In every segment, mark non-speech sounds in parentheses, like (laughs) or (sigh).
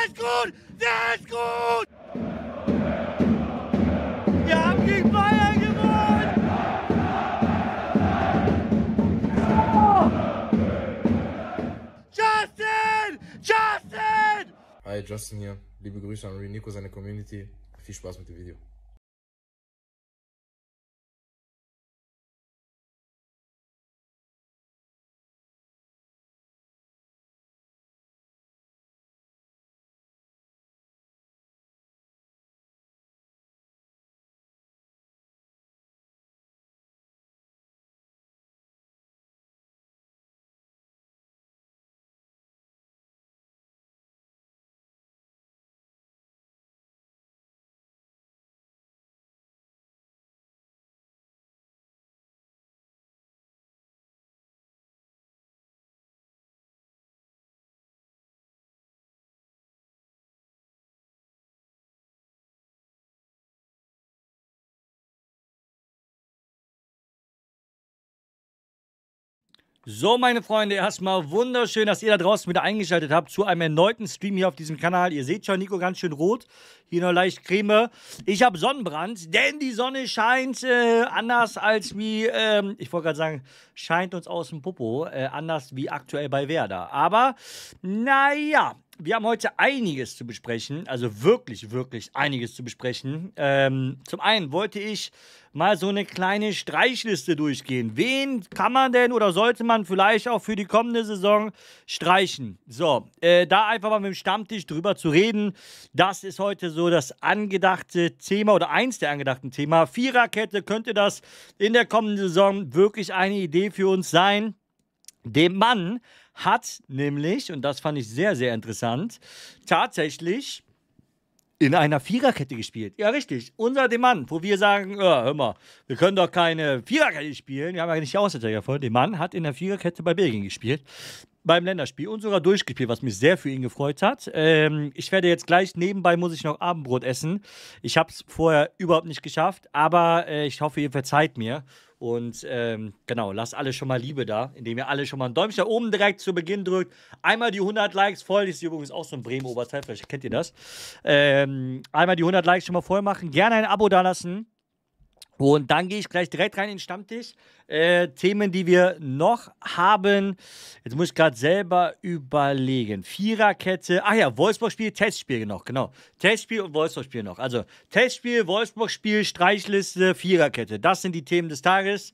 Der ist gut! Der ist gut! Wir haben gegen Bayern gewonnen! Justin! Justin! Hi, Justin hier. Liebe Grüße an Nico, seine Community. Viel Spaß mit dem Video. So, meine Freunde, erstmal wunderschön, dass ihr da draußen wieder eingeschaltet habt zu einem erneuten Stream hier auf diesem Kanal. Ihr seht schon, Nico ganz schön rot, hier noch leicht Creme. Ich habe Sonnenbrand, denn die Sonne scheint äh, anders als wie, ähm, ich wollte gerade sagen, scheint uns aus dem Popo, äh, anders wie aktuell bei Werder. Aber, naja, wir haben heute einiges zu besprechen, also wirklich, wirklich einiges zu besprechen. Ähm, zum einen wollte ich mal so eine kleine Streichliste durchgehen. Wen kann man denn oder sollte man vielleicht auch für die kommende Saison streichen? So, äh, da einfach mal mit dem Stammtisch drüber zu reden. Das ist heute so das angedachte Thema oder eins der angedachten Thema. Viererkette könnte das in der kommenden Saison wirklich eine Idee für uns sein. Dem Mann hat nämlich, und das fand ich sehr, sehr interessant, tatsächlich in einer Viererkette gespielt. Ja, richtig. Unser Demann, wo wir sagen, ja, hör mal, wir können doch keine Viererkette spielen. Wir haben ja nicht die Aussetzer voll. Demann hat in der Viererkette bei Belgien gespielt. Beim Länderspiel und sogar durchgespielt, was mich sehr für ihn gefreut hat. Ähm, ich werde jetzt gleich nebenbei, muss ich noch Abendbrot essen. Ich habe es vorher überhaupt nicht geschafft, aber äh, ich hoffe, ihr verzeiht mir. Und ähm, genau, lasst alle schon mal Liebe da, indem ihr alle schon mal ein Däumchen da oben direkt zu Beginn drückt. Einmal die 100 Likes voll. Das ist übrigens auch so ein Bremen-Oberteil, vielleicht kennt ihr das. Ähm, einmal die 100 Likes schon mal voll machen. Gerne ein Abo da lassen. Und dann gehe ich gleich direkt rein in den Stammtisch. Äh, Themen, die wir noch haben. Jetzt muss ich gerade selber überlegen. Viererkette. Ach ja, Wolfsburg-Spiel, Testspiel noch, genau. Testspiel und Wolfsburg-Spiel noch. Also Testspiel, Wolfsburg-Spiel, Streichliste, Viererkette. Das sind die Themen des Tages.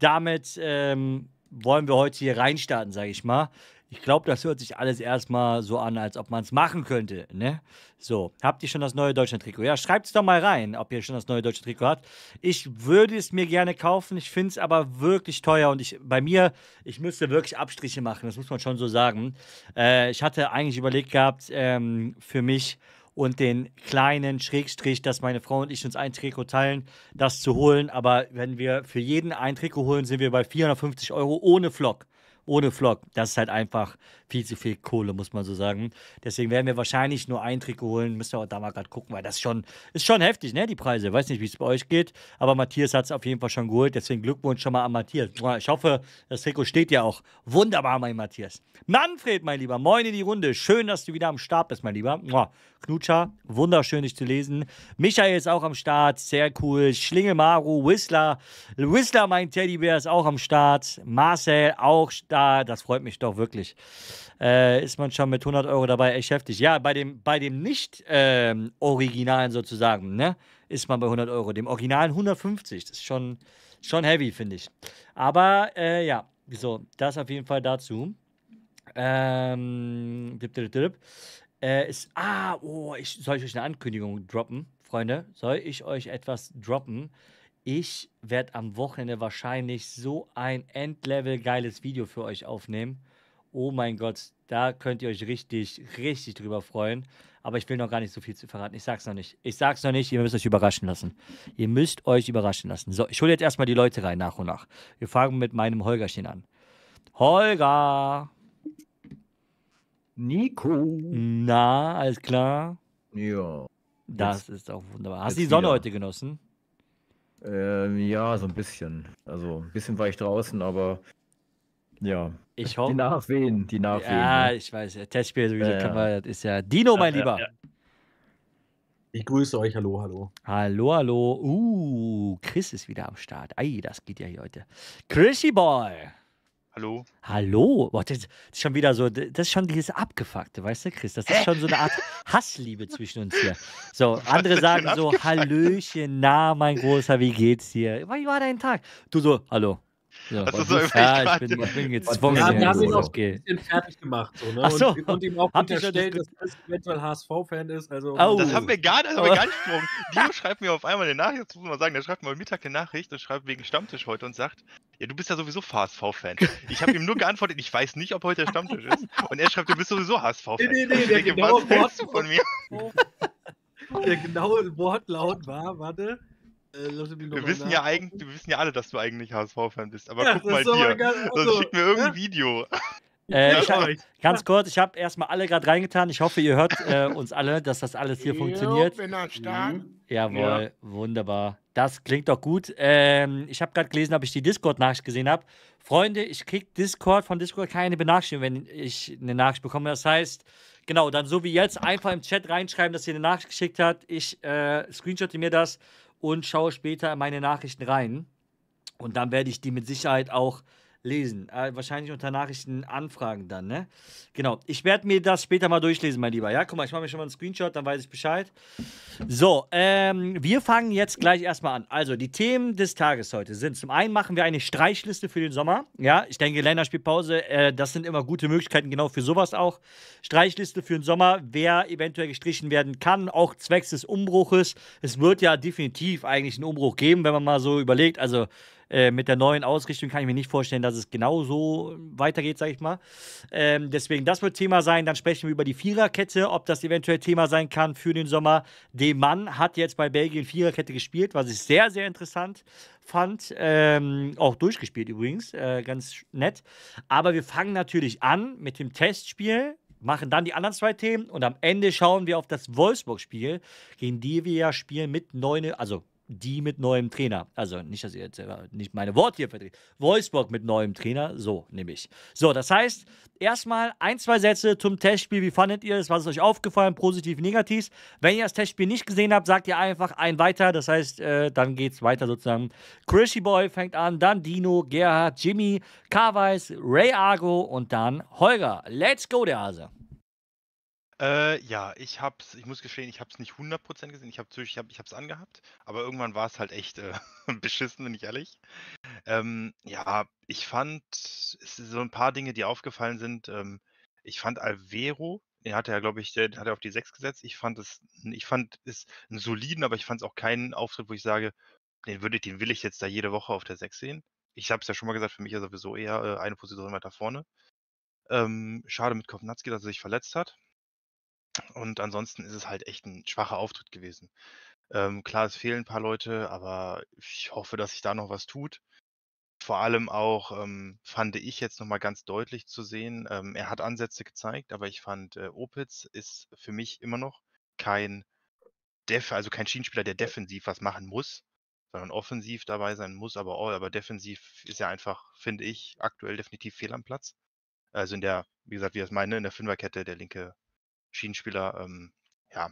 Damit ähm, wollen wir heute hier reinstarten, sage ich mal. Ich glaube, das hört sich alles erstmal so an, als ob man es machen könnte. Ne? So, habt ihr schon das neue Deutschland-Trikot? Ja, schreibt es doch mal rein, ob ihr schon das neue Deutschland-Trikot habt. Ich würde es mir gerne kaufen, ich finde es aber wirklich teuer und ich, bei mir, ich müsste wirklich Abstriche machen, das muss man schon so sagen. Äh, ich hatte eigentlich überlegt gehabt, ähm, für mich und den kleinen Schrägstrich, dass meine Frau und ich uns ein Trikot teilen, das zu holen. Aber wenn wir für jeden ein Trikot holen, sind wir bei 450 Euro ohne Flock ohne Vlog. Das ist halt einfach viel zu viel Kohle, muss man so sagen. Deswegen werden wir wahrscheinlich nur ein Trikot holen. Müssen wir auch da mal gerade gucken, weil das schon, ist schon heftig, ne, die Preise. Weiß nicht, wie es bei euch geht, aber Matthias hat es auf jeden Fall schon geholt. Deswegen Glückwunsch schon mal an Matthias. Ich hoffe, das Trikot steht ja auch. Wunderbar, mein Matthias. Manfred, mein Lieber, moin in die Runde. Schön, dass du wieder am Start bist, mein Lieber. Knutscher, wunderschön, dich zu lesen. Michael ist auch am Start, sehr cool. Schlingemaru, Whistler. Whistler, mein Teddybär, ist auch am Start. Marcel auch da. Das freut mich doch wirklich. Äh, ist man schon mit 100 Euro dabei echt heftig. Ja, bei dem, bei dem nicht-Originalen ähm, sozusagen, ne, ist man bei 100 Euro. Dem Originalen 150. Das ist schon, schon heavy, finde ich. Aber äh, ja, so, das auf jeden Fall dazu. Ähm, dip, dip, dip. Äh, ist, ah, oh, ich, soll ich euch eine Ankündigung droppen, Freunde? Soll ich euch etwas droppen? Ich werde am Wochenende wahrscheinlich so ein Endlevel geiles Video für euch aufnehmen. Oh mein Gott, da könnt ihr euch richtig, richtig drüber freuen. Aber ich will noch gar nicht so viel zu verraten. Ich sag's noch nicht. Ich sag's noch nicht, ihr müsst euch überraschen lassen. Ihr müsst euch überraschen lassen. So, ich hole jetzt erstmal die Leute rein, nach und nach. Wir fangen mit meinem Holgerchen an. Holger! Nico. Na, alles klar. Ja. Das ist auch wunderbar. Hast du die Sonne wieder. heute genossen? Ähm, ja, so ein bisschen. Also ein bisschen war ich draußen, aber Ja. Ich Die hoffe. Nachwehen, die Nachwehen. Ja, ne? ich weiß. Testspiel sowieso Ja, kann man, das ist ja Dino, mein Lieber. ja. Ich grüße euch. Hallo, hallo. Hallo, hallo. Uh, Chris ist wieder am Start. Ei, das geht ja hier heute. Chrissy Boy. Hallo? Hallo. Boah, das ist schon wieder so, das ist schon dieses Abgefuckte, weißt du, Chris? Das ist schon so eine Art Hassliebe zwischen uns hier. So, andere sagen so, Hallöchen, na, mein Großer, wie geht's dir? Wie war dein Tag? Du so, hallo. So. Das ist so ja, ich bin, ich bin Ja, gezwungen. wir haben ihn so, auch okay. ein bisschen fertig gemacht. So, ne? Ach so. und, und ihm auch Habt unterstellt, das dass Chris eventuell HSV-Fan ist. Also, Oh. Das haben wir gar, das haben Aber- wir gar nicht gesprochen. (laughs) Dino schreibt mir auf einmal eine Nachricht, das muss man sagen, der schreibt mir am Mittag eine Nachricht und schreibt wegen Stammtisch heute und sagt, ja, du bist ja sowieso HSV-Fan. Ich habe ihm nur geantwortet, ich weiß nicht, ob heute der Stammtisch ist. Und er schreibt, du bist sowieso HSV-Fan. Nee, nee, nee, Ich der denke, genaue was willst du von mir? (laughs) Der genaue Wortlaut war, warte. Äh, Wir wissen ja eigentlich, wir wissen ja alle, dass du eigentlich HSV-Fan bist. Aber Ja, guck das mal dir. ganz- also, schick mir irgendein ja? Video. (laughs) Äh, Ja, ich hab, ganz kurz, ich habe erstmal alle gerade reingetan. Ich hoffe, ihr hört äh, uns alle, dass das alles hier funktioniert. Start. Jawohl, wunderbar. Das klingt doch gut. Ähm, ich habe gerade gelesen, ob ich die Discord-Nachricht gesehen habe. Freunde, ich kriege Discord von Discord keine Benachrichtigung, wenn ich eine Nachricht bekomme. Das heißt, genau, dann so wie jetzt einfach im Chat reinschreiben, dass ihr eine Nachricht geschickt habt. Ich äh, screenshotte mir das und schaue später in meine Nachrichten rein. Und dann werde ich die mit Sicherheit auch lesen. Äh, wahrscheinlich unter Nachrichten anfragen dann, ne? Genau. Ich werde mir das später mal durchlesen, mein Lieber. Ja, guck mal, ich mache mir schon mal einen Screenshot, dann weiß ich Bescheid. So, ähm, wir fangen jetzt gleich erstmal an. Also, die Themen des Tages heute sind: Zum einen machen wir eine Streichliste für den Sommer. Ja, ich denke, Länderspielpause, äh, das sind immer gute Möglichkeiten, genau für sowas auch. Streichliste für den Sommer, wer eventuell gestrichen werden kann, auch zwecks des Umbruches. Es wird ja definitiv eigentlich einen Umbruch geben, wenn man mal so überlegt. Also, äh, mit der neuen Ausrichtung kann ich mir nicht vorstellen, dass es genau so weitergeht, sag ich mal. Ähm, deswegen, das wird Thema sein. Dann sprechen wir über die Viererkette, ob das eventuell Thema sein kann für den Sommer. Der Mann hat jetzt bei Belgien Viererkette gespielt, was ich sehr, sehr interessant fand. Ähm, auch durchgespielt übrigens, äh, ganz nett. Aber wir fangen natürlich an mit dem Testspiel. Machen dann die anderen zwei Themen und am Ende schauen wir auf das Wolfsburg-Spiel, gegen die wir ja spielen mit neun, also die mit neuem Trainer. Also nicht, dass ihr jetzt selber nicht meine Worte hier verdreht. Wolfsburg mit neuem Trainer, so nehme ich. So, das heißt, erstmal ein, zwei Sätze zum Testspiel. Wie fandet ihr es? Was ist euch aufgefallen? Positiv, negativ? Wenn ihr das Testspiel nicht gesehen habt, sagt ihr einfach ein weiter. Das heißt, äh, dann geht es weiter sozusagen. Chrissy Boy fängt an, dann Dino, Gerhard, Jimmy, Carweis, Ray Argo und dann Holger. Let's go, der Hase. Äh, ja, ich hab's, ich muss gestehen, ich hab's nicht 100% gesehen. Ich, hab, zwisch- ich, hab, ich hab's angehabt, aber irgendwann war es halt echt äh, (laughs) beschissen, bin ich ehrlich. Ähm, ja, ich fand es sind so ein paar Dinge, die aufgefallen sind. Ähm, ich fand Alvero, den hat er, glaube ich, den hat er auf die 6 gesetzt. Ich fand es, ich fand es einen soliden, aber ich fand es auch keinen Auftritt, wo ich sage, den würde, den will ich jetzt da jede Woche auf der 6 sehen. Ich habe es ja schon mal gesagt, für mich ist er sowieso eher äh, eine Position weiter vorne. Ähm, schade mit Kovnatski, dass er sich verletzt hat. Und ansonsten ist es halt echt ein schwacher Auftritt gewesen. Ähm, klar, es fehlen ein paar Leute, aber ich hoffe, dass sich da noch was tut. Vor allem auch ähm, fand ich jetzt nochmal ganz deutlich zu sehen, ähm, er hat Ansätze gezeigt, aber ich fand, äh, Opitz ist für mich immer noch kein Def, also kein Schienenspieler, der defensiv was machen muss, sondern offensiv dabei sein muss, aber, all, aber defensiv ist er einfach, finde ich, aktuell definitiv fehl am Platz. Also in der, wie gesagt, wie ich das meine, in der Fünferkette der linke Schienenspieler, ähm, ja.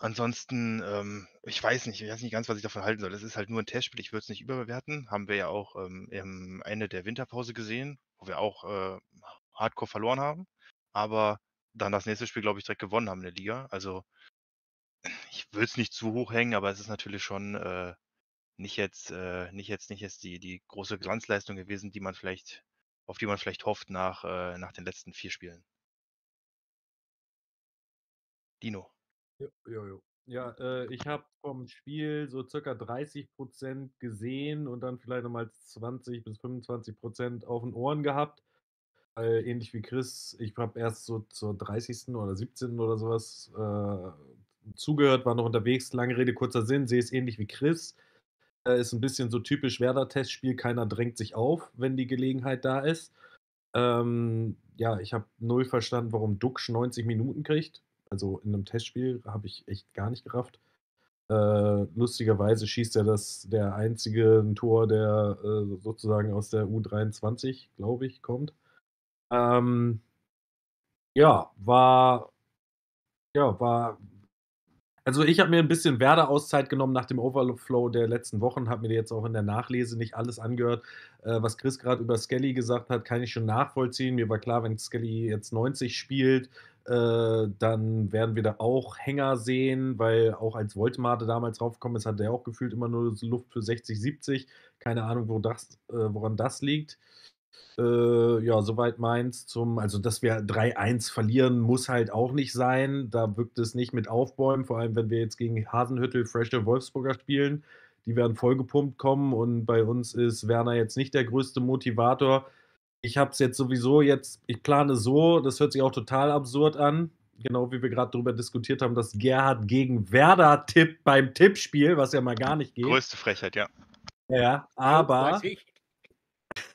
Ansonsten, ähm, ich weiß nicht, ich weiß nicht ganz, was ich davon halten soll. Es ist halt nur ein Testspiel, ich würde es nicht überbewerten. Haben wir ja auch ähm, am Ende der Winterpause gesehen, wo wir auch äh, hardcore verloren haben. Aber dann das nächste Spiel, glaube ich, direkt gewonnen haben in der Liga. Also ich würde es nicht zu hoch hängen, aber es ist natürlich schon äh, nicht jetzt, äh, nicht jetzt, nicht jetzt die, die große Glanzleistung gewesen, die man vielleicht, auf die man vielleicht hofft nach, äh, nach den letzten vier Spielen. Dino. Jo, jo, jo. Ja, äh, ich habe vom Spiel so circa 30% gesehen und dann vielleicht nochmal 20 bis 25% auf den Ohren gehabt. Weil ähnlich wie Chris, ich habe erst so zur 30. oder 17. oder sowas äh, zugehört, war noch unterwegs. Lange Rede, kurzer Sinn, sehe es ähnlich wie Chris. Äh, ist ein bisschen so typisch Werder-Testspiel, keiner drängt sich auf, wenn die Gelegenheit da ist. Ähm, ja, ich habe null verstanden, warum Duxch 90 Minuten kriegt. Also in einem Testspiel habe ich echt gar nicht gerafft. Äh, lustigerweise schießt er das der einzige ein Tor, der äh, sozusagen aus der U23, glaube ich, kommt. Ähm, ja, war ja, war also ich habe mir ein bisschen Werder-Auszeit genommen nach dem Overflow der letzten Wochen, habe mir jetzt auch in der Nachlese nicht alles angehört. Äh, was Chris gerade über Skelly gesagt hat, kann ich schon nachvollziehen. Mir war klar, wenn Skelly jetzt 90 spielt, äh, dann werden wir da auch Hänger sehen, weil auch als Voltemate damals raufgekommen ist, hat der auch gefühlt immer nur Luft für 60, 70. Keine Ahnung, wo das, äh, woran das liegt. Äh, ja, soweit meins zum, also dass wir 3-1 verlieren, muss halt auch nicht sein. Da wirkt es nicht mit Aufbäumen, vor allem wenn wir jetzt gegen Hasenhüttel, Fresche, Wolfsburger spielen. Die werden vollgepumpt kommen und bei uns ist Werner jetzt nicht der größte Motivator. Ich habe es jetzt sowieso jetzt, ich plane so, das hört sich auch total absurd an, genau wie wir gerade darüber diskutiert haben, dass Gerhard gegen Werder tippt beim Tippspiel, was ja mal gar nicht geht. Größte Frechheit, ja. Ja, aber Weiß ich.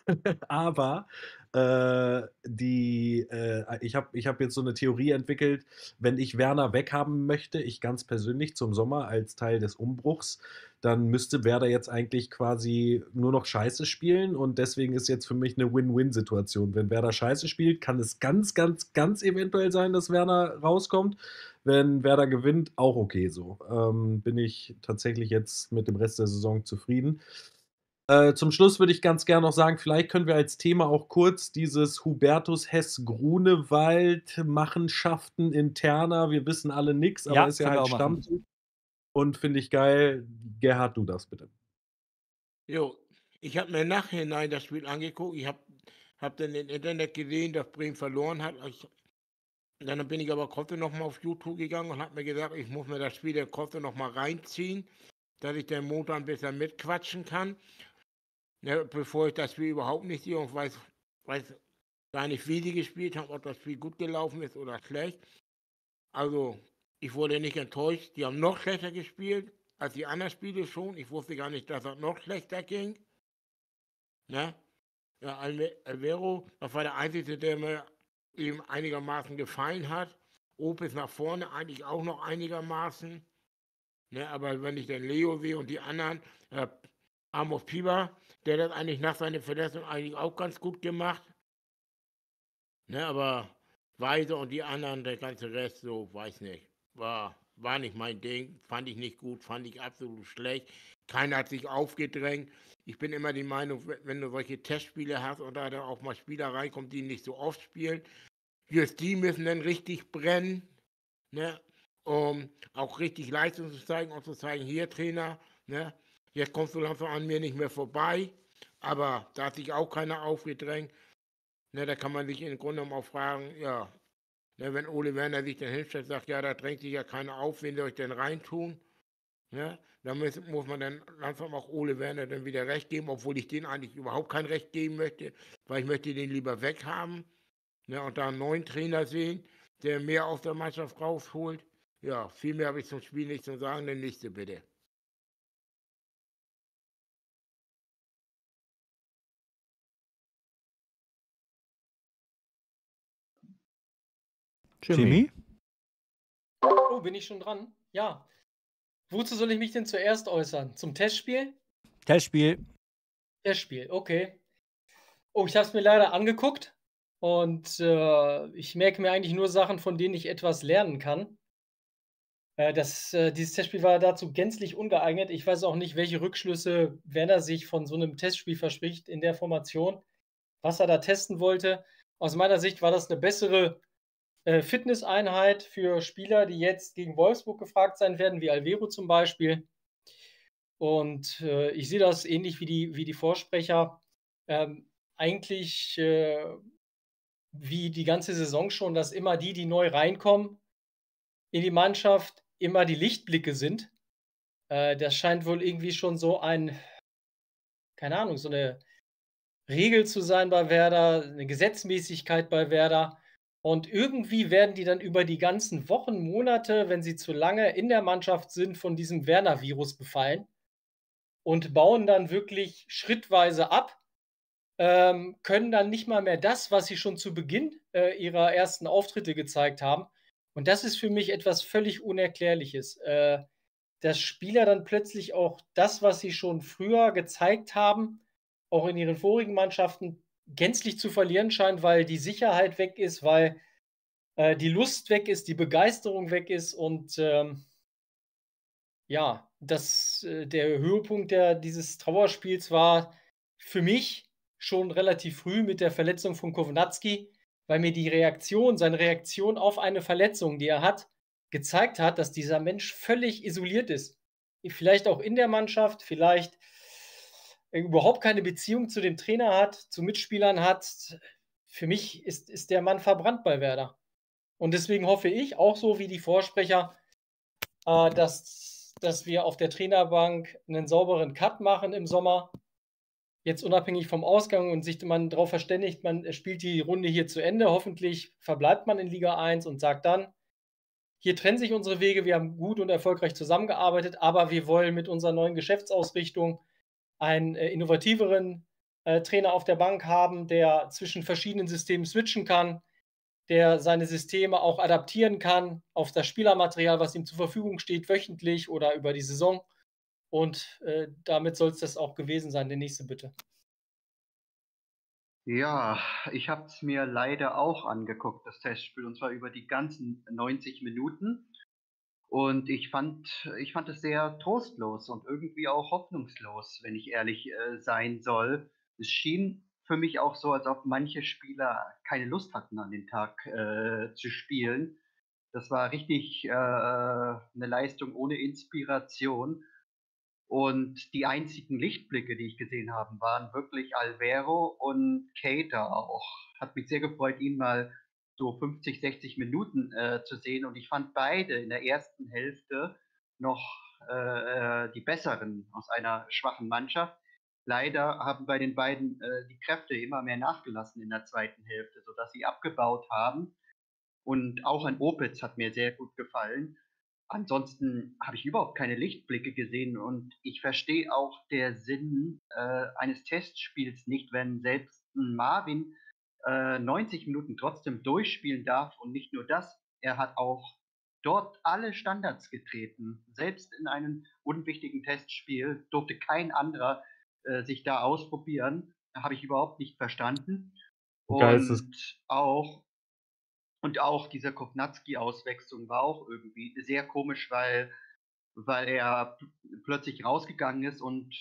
(laughs) aber äh, die, äh, ich habe ich hab jetzt so eine Theorie entwickelt, wenn ich Werner weghaben möchte, ich ganz persönlich zum Sommer als Teil des Umbruchs, dann müsste Werder jetzt eigentlich quasi nur noch Scheiße spielen und deswegen ist jetzt für mich eine Win-Win-Situation. Wenn Werder Scheiße spielt, kann es ganz, ganz, ganz eventuell sein, dass Werner rauskommt. Wenn Werder gewinnt, auch okay so. Ähm, bin ich tatsächlich jetzt mit dem Rest der Saison zufrieden. Äh, zum Schluss würde ich ganz gerne noch sagen, vielleicht können wir als Thema auch kurz dieses Hubertus Hess Grunewald Machenschaften interner. Wir wissen alle nichts, aber Ja, ist ja halt. Stammtisch. Und finde ich geil. Gerhard, du das bitte. Jo, ich habe mir nachhinein das Spiel angeguckt. Ich habe hab dann im Internet gesehen, dass Bremen verloren hat. Ich, dann bin ich aber trotzdem noch mal auf YouTube gegangen und habe mir gesagt, ich muss mir das Spiel der trotzdem noch mal reinziehen, dass ich den Montag ein bisschen mitquatschen kann. Ne, bevor ich das Spiel überhaupt nicht sehe und weiß, weiß gar nicht, wie die gespielt haben, ob das Spiel gut gelaufen ist oder schlecht. Also, ich wurde nicht enttäuscht. Die haben noch schlechter gespielt als die anderen Spiele schon. Ich wusste gar nicht, dass das noch schlechter ging. Ne? Ja, Alvero, das war der Einzige, der mir eben einigermaßen gefallen hat. Opis nach vorne eigentlich auch noch einigermaßen. Ne, aber wenn ich den Leo sehe und die anderen, äh, Amos Pieper, der das eigentlich nach seiner Verletzung eigentlich auch ganz gut gemacht. Ne, aber Weise und die anderen, der ganze Rest, so, weiß nicht. War, war nicht mein Ding, fand ich nicht gut, fand ich absolut schlecht. Keiner hat sich aufgedrängt. Ich bin immer die Meinung, wenn wenn du solche Testspiele hast und da dann auch mal Spieler reinkommen, die nicht so oft spielen, just die müssen dann richtig brennen, ne? um auch richtig Leistung zu zeigen und zu zeigen, hier Trainer, ne? Jetzt kommst du langsam an mir nicht mehr vorbei, aber da hat sich auch keiner aufgedrängt. Ne, da kann man sich im Grunde genommen auch fragen, ja, ne, wenn Ole Werner sich dann hinstellt sagt, ja, da drängt sich ja keiner auf, wen soll ich denn reintun? Ne? Da muss, muss man dann langsam auch Ole Werner dann wieder recht geben, obwohl ich den eigentlich überhaupt kein Recht geben möchte, weil ich möchte den lieber weghaben ne, und da einen neuen Trainer sehen, der mehr aus der Mannschaft rausholt. Ja, viel mehr habe ich zum Spiel nicht zu sagen, der nächste bitte. Jimmy? Oh, bin ich schon dran? Ja. Wozu soll ich mich denn zuerst äußern? Zum Testspiel? Testspiel. Testspiel, okay. Oh, ich habe es mir leider angeguckt und äh, ich merke mir eigentlich nur Sachen, von denen ich etwas lernen kann. Äh, das, äh, dieses Testspiel war dazu gänzlich ungeeignet. Ich weiß auch nicht, welche Rückschlüsse Werner sich von so einem Testspiel verspricht in der Formation, was er da testen wollte. Aus meiner Sicht war das eine bessere Fitnesseinheit für Spieler, die jetzt gegen Wolfsburg gefragt sein werden, wie Alvero zum Beispiel. Und äh, ich sehe das ähnlich wie die, wie die Vorsprecher. Ähm, eigentlich äh, wie die ganze Saison schon, dass immer die, die neu reinkommen in die Mannschaft, immer die Lichtblicke sind. Äh, das scheint wohl irgendwie schon so ein, keine Ahnung, so eine Regel zu sein bei Werder, eine Gesetzmäßigkeit bei Werder. Und irgendwie werden die dann über die ganzen Wochen, Monate, wenn sie zu lange in der Mannschaft sind, von diesem Werner-Virus befallen und bauen dann wirklich schrittweise ab, ähm, können dann nicht mal mehr das, was sie schon zu Beginn äh, ihrer ersten Auftritte gezeigt haben. Und das ist für mich etwas völlig Unerklärliches. Äh, dass Spieler dann plötzlich auch das, was sie schon früher gezeigt haben, auch in ihren vorigen Mannschaften gänzlich zu verlieren scheint, weil die Sicherheit weg ist, weil äh, die Lust weg ist, die Begeisterung weg ist und ähm, ja, das, äh, der Höhepunkt der, dieses Trauerspiels war für mich schon relativ früh mit der Verletzung von Kovnatski, weil mir die Reaktion, seine Reaktion auf eine Verletzung, die er hat, gezeigt hat, dass dieser Mensch völlig isoliert ist. Vielleicht auch in der Mannschaft, vielleicht überhaupt keine Beziehung zu dem Trainer hat, zu Mitspielern hat. Für mich ist, ist der Mann verbrannt bei Werder. Und deswegen hoffe ich, auch so wie die Vorsprecher, äh, dass, dass wir auf der Trainerbank einen sauberen Cut machen im Sommer. Jetzt unabhängig vom Ausgang und sich man darauf verständigt, man spielt die Runde hier zu Ende. Hoffentlich verbleibt man in Liga 1 und sagt dann, hier trennen sich unsere Wege, wir haben gut und erfolgreich zusammengearbeitet, aber wir wollen mit unserer neuen Geschäftsausrichtung einen äh, innovativeren äh, Trainer auf der Bank haben, der zwischen verschiedenen Systemen switchen kann, der seine Systeme auch adaptieren kann auf das Spielermaterial, was ihm zur Verfügung steht, wöchentlich oder über die Saison. Und äh, damit soll es das auch gewesen sein. Der nächste bitte. Ja, ich habe es mir leider auch angeguckt, das Testspiel, und zwar über die ganzen 90 Minuten. Und ich fand, ich fand es sehr trostlos und irgendwie auch hoffnungslos, wenn ich ehrlich äh, sein soll. Es schien für mich auch so, als ob manche Spieler keine Lust hatten, an den Tag äh, zu spielen. Das war richtig äh, eine Leistung ohne Inspiration. Und die einzigen Lichtblicke, die ich gesehen habe, waren wirklich Alvero und Keita auch. Hat mich sehr gefreut, ihn mal so 50, 60 Minuten äh, zu sehen. Und ich fand beide in der ersten Hälfte noch äh, die besseren aus einer schwachen Mannschaft. Leider haben bei den beiden äh, die Kräfte immer mehr nachgelassen in der zweiten Hälfte, sodass sie abgebaut haben. Und auch ein Opitz hat mir sehr gut gefallen. Ansonsten habe ich überhaupt keine Lichtblicke gesehen und ich verstehe auch der Sinn äh, eines Testspiels nicht, wenn selbst ein Marvin äh, 90 Minuten trotzdem durchspielen darf und nicht nur das, er hat auch dort alle Standards getreten. Selbst in einem unwichtigen Testspiel durfte kein anderer äh, sich da ausprobieren. Habe ich überhaupt nicht verstanden. Und auch und auch diese Kovnatski-Auswechslung war auch irgendwie sehr komisch, weil, weil er plötzlich rausgegangen ist und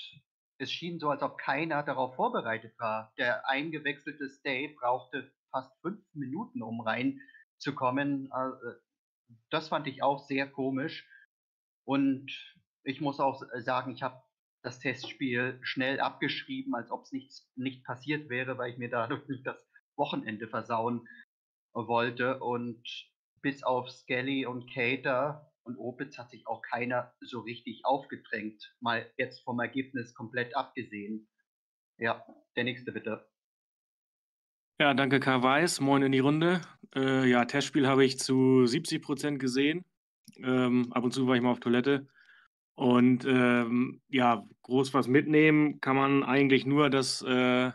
es schien so, als ob keiner darauf vorbereitet war. Der eingewechselte Stay brauchte fast fünf Minuten, um reinzukommen. Also, das fand ich auch sehr komisch. Und ich muss auch sagen, ich habe das Testspiel schnell abgeschrieben, als ob es nicht passiert wäre, weil ich mir dadurch nicht das Wochenende versauen wollte. Und bis auf Skelly und Cater und Opitz hat sich auch keiner so richtig aufgedrängt. Mal jetzt vom Ergebnis komplett abgesehen. Ja, der nächste bitte. Ja, danke Karl Weiß. Moin in die Runde. Äh, ja, Testspiel habe ich zu 70 Prozent gesehen. Ähm, ab und zu war ich mal auf Toilette. Und ähm, ja, groß was mitnehmen kann man eigentlich nur, dass äh,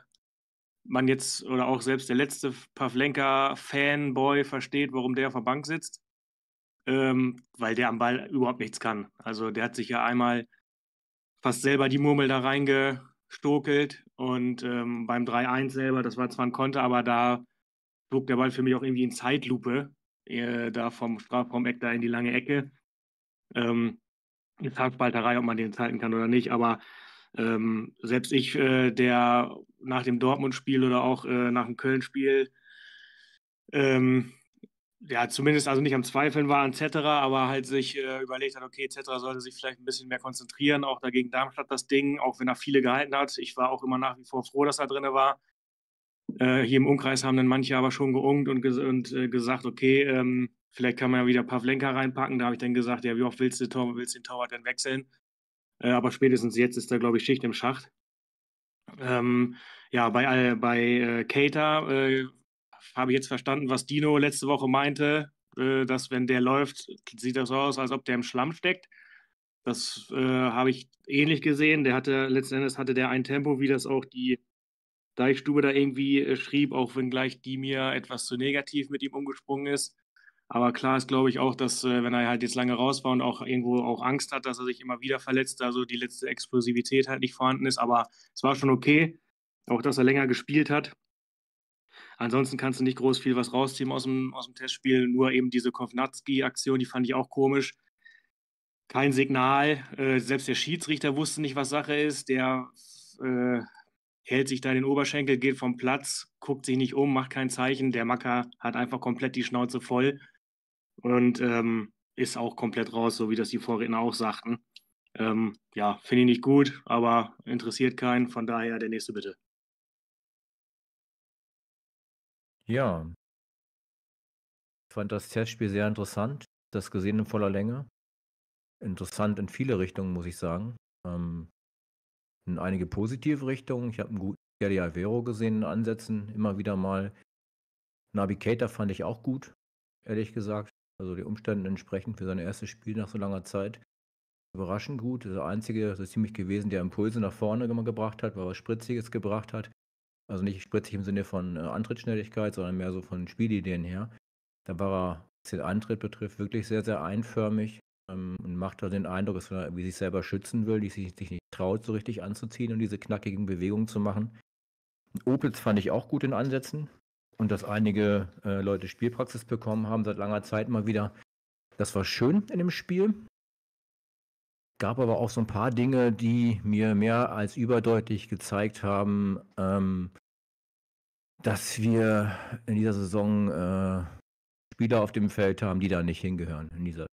man jetzt oder auch selbst der letzte Pavlenka-Fanboy versteht, warum der auf der Bank sitzt, ähm, weil der am Ball überhaupt nichts kann. Also der hat sich ja einmal fast selber die Murmel da reingestokelt und ähm, beim 3-1 selber, das war zwar ein Konter, aber da flog der Ball für mich auch irgendwie in Zeitlupe, äh, da vom Strafraum-Eck da in die lange Ecke. Ähm, eine Zahnspalterei, ob man den halten kann oder nicht, aber ähm, selbst ich, äh, der nach dem Dortmund-Spiel oder auch äh, nach dem Köln-Spiel, ähm, ja, zumindest also nicht am Zweifeln war an Zetterer, aber halt sich äh, überlegt hat, okay, Zetterer sollte sich vielleicht ein bisschen mehr konzentrieren, auch dagegen Darmstadt das Ding, auch wenn er viele gehalten hat. Ich war auch immer nach wie vor froh, dass er drin war. Äh, hier im Umkreis haben dann manche aber schon geungt und, ges und äh, gesagt, okay, ähm, vielleicht kann man ja wieder Pavlenka reinpacken. Da habe ich dann gesagt, ja, wie oft willst du, willst du den Torwart denn wechseln? Äh, aber spätestens jetzt ist da, glaube ich, Schicht im Schacht. Ähm, ja, bei, bei äh, Keita äh, habe ich jetzt verstanden, was Dino letzte Woche meinte, äh, dass wenn der läuft, sieht das so aus, als ob der im Schlamm steckt. Das äh, habe ich ähnlich gesehen. Der hatte letzten Endes hatte der ein Tempo, wie das auch die Deichstube da irgendwie äh, schrieb, auch wenn gleich die mir etwas zu negativ mit ihm umgesprungen ist. Aber klar ist, glaube ich, auch, dass, äh, wenn er halt jetzt lange raus war und auch irgendwo auch Angst hat, dass er sich immer wieder verletzt, also die letzte Explosivität halt nicht vorhanden ist. Aber es war schon okay, auch dass er länger gespielt hat. Ansonsten kannst du nicht groß viel was rausziehen aus dem, aus dem Testspiel. Nur eben diese Kovnatski-Aktion, die fand ich auch komisch. Kein Signal. Äh, selbst der Schiedsrichter wusste nicht, was Sache ist. Der äh, hält sich da den Oberschenkel, geht vom Platz, guckt sich nicht um, macht kein Zeichen. Der Macker hat einfach komplett die Schnauze voll und ähm, ist auch komplett raus, so wie das die Vorredner auch sagten. Ähm, ja, finde ich nicht gut, aber interessiert keinen. Von daher der nächste bitte. Ja. Ich fand das Testspiel sehr interessant. Das gesehen in voller Länge. Interessant in viele Richtungen, muss ich sagen. Ähm, in einige positive Richtungen. Ich habe einen guten Gary Alvero gesehen in Ansätzen, immer wieder mal. Navigator fand ich auch gut, ehrlich gesagt. Also die Umständen entsprechend für sein erstes Spiel nach so langer Zeit. Überraschend gut. Der einzige, so ziemlich gewesen, der Impulse nach vorne immer gebracht hat, weil was Spritziges gebracht hat. Also nicht spritzig im Sinne von äh, Antrittsschnelligkeit, sondern mehr so von Spielideen her. Da war er, was den Antritt betrifft, wirklich sehr, sehr einförmig ähm, und macht da den Eindruck, dass er wie sich selber schützen will, die sich, sich nicht traut, so richtig anzuziehen und diese knackigen Bewegungen zu machen. Opels fand ich auch gut in Ansätzen und dass einige äh, Leute Spielpraxis bekommen haben seit langer Zeit mal wieder. Das war schön in dem Spiel. Gab aber auch so ein paar Dinge, die mir mehr als überdeutlich gezeigt haben, ähm, dass wir in dieser Saison äh, Spieler auf dem Feld haben, die da nicht hingehören in dieser,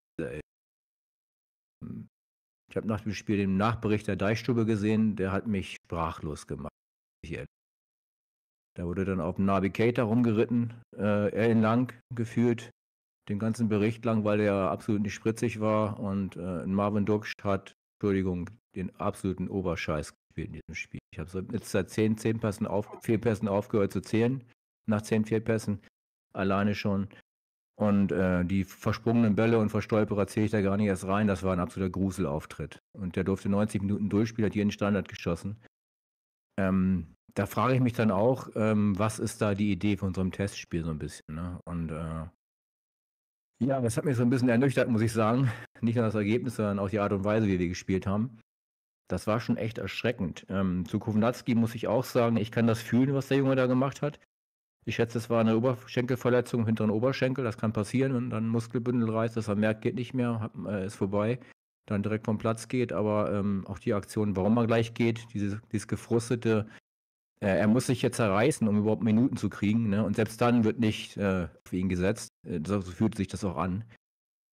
Ich habe nach dem Spiel den Nachbericht der Deichstube gesehen, der hat mich sprachlos gemacht. Da wurde dann auf dem Navigator rumgeritten, äh, ellenlang gefühlt, den ganzen Bericht lang, weil der absolut nicht spritzig war. Und äh, Marvin Duksch hat, Entschuldigung, den absoluten Oberscheiß gespielt in diesem Spiel. Ich habe jetzt seit zehn, zehn Pässen auf, Fehlpässen aufgehört zu zählen. Nach zehn Fehlpässen alleine schon. Und äh, die versprungenen Bälle und Verstolperer zähle ich da gar nicht erst rein. Das war ein absoluter Gruselauftritt. Und der durfte 90 Minuten durchspielen, hat jeden Standard geschossen. Ähm, da frage ich mich dann auch, ähm, was ist da die Idee von so einem Testspiel so ein bisschen. Ne? Und äh, ja, das hat mich so ein bisschen ernüchtert, muss ich sagen. Nicht nur das Ergebnis, sondern auch die Art und Weise, wie wir gespielt haben. Das war schon echt erschreckend. Ähm, zu Kovnatski muss ich auch sagen, ich kann das fühlen, was der Junge da gemacht hat. Ich schätze, es war eine Oberschenkelverletzung im hinteren Oberschenkel. Das kann passieren, wenn dann Muskelbündel reißt, dass er merkt, geht nicht mehr, hat, äh, ist vorbei, dann direkt vom Platz geht. Aber ähm, auch die Aktion, warum er gleich geht, diese, dieses gefrustete, er muss sich jetzt zerreißen, um überhaupt Minuten zu kriegen. Ne? Und selbst dann wird nicht äh, für ihn gesetzt. Äh, so fühlt sich das auch an.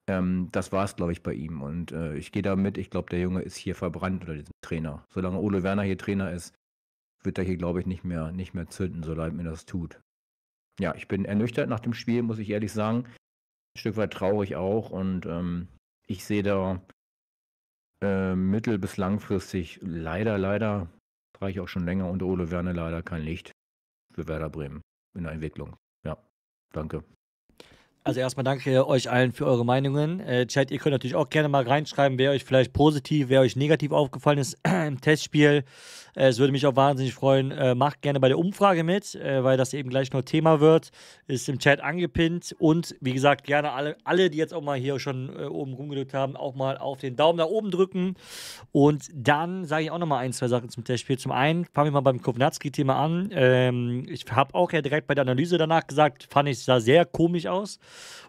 Ähm, das war es, glaube ich, bei ihm. Und äh, ich gehe damit, ich glaube, der Junge ist hier verbrannt unter diesem Trainer. Solange Ole Werner hier Trainer ist, wird er hier, glaube ich, nicht mehr, nicht mehr zünden, so leid mir das tut. Ja, ich bin ernüchtert nach dem Spiel, muss ich ehrlich sagen. Ein Stück weit traurig auch. Und ähm, ich sehe da äh, mittel- bis langfristig leider, leider reiche auch schon länger unter Ole Werner leider kein Licht für Werder Bremen in der Entwicklung. Ja, danke. Also erstmal danke euch allen für eure Meinungen. Äh, Chat, ihr könnt natürlich auch gerne mal reinschreiben, wer euch vielleicht positiv, wer euch negativ aufgefallen ist (clears throat) im Testspiel. Äh, es würde mich auch wahnsinnig freuen. Äh, macht gerne bei der Umfrage mit, äh, weil das eben gleich noch Thema wird. Ist im Chat angepinnt. Und wie gesagt, gerne alle, alle die jetzt auch mal hier schon äh, oben rumgedrückt haben, auch mal auf den Daumen nach oben drücken. Und dann sage ich auch noch mal ein, zwei Sachen zum Testspiel. Zum einen fangen wir mal beim Kovnatski-Thema an. Ähm, ich habe auch ja direkt bei der Analyse danach gesagt, fand ich, sah sehr komisch aus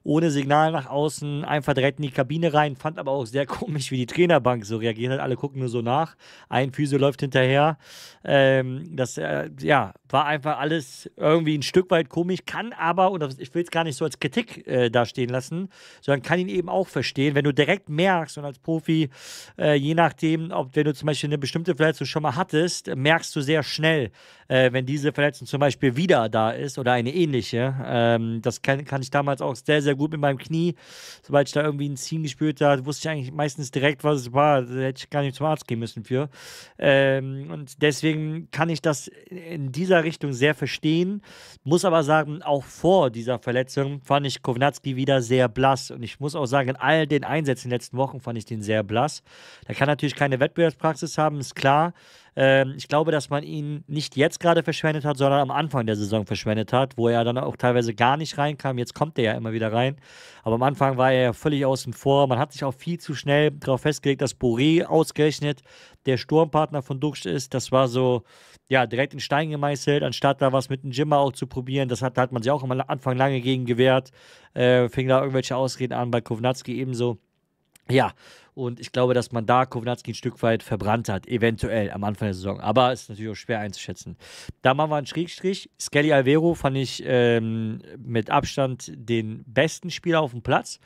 ohne Signal nach außen, einfach direkt in die Kabine rein. Fand aber auch sehr (laughs) komisch, wie die Trainerbank so reagiert hat. Alle gucken nur so nach. Ein Physio läuft hinterher. Ähm, das äh, ja, war einfach alles irgendwie ein Stück weit komisch, kann aber, und ich will es gar nicht so als Kritik äh, dastehen lassen, sondern kann ihn eben auch verstehen, wenn du direkt merkst und als Profi, äh, je nachdem, ob wenn du zum Beispiel eine bestimmte Verletzung schon mal hattest, merkst du sehr schnell, äh, wenn diese Verletzung zum Beispiel wieder da ist oder eine ähnliche. Ähm, das kann, kann ich damals auch sehr, sehr gut mit meinem Knie. Sobald ich da irgendwie ein Ziehen gespürt habe, wusste ich eigentlich meistens direkt, was es war. Da hätte ich gar nicht zum Arzt gehen müssen für. Ähm, und deswegen kann ich das in dieser Richtung sehr verstehen. Muss aber sagen, auch vor dieser Verletzung fand ich Kovnatski wieder sehr blass. Und ich muss auch sagen, in all den Einsätzen in den letzten Wochen fand ich den sehr blass. Der kann natürlich keine Wettbewerbspraxis haben, ist klar. Ähm, ich glaube, dass man ihn nicht jetzt gerade verschwendet hat, sondern am Anfang der Saison verschwendet hat, wo er dann auch teilweise gar nicht reinkam. Jetzt kommt er ja immer wieder rein. Aber am Anfang war er ja völlig außen vor. Man hat sich auch viel zu schnell darauf festgelegt, dass Boré ausgerechnet der Sturmpartner von Duxch ist. Das war so, ja, direkt in Stein gemeißelt, anstatt da was mit dem Jimmer auch zu probieren. Das hat, da hat man sich auch am Anfang lange gegen gewehrt. Äh, fing da irgendwelche Ausreden an, bei Kovnatski ebenso. Ja, und ich glaube, dass man da Kovnatski ein Stück weit verbrannt hat, eventuell am Anfang der Saison. Aber ist natürlich auch schwer einzuschätzen. Da machen wir einen Schrägstrich. Skelly Alvero fand ich ähm, mit Abstand den besten Spieler auf dem Platz.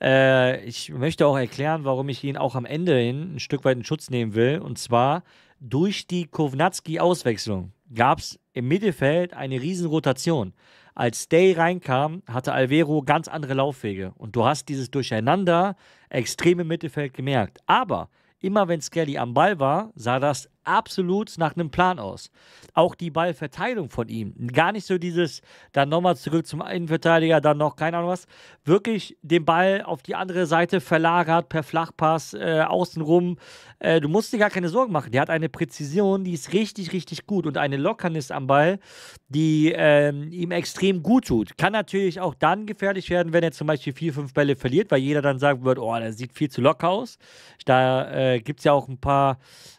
Äh, ich möchte auch erklären, warum ich ihn auch am Ende hin ein Stück weit in Schutz nehmen will. Und zwar durch die Kovnatski-Auswechslung gab es im Mittelfeld eine riesen Rotation. Als Day reinkam, hatte Alvero ganz andere Laufwege. Und du hast dieses Durcheinander extrem im Mittelfeld gemerkt. Aber immer wenn Skelly am Ball war, sah das absolut nach einem Plan aus. Auch die Ballverteilung von ihm. Gar nicht so dieses, dann nochmal zurück zum Innenverteidiger, dann noch, keine Ahnung was. Wirklich den Ball auf die andere Seite verlagert per Flachpass, äh, außenrum. Äh, du musst dir gar keine Sorgen machen. Der hat eine Präzision, die ist richtig, richtig gut und eine Lockernis am Ball, die äh, ihm extrem gut tut. Kann natürlich auch dann gefährlich werden, wenn er zum Beispiel vier, fünf Bälle verliert, weil jeder dann sagen wird, oh, der sieht viel zu locker aus. Da äh, gibt es ja auch ein paar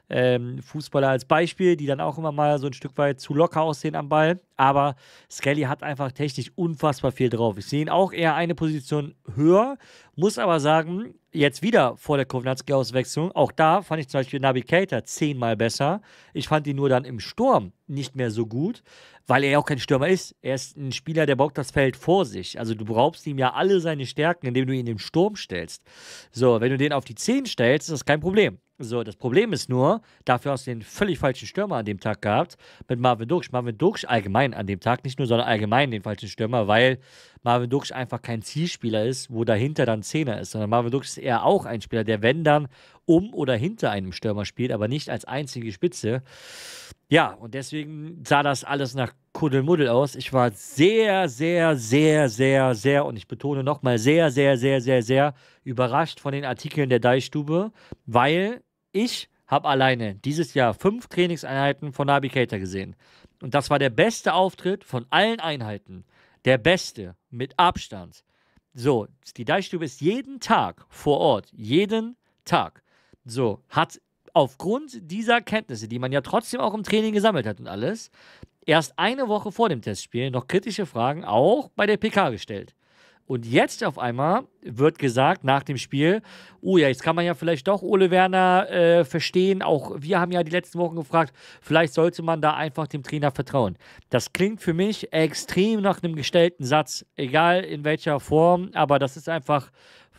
ähm, Fußballer als Beispiel, die dann auch immer mal so ein Stück weit zu locker aussehen am Ball. Aber Skelly hat einfach technisch unfassbar viel drauf. Ich sehe ihn auch eher eine Position höher, muss aber sagen, jetzt wieder vor der Kovnatski-Auswechslung, auch da fand ich zum Beispiel Nabi Keita zehnmal besser. Ich fand ihn nur dann im Sturm nicht mehr so gut, weil er ja auch kein Stürmer ist. Er ist ein Spieler, der bockt das Feld vor sich. Also du brauchst ihm ja alle seine Stärken, indem du ihn im Sturm stellst. So, wenn du den auf die 10 stellst, ist das kein Problem. So, das Problem ist nur, dafür hast du den völlig falschen Stürmer an dem Tag gehabt mit Marvin Duksch. Marvin Duksch allgemein an dem Tag, nicht nur, sondern allgemein den falschen Stürmer, weil Marvin Duksch einfach kein Zielspieler ist, wo dahinter dann Zehner ist, sondern Marvin Duksch ist eher auch ein Spieler, der, wenn dann, um oder hinter einem Stürmer spielt, aber nicht als einzige Spitze. Ja, und deswegen sah das alles nach Kuddelmuddel aus. Ich war sehr, sehr, sehr, sehr, sehr, und ich betone nochmal, sehr, sehr, sehr, sehr, sehr überrascht von den Artikeln der Deichstube, weil ich habe alleine dieses Jahr fünf Trainingseinheiten von Keita gesehen. Und das war der beste Auftritt von allen Einheiten. Der beste, mit Abstand. So, die Deichstube ist jeden Tag vor Ort. Jeden Tag. So, hat aufgrund dieser Kenntnisse, die man ja trotzdem auch im Training gesammelt hat und alles, erst eine Woche vor dem Testspiel noch kritische Fragen auch bei der PK gestellt. Und jetzt auf einmal wird gesagt nach dem Spiel, oh ja, jetzt kann man ja vielleicht doch Ole Werner äh, verstehen. Auch wir haben ja die letzten Wochen gefragt, vielleicht sollte man da einfach dem Trainer vertrauen. Das klingt für mich extrem nach einem gestellten Satz, egal in welcher Form, aber das ist einfach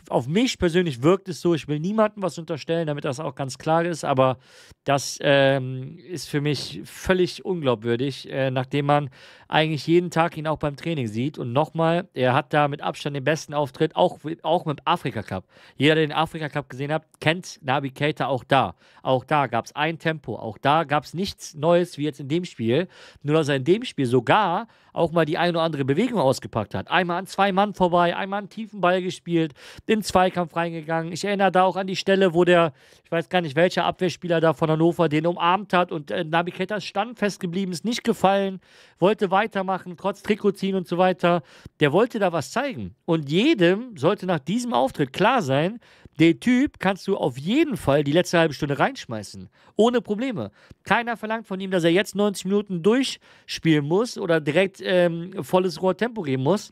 auf mich persönlich wirkt es so, ich will niemandem was unterstellen, damit das auch ganz klar ist, aber das ähm, ist für mich völlig unglaubwürdig, äh, nachdem man eigentlich jeden Tag ihn auch beim Training sieht. Und nochmal, er hat da mit Abstand den besten Auftritt, auch, auch mit Afrika Cup. Jeder, der den Afrika Cup gesehen hat, kennt Nabi Keita auch da. Auch da gab es ein Tempo, auch da gab es nichts Neues wie jetzt in dem Spiel. Nur, dass er in dem Spiel sogar auch mal die eine oder andere Bewegung ausgepackt hat. Einmal an zwei Mann vorbei, einmal einen tiefen Ball gespielt, den Zweikampf reingegangen. Ich erinnere da auch an die Stelle, wo der, ich weiß gar nicht, welcher Abwehrspieler da von Hannover den umarmt hat und äh, Nabi Keita stand festgeblieben, ist nicht gefallen, wollte weitermachen, trotz Trikot ziehen und so weiter. Der wollte da was zeigen. Und jedem sollte nach diesem Auftritt klar sein, den Typ kannst du auf jeden Fall die letzte halbe Stunde reinschmeißen. Ohne Probleme. Keiner verlangt von ihm, dass er jetzt 90 Minuten durchspielen muss oder direkt ähm, volles Rohrtempo geben muss.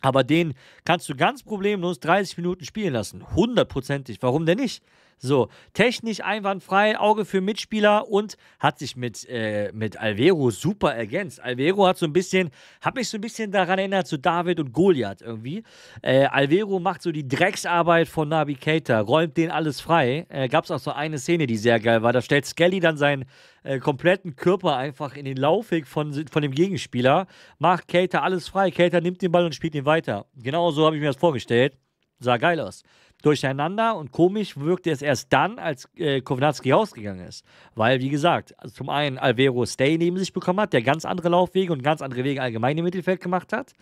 Aber den kannst du ganz problemlos 30 Minuten spielen lassen. Hundertprozentig. Warum denn nicht? So, technisch einwandfrei, Auge für Mitspieler und hat sich mit, äh, mit Alvero super ergänzt. Alvero hat so ein bisschen, hat mich so ein bisschen daran erinnert zu David und Goliath irgendwie. Äh, Alvero macht so die Drecksarbeit von Nabi Keita, räumt den alles frei. Äh, Gab es auch so eine Szene, die sehr geil war. Da stellt Skelly dann seinen äh, kompletten Körper einfach in den Laufweg von, von dem Gegenspieler, macht Keita alles frei. Keita nimmt den Ball und spielt ihn weiter. Genau so habe ich mir das vorgestellt. Sah geil aus durcheinander und komisch wirkte es erst dann, als äh, Kovnatski rausgegangen ist. Weil, wie gesagt, also zum einen Alvero Stay neben sich bekommen hat, der ganz andere Laufwege und ganz andere Wege allgemein im Mittelfeld gemacht hat.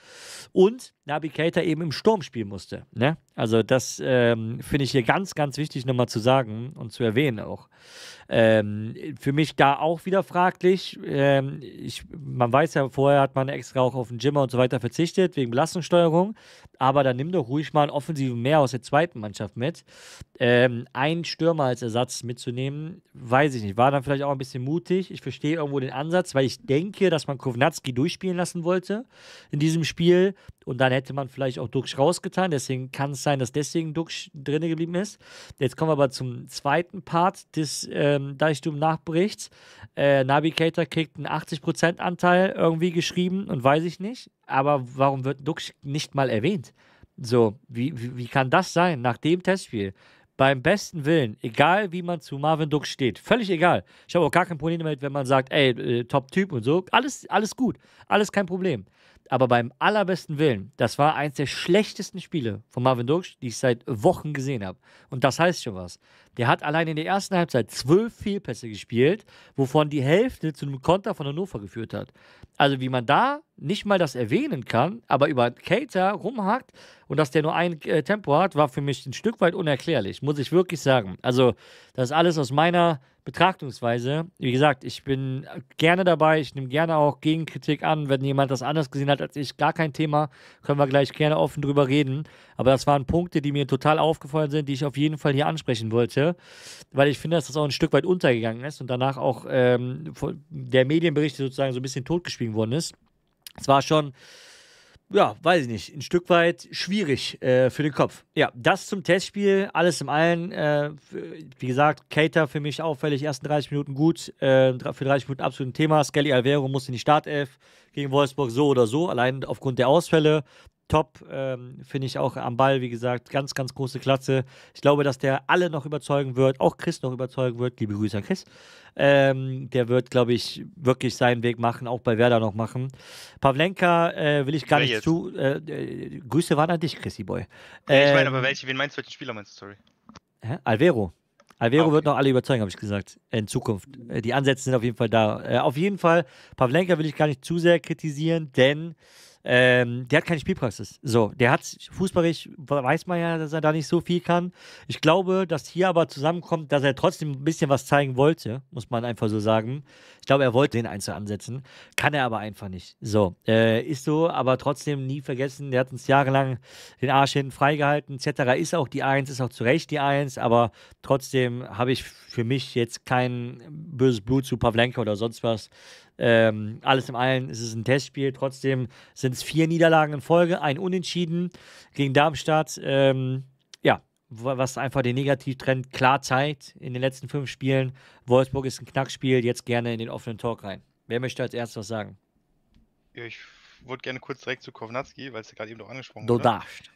Und Nabi Keita eben im Sturm spielen musste. Ne? Also das ähm, finde ich hier ganz, ganz wichtig nochmal zu sagen und zu erwähnen auch. Ähm, für mich da auch wieder fraglich. Ähm, ich, man weiß ja, vorher hat man extra auch auf den Gymmer und so weiter verzichtet, wegen Belastungssteuerung. Aber dann nimm doch ruhig mal einen offensiven mehr aus der zweiten Mannschaft mit. Ähm, einen Stürmer als Ersatz mitzunehmen, weiß ich nicht. War dann vielleicht auch ein bisschen mutig. Ich verstehe irgendwo den Ansatz, weil ich denke, dass man Kovnatski durchspielen lassen wollte in diesem Spiel. Und dann hätte man vielleicht auch Dux rausgetan. Deswegen kann es sein, dass deswegen Dux drin geblieben ist. Jetzt kommen wir aber zum zweiten Part des ähm, Deichtum-Nachberichts. Äh, Navigator kriegt einen 80% Anteil irgendwie geschrieben und weiß ich nicht. Aber warum wird Dux nicht mal erwähnt? So, wie, wie, wie kann das sein nach dem Testspiel? Beim besten Willen, egal wie man zu Marvin Dux steht, völlig egal. Ich habe auch gar kein Problem damit, wenn man sagt, ey, äh, Top-Typ und so. Alles, alles gut, alles kein Problem. Aber beim allerbesten Willen, das war eins der schlechtesten Spiele von Marvin Dux, die ich seit Wochen gesehen habe. Und das heißt schon was. Der hat allein in der ersten Halbzeit zwölf Fehlpässe gespielt, wovon die Hälfte zu einem Konter von Hannover geführt hat. Also wie man da nicht mal das erwähnen kann, aber über Cater rumhackt und dass der nur ein äh, Tempo hat, war für mich ein Stück weit unerklärlich, muss ich wirklich sagen. Also das ist alles aus meiner Betrachtungsweise. Wie gesagt, ich bin gerne dabei, ich nehme gerne auch Gegenkritik an, wenn jemand das anders gesehen hat als ich, gar kein Thema, können wir gleich gerne offen drüber reden. Aber das waren Punkte, die mir total aufgefallen sind, die ich auf jeden Fall hier ansprechen wollte, weil ich finde, dass das auch ein Stück weit untergegangen ist und danach auch ähm, der Medienbericht sozusagen so ein bisschen totgeschwiegen worden ist. Es war schon ja, weiß ich nicht, ein Stück weit schwierig äh, für den Kopf. Ja, das zum Testspiel, alles im Allen. Äh, wie gesagt, Cater für mich auffällig, ersten 30 Minuten gut, äh, für 30 Minuten absolut ein Thema. Skelly Alvero musste in die Startelf gegen Wolfsburg so oder so, allein aufgrund der Ausfälle top. Ähm, Finde ich auch am Ball, wie gesagt, ganz, ganz große Klasse. Ich glaube, dass der alle noch überzeugen wird, auch Chris noch überzeugen wird. Liebe Grüße an Chris. Ähm, der wird, glaube ich, wirklich seinen Weg machen, auch bei Werder noch machen. Pavlenka äh, will ich gar Wer nicht jetzt? zu. Äh, äh, Grüße waren an dich, Chrissy Boy. Nee, ich meine, aber Ähm, welche, wen meinst du, welchen Spieler meinst du, sorry? Hä? Alvero. Alvero Ah, okay. wird noch alle überzeugen, habe ich gesagt. In Zukunft. Äh, Die Ansätze sind auf jeden Fall da. Äh, auf jeden Fall, Pavlenka will ich gar nicht zu sehr kritisieren, denn ähm, der hat keine Spielpraxis. So, der hat fußballisch, weiß man ja, dass er da nicht so viel kann. Ich glaube, dass hier aber zusammenkommt, dass er trotzdem ein bisschen was zeigen wollte, muss man einfach so sagen. Ich glaube, er wollte den Einzel ansetzen, kann er aber einfach nicht. So, äh, ist so, aber trotzdem nie vergessen, der hat uns jahrelang den Arsch hinten freigehalten, etc. Ist auch die Eins, ist auch zu Recht die Eins, aber trotzdem habe ich für mich jetzt kein böses Blut zu Pavlenka oder sonst was. Ähm, alles im allen ist es ein Testspiel. Trotzdem sind es vier Niederlagen in Folge, ein Unentschieden gegen Darmstadt. Ähm, ja, wa- was einfach den Negativtrend klar zeigt in den letzten fünf Spielen. Wolfsburg ist ein Knackspiel, jetzt gerne in den offenen Talk rein. Wer möchte als erstes was sagen? Ja, ich würde gerne kurz direkt zu Kovnatski, weil es ja gerade eben noch angesprochen Du wurde. darfst.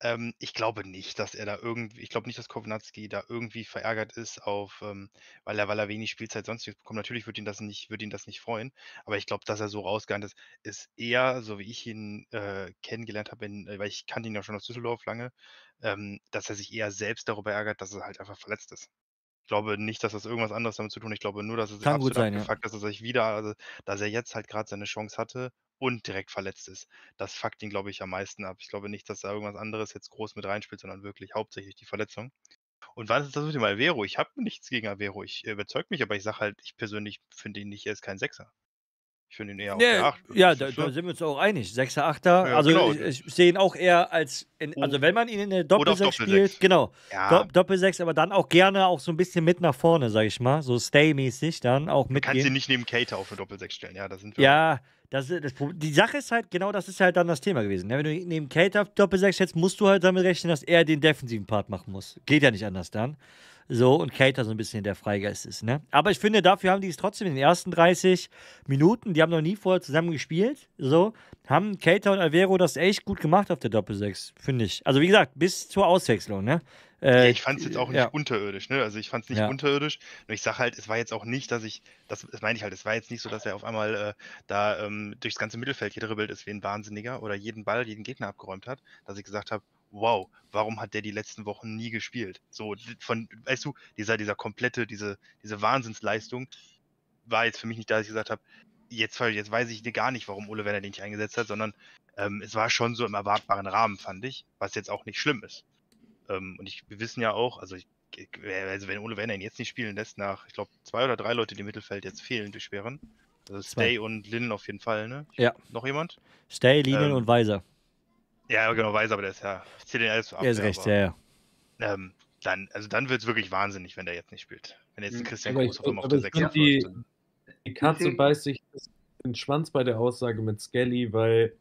Ähm, ich glaube nicht, dass er da irgendwie, ich glaube nicht, dass Kovnatski da irgendwie verärgert ist auf, ähm, weil er, weil er wenig Spielzeit sonst bekommt. Natürlich wird ihn das nicht, wird ihn das nicht freuen, aber ich glaube, dass er so rausgegangen ist, ist eher, so wie ich ihn äh, kennengelernt habe, äh, weil ich kannte ihn ja schon aus Düsseldorf lange, ähm, dass er sich eher selbst darüber ärgert, dass er halt einfach verletzt ist. Ich glaube nicht, dass das irgendwas anderes damit zu tun hat. Ich glaube nur, dass es Kann gut absolut sein, ja. abgefuckt ist, dass er sich wieder, also, dass er jetzt halt gerade seine Chance hatte und direkt verletzt ist. Das fuckt ihn, glaube ich, am meisten ab. Ich glaube nicht, dass da irgendwas anderes jetzt groß mit reinspielt, sondern wirklich hauptsächlich die Verletzung. Und was ist das mit dem Alvero? Ich habe nichts gegen Alvero. Ich er überzeugt mich, aber ich sage halt, ich persönlich finde ihn nicht, er ist kein Sechser. Ich finde ihn eher auf der Ja, 8. ja da, da sind wir uns auch einig. Sechser, Achter. Ja, also genau. ich, ich sehe ihn auch eher als, in, also wenn man ihn in der Doppelsechs spielt, Doppelsechs. genau, Ja. Do Doppelsechs, aber dann auch gerne auch so ein bisschen mit nach vorne, sag ich mal, so Stay-mäßig dann auch Du kannst ihn nicht neben Cater auf eine Doppel-6 stellen. Ja, da sind wir. Ja, das, das, die Sache ist halt, genau das ist halt dann das Thema gewesen. Ne? Wenn du neben Kate auf Doppelsechs setzt, musst du halt damit rechnen, dass er den defensiven Part machen muss. Geht ja nicht anders dann. So, und Cater so ein bisschen der Freigeist ist, ne? Aber ich finde, dafür haben die es trotzdem in den ersten 30 Minuten, die haben noch nie vorher zusammen gespielt, so, haben Cater und Alvero das echt gut gemacht auf der Doppelsechs, finde ich. Also, wie gesagt, bis zur Auswechslung, ne? Ja, Äh, ich fand es jetzt auch nicht ja. unterirdisch, ne? Also ich fand es nicht Ja. unterirdisch. Nur ich sage halt, es war jetzt auch nicht, dass ich, das, das meine ich halt, es war jetzt nicht so, dass er auf einmal äh, da ähm, durchs ganze Mittelfeld gedribbelt ist wie ein Wahnsinniger oder jeden Ball, jeden Gegner abgeräumt hat, dass ich gesagt habe, wow, warum hat der die letzten Wochen nie gespielt? So, von, weißt du, dieser, dieser komplette, diese, diese Wahnsinnsleistung war jetzt für mich nicht da, dass ich gesagt habe, jetzt, jetzt weiß ich gar nicht, warum Ole Werner den nicht eingesetzt hat, sondern ähm, es war schon so im erwartbaren Rahmen, fand ich, was jetzt auch nicht schlimm ist. Ähm, und ich, wir wissen ja auch, also, ich, also wenn Ole Werner ihn jetzt nicht spielen lässt, nach, ich glaube, zwei oder drei Leute, die im Mittelfeld jetzt fehlen durch Schweren. Also Stay und Lin auf jeden Fall, ne? Ja. Noch jemand? Stay, Linien Ähm, und Weiser. Ja, genau, weiß, aber der ist ja, ich zähle den alles zur Er ist recht, aber, ja, ja. Ähm, dann, also dann wird es wirklich wahnsinnig, wenn der jetzt nicht spielt. Wenn jetzt ein Christian Aber Groß auf auf der ich 6 find, die, die Katze beißt sich den Schwanz bei der Aussage mit Skelly, weil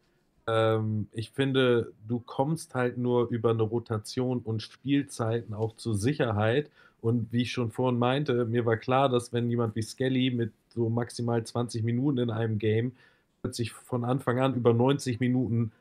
ähm, ich finde, du kommst halt nur über eine Rotation und Spielzeiten auch zur Sicherheit. Und wie ich schon vorhin meinte, mir war klar, dass wenn jemand wie Skelly mit so maximal 20 Minuten in einem Game plötzlich von Anfang an über 90 Minuten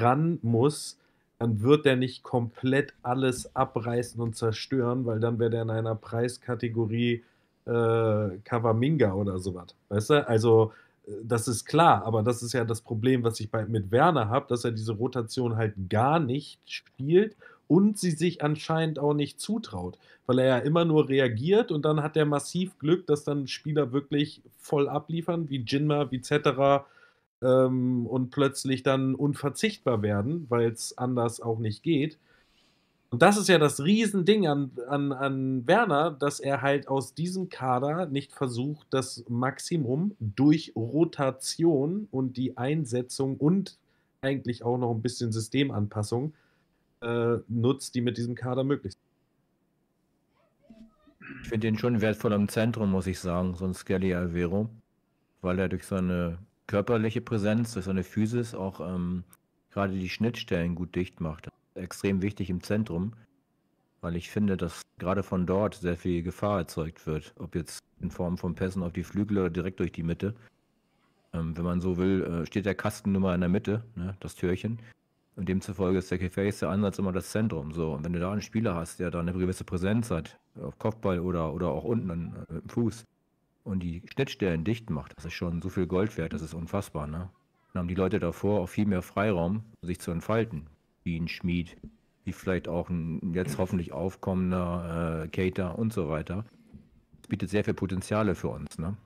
ran muss, dann wird der nicht komplett alles abreißen und zerstören, weil dann wäre der in einer Preiskategorie äh, Kavaminga oder sowas. Weißt du? Also, äh, das ist klar, aber das ist ja das Problem, was ich bei, mit Werner habe, dass er diese Rotation halt gar nicht spielt und sie sich anscheinend auch nicht zutraut, weil er ja immer nur reagiert und dann hat er massiv Glück, dass dann Spieler wirklich voll abliefern, wie Jinma, wie Cetera, ähm, und plötzlich dann unverzichtbar werden, weil es anders auch nicht geht. Und das ist ja das Riesending an, an, an Werner, dass er halt aus diesem Kader nicht versucht, das Maximum durch Rotation und die Einsetzung und eigentlich auch noch ein bisschen Systemanpassung äh, nutzt, die mit diesem Kader möglich sind. Ich finde ihn schon wertvoll im Zentrum, muss ich sagen, so ein Skelly Alvero, weil er durch seine körperliche Präsenz, durch seine Physis auch ähm, gerade die Schnittstellen gut dicht macht. Extrem wichtig im Zentrum, weil ich finde, dass gerade von dort sehr viel Gefahr erzeugt wird, ob jetzt in Form von Pässen auf die Flügel oder direkt durch die Mitte. Ähm, wenn man so will, äh, steht der Kasten nun mal in der Mitte, ne, das Türchen. Und demzufolge ist der gefährlichste Ansatz immer das Zentrum. So, und wenn du da einen Spieler hast, der da eine gewisse Präsenz hat, auf Kopfball oder, oder auch unten an, äh, Fuß, und die Schnittstellen dicht macht, das ist schon so viel Gold wert, das ist unfassbar, ne? Dann haben die Leute davor auch viel mehr Freiraum, sich zu entfalten. Wie ein Schmied, wie vielleicht auch ein jetzt hoffentlich aufkommender äh, Cater und so weiter. Das bietet sehr viel Potenziale für uns, ne?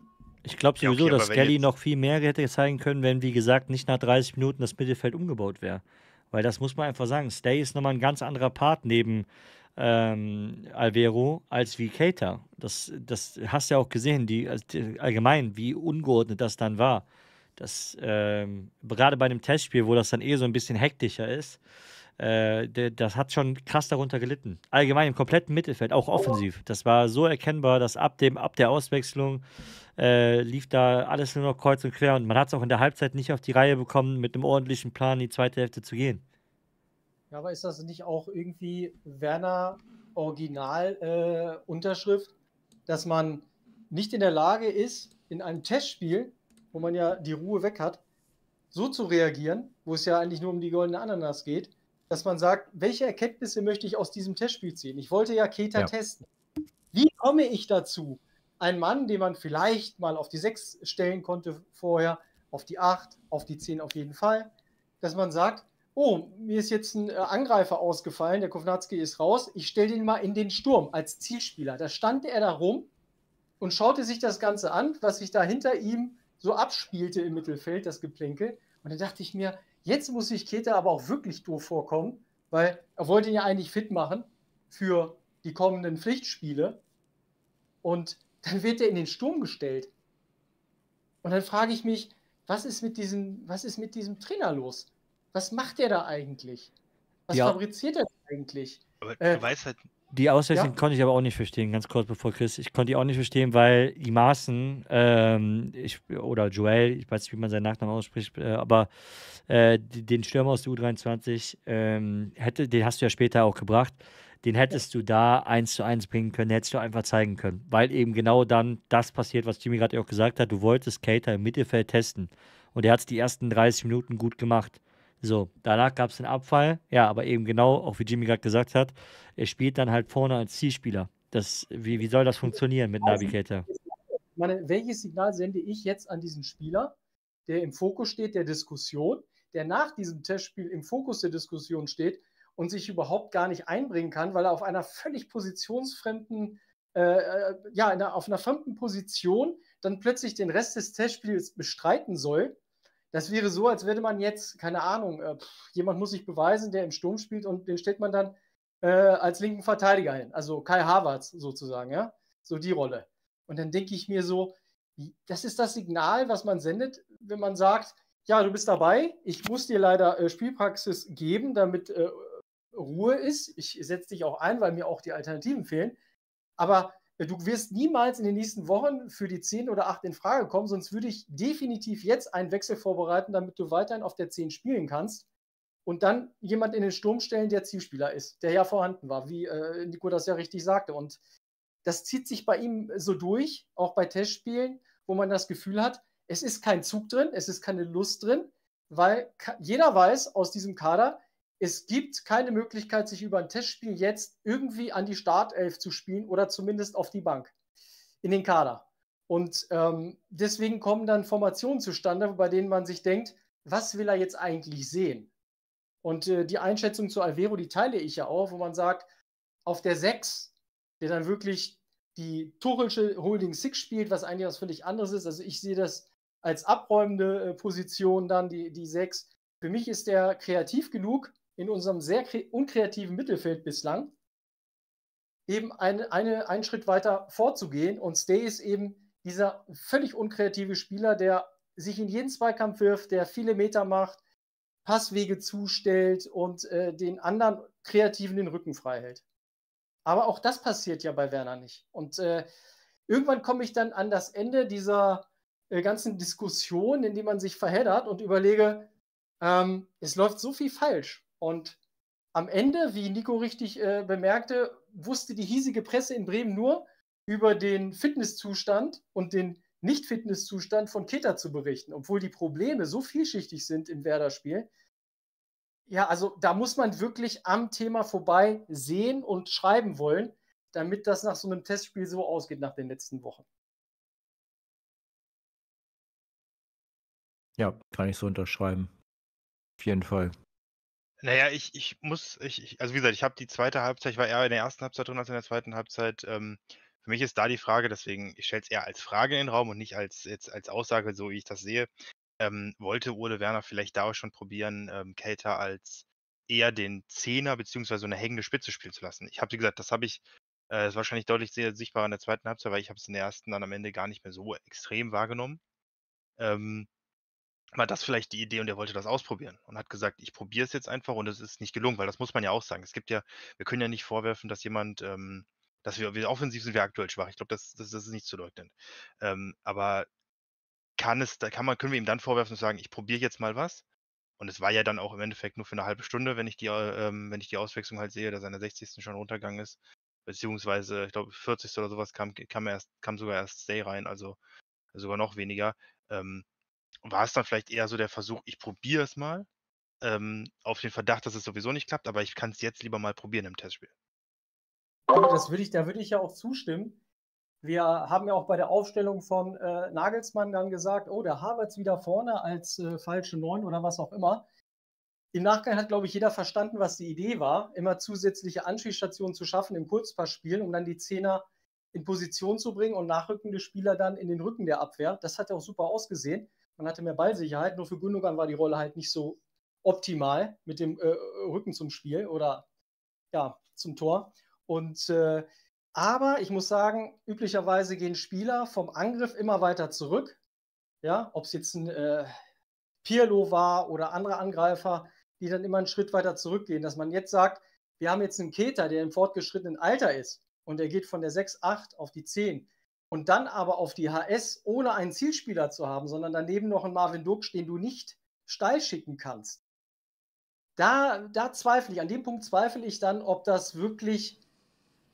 Ich glaube Ja, okay, sowieso, dass jetzt- noch viel mehr hätte zeigen können, wenn, wie gesagt, nicht nach 30 Minuten das Mittelfeld umgebaut wäre. Weil das muss man einfach sagen. Stay ist nochmal ein ganz anderer Part neben ähm, Alvero als wie Keita. Das, das hast du ja auch gesehen, die, allgemein, wie ungeordnet das dann war. Das, ähm, gerade bei einem Testspiel, wo das dann eh so ein bisschen hektischer ist, äh, das hat schon krass darunter gelitten. Allgemein im kompletten Mittelfeld, auch offensiv. Das war so erkennbar, dass ab, dem, ab der Auswechslung äh, lief da alles nur noch kreuz und quer und man hat es auch in der Halbzeit nicht auf die Reihe bekommen, mit einem ordentlichen Plan die zweite Hälfte zu gehen. Ja, aber ist das nicht auch irgendwie Werner Original äh, Unterschrift, dass man nicht in der Lage ist, in einem Testspiel, wo man ja die Ruhe weg hat, so zu reagieren, wo es ja eigentlich nur um die goldene Ananas geht, dass man sagt, welche Erkenntnisse möchte ich aus diesem Testspiel ziehen? Ich wollte ja Keta Ja. testen. Wie komme ich dazu, einen Mann, den man vielleicht mal auf die 6 stellen konnte vorher, auf die 8, auf die 10 auf jeden Fall, dass man sagt, oh, mir ist jetzt ein äh, Angreifer ausgefallen, der Kovnatski ist raus, ich stelle den mal in den Sturm als Zielspieler. Da stand er da rum und schaute sich das Ganze an, was sich da hinter ihm so abspielte im Mittelfeld, das Geplänkel. Und dann dachte ich mir, jetzt muss sich Keta aber auch wirklich doof vorkommen, weil er wollte ihn ja eigentlich fit machen für die kommenden Pflichtspiele. Und dann wird er in den Sturm gestellt. Und dann frage ich mich, was ist mit diesem, was ist mit diesem Trainer los? Was macht der da eigentlich? Was Ja. fabriziert er eigentlich? Aber Äh, du weißt halt, Die Auswechslung Ja. konnte ich aber auch nicht verstehen, ganz kurz bevor Chris. Ich konnte die auch nicht verstehen, weil die Maßen, ähm, ich, oder Joel, ich weiß nicht, wie man seinen Nachnamen ausspricht, äh, aber äh, den Stürmer aus der U23, ähm, hätte, den hast du ja später auch gebracht, den hättest du da eins zu eins bringen können, hättest du einfach zeigen können, weil eben genau dann das passiert, was Jimmy gerade auch gesagt hat, du wolltest Cater im Mittelfeld testen und er hat es die ersten 30 Minuten gut gemacht. So, danach gab es den Abfall. Ja, aber eben genau, auch wie Jimmy gerade gesagt hat, er spielt dann halt vorne als Zielspieler. Das, wie, wie soll das funktionieren mit Navigator? Ich meine, welches Signal sende ich jetzt an diesen Spieler, der im Fokus steht der Diskussion, der nach diesem Testspiel im Fokus der Diskussion steht und sich überhaupt gar nicht einbringen kann, weil er auf einer völlig positionsfremden, äh, äh, ja, in einer, auf einer fremden Position dann plötzlich den Rest des Testspiels bestreiten soll. Das wäre so, als würde man jetzt, keine Ahnung, äh, pff, jemand muss sich beweisen, der im Sturm spielt und den stellt man dann äh, als linken Verteidiger hin. Also Kai Havertz sozusagen, ja. So die Rolle. Und dann denke ich mir so, das ist das Signal, was man sendet, wenn man sagt, ja, du bist dabei, ich muss dir leider äh, Spielpraxis geben, damit äh, Ruhe ist. Ich setze dich auch ein, weil mir auch die Alternativen fehlen. Aber du wirst niemals in den nächsten Wochen für die 10 oder 8 in Frage kommen, sonst würde ich definitiv jetzt einen Wechsel vorbereiten, damit du weiterhin auf der 10 spielen kannst und dann jemand in den Sturm stellen, der Zielspieler ist, der ja vorhanden war, wie äh, Nico das ja richtig sagte. Und das zieht sich bei ihm so durch, auch bei Testspielen, wo man das Gefühl hat, es ist kein Zug drin, es ist keine Lust drin, weil jeder weiß aus diesem Kader, es gibt keine Möglichkeit, sich über ein Testspiel jetzt irgendwie an die Startelf zu spielen oder zumindest auf die Bank in den Kader. Und ähm, deswegen kommen dann Formationen zustande, bei denen man sich denkt, was will er jetzt eigentlich sehen? Und äh, die Einschätzung zu Alvero, die teile ich ja auch, wo man sagt, auf der 6, der dann wirklich die Tuchelsche Holding Six spielt, was eigentlich was völlig anderes ist. Also ich sehe das als abräumende äh, Position dann, die, die 6. Für mich ist der kreativ genug, in unserem sehr unkreativen Mittelfeld bislang eben eine, eine, einen Schritt weiter vorzugehen. Und Stay ist eben dieser völlig unkreative Spieler, der sich in jeden Zweikampf wirft, der viele Meter macht, Passwege zustellt und äh, den anderen Kreativen den Rücken frei hält. Aber auch das passiert ja bei Werner nicht. Und äh, irgendwann komme ich dann an das Ende dieser äh, ganzen Diskussion, in die man sich verheddert und überlege, ähm, es läuft so viel falsch. Und am Ende, wie Nico richtig äh, bemerkte, wusste die hiesige Presse in Bremen nur über den Fitnesszustand und den Nicht-Fitnesszustand von Keter zu berichten, obwohl die Probleme so vielschichtig sind im Werder-Spiel. Ja, also da muss man wirklich am Thema vorbei sehen und schreiben wollen, damit das nach so einem Testspiel so ausgeht nach den letzten Wochen. Ja, kann ich so unterschreiben. Auf jeden Fall. Naja, ich, ich muss, ich, ich, also wie gesagt, ich habe die zweite Halbzeit, ich war eher in der ersten Halbzeit drin als in der zweiten Halbzeit. Ähm, für mich ist da die Frage, deswegen, ich stelle es eher als Frage in den Raum und nicht als jetzt als Aussage, so wie ich das sehe. Ähm, wollte Ole Werner vielleicht da auch schon probieren, ähm, Cater als eher den Zehner beziehungsweise eine hängende Spitze spielen zu lassen. Ich habe, wie gesagt, das habe ich, äh, ist wahrscheinlich deutlich sehr sichtbar in der zweiten Halbzeit, weil ich habe es in der ersten dann am Ende gar nicht mehr so extrem wahrgenommen. Ähm, war das vielleicht die Idee und er wollte das ausprobieren und hat gesagt, ich probiere es jetzt einfach und es ist nicht gelungen, weil das muss man ja auch sagen. Es gibt ja, wir können ja nicht vorwerfen, dass jemand, ähm, dass wir, wir offensiv sind wir aktuell schwach. Ich glaube, das, das, das ist nicht zu leugnen. Ähm, aber kann es, da kann man, können wir ihm dann vorwerfen und sagen, ich probiere jetzt mal was. Und es war ja dann auch im Endeffekt nur für eine halbe Stunde, wenn ich die, ähm, wenn ich die Auswechslung halt sehe, dass er in der 60. schon runtergegangen ist. Beziehungsweise, ich glaube, 40. oder sowas kam, kam, erst, kam sogar erst Stay rein, also sogar noch weniger. Ähm, war es dann vielleicht eher so der Versuch, ich probiere es mal, ähm, auf den Verdacht, dass es sowieso nicht klappt, aber ich kann es jetzt lieber mal probieren im Testspiel. Das würde ich, da würde ich ja auch zustimmen. Wir haben ja auch bei der Aufstellung von äh, Nagelsmann dann gesagt, oh, der Havertz wieder vorne als äh, falsche Neun oder was auch immer. Im Nachgang hat, glaube ich, jeder verstanden, was die Idee war, immer zusätzliche Anschließstationen zu schaffen im Kurzpassspiel, um dann die Zehner in Position zu bringen und nachrückende Spieler dann in den Rücken der Abwehr. Das hat ja auch super ausgesehen. Man hatte mehr Ballsicherheit, nur für Gündogan war die Rolle halt nicht so optimal mit dem äh, Rücken zum Spiel oder ja, zum Tor. Und äh, aber ich muss sagen, üblicherweise gehen Spieler vom Angriff immer weiter zurück. Ja, ob es jetzt ein äh, Pirlo war oder andere Angreifer, die dann immer einen Schritt weiter zurückgehen. Dass man jetzt sagt, wir haben jetzt einen Keter, der im fortgeschrittenen Alter ist und der geht von der 6, 8 auf die 10 und dann aber auf die HS, ohne einen Zielspieler zu haben, sondern daneben noch einen Marvin Dux, den du nicht steil schicken kannst. Da, da zweifle ich, an dem Punkt zweifle ich dann, ob das wirklich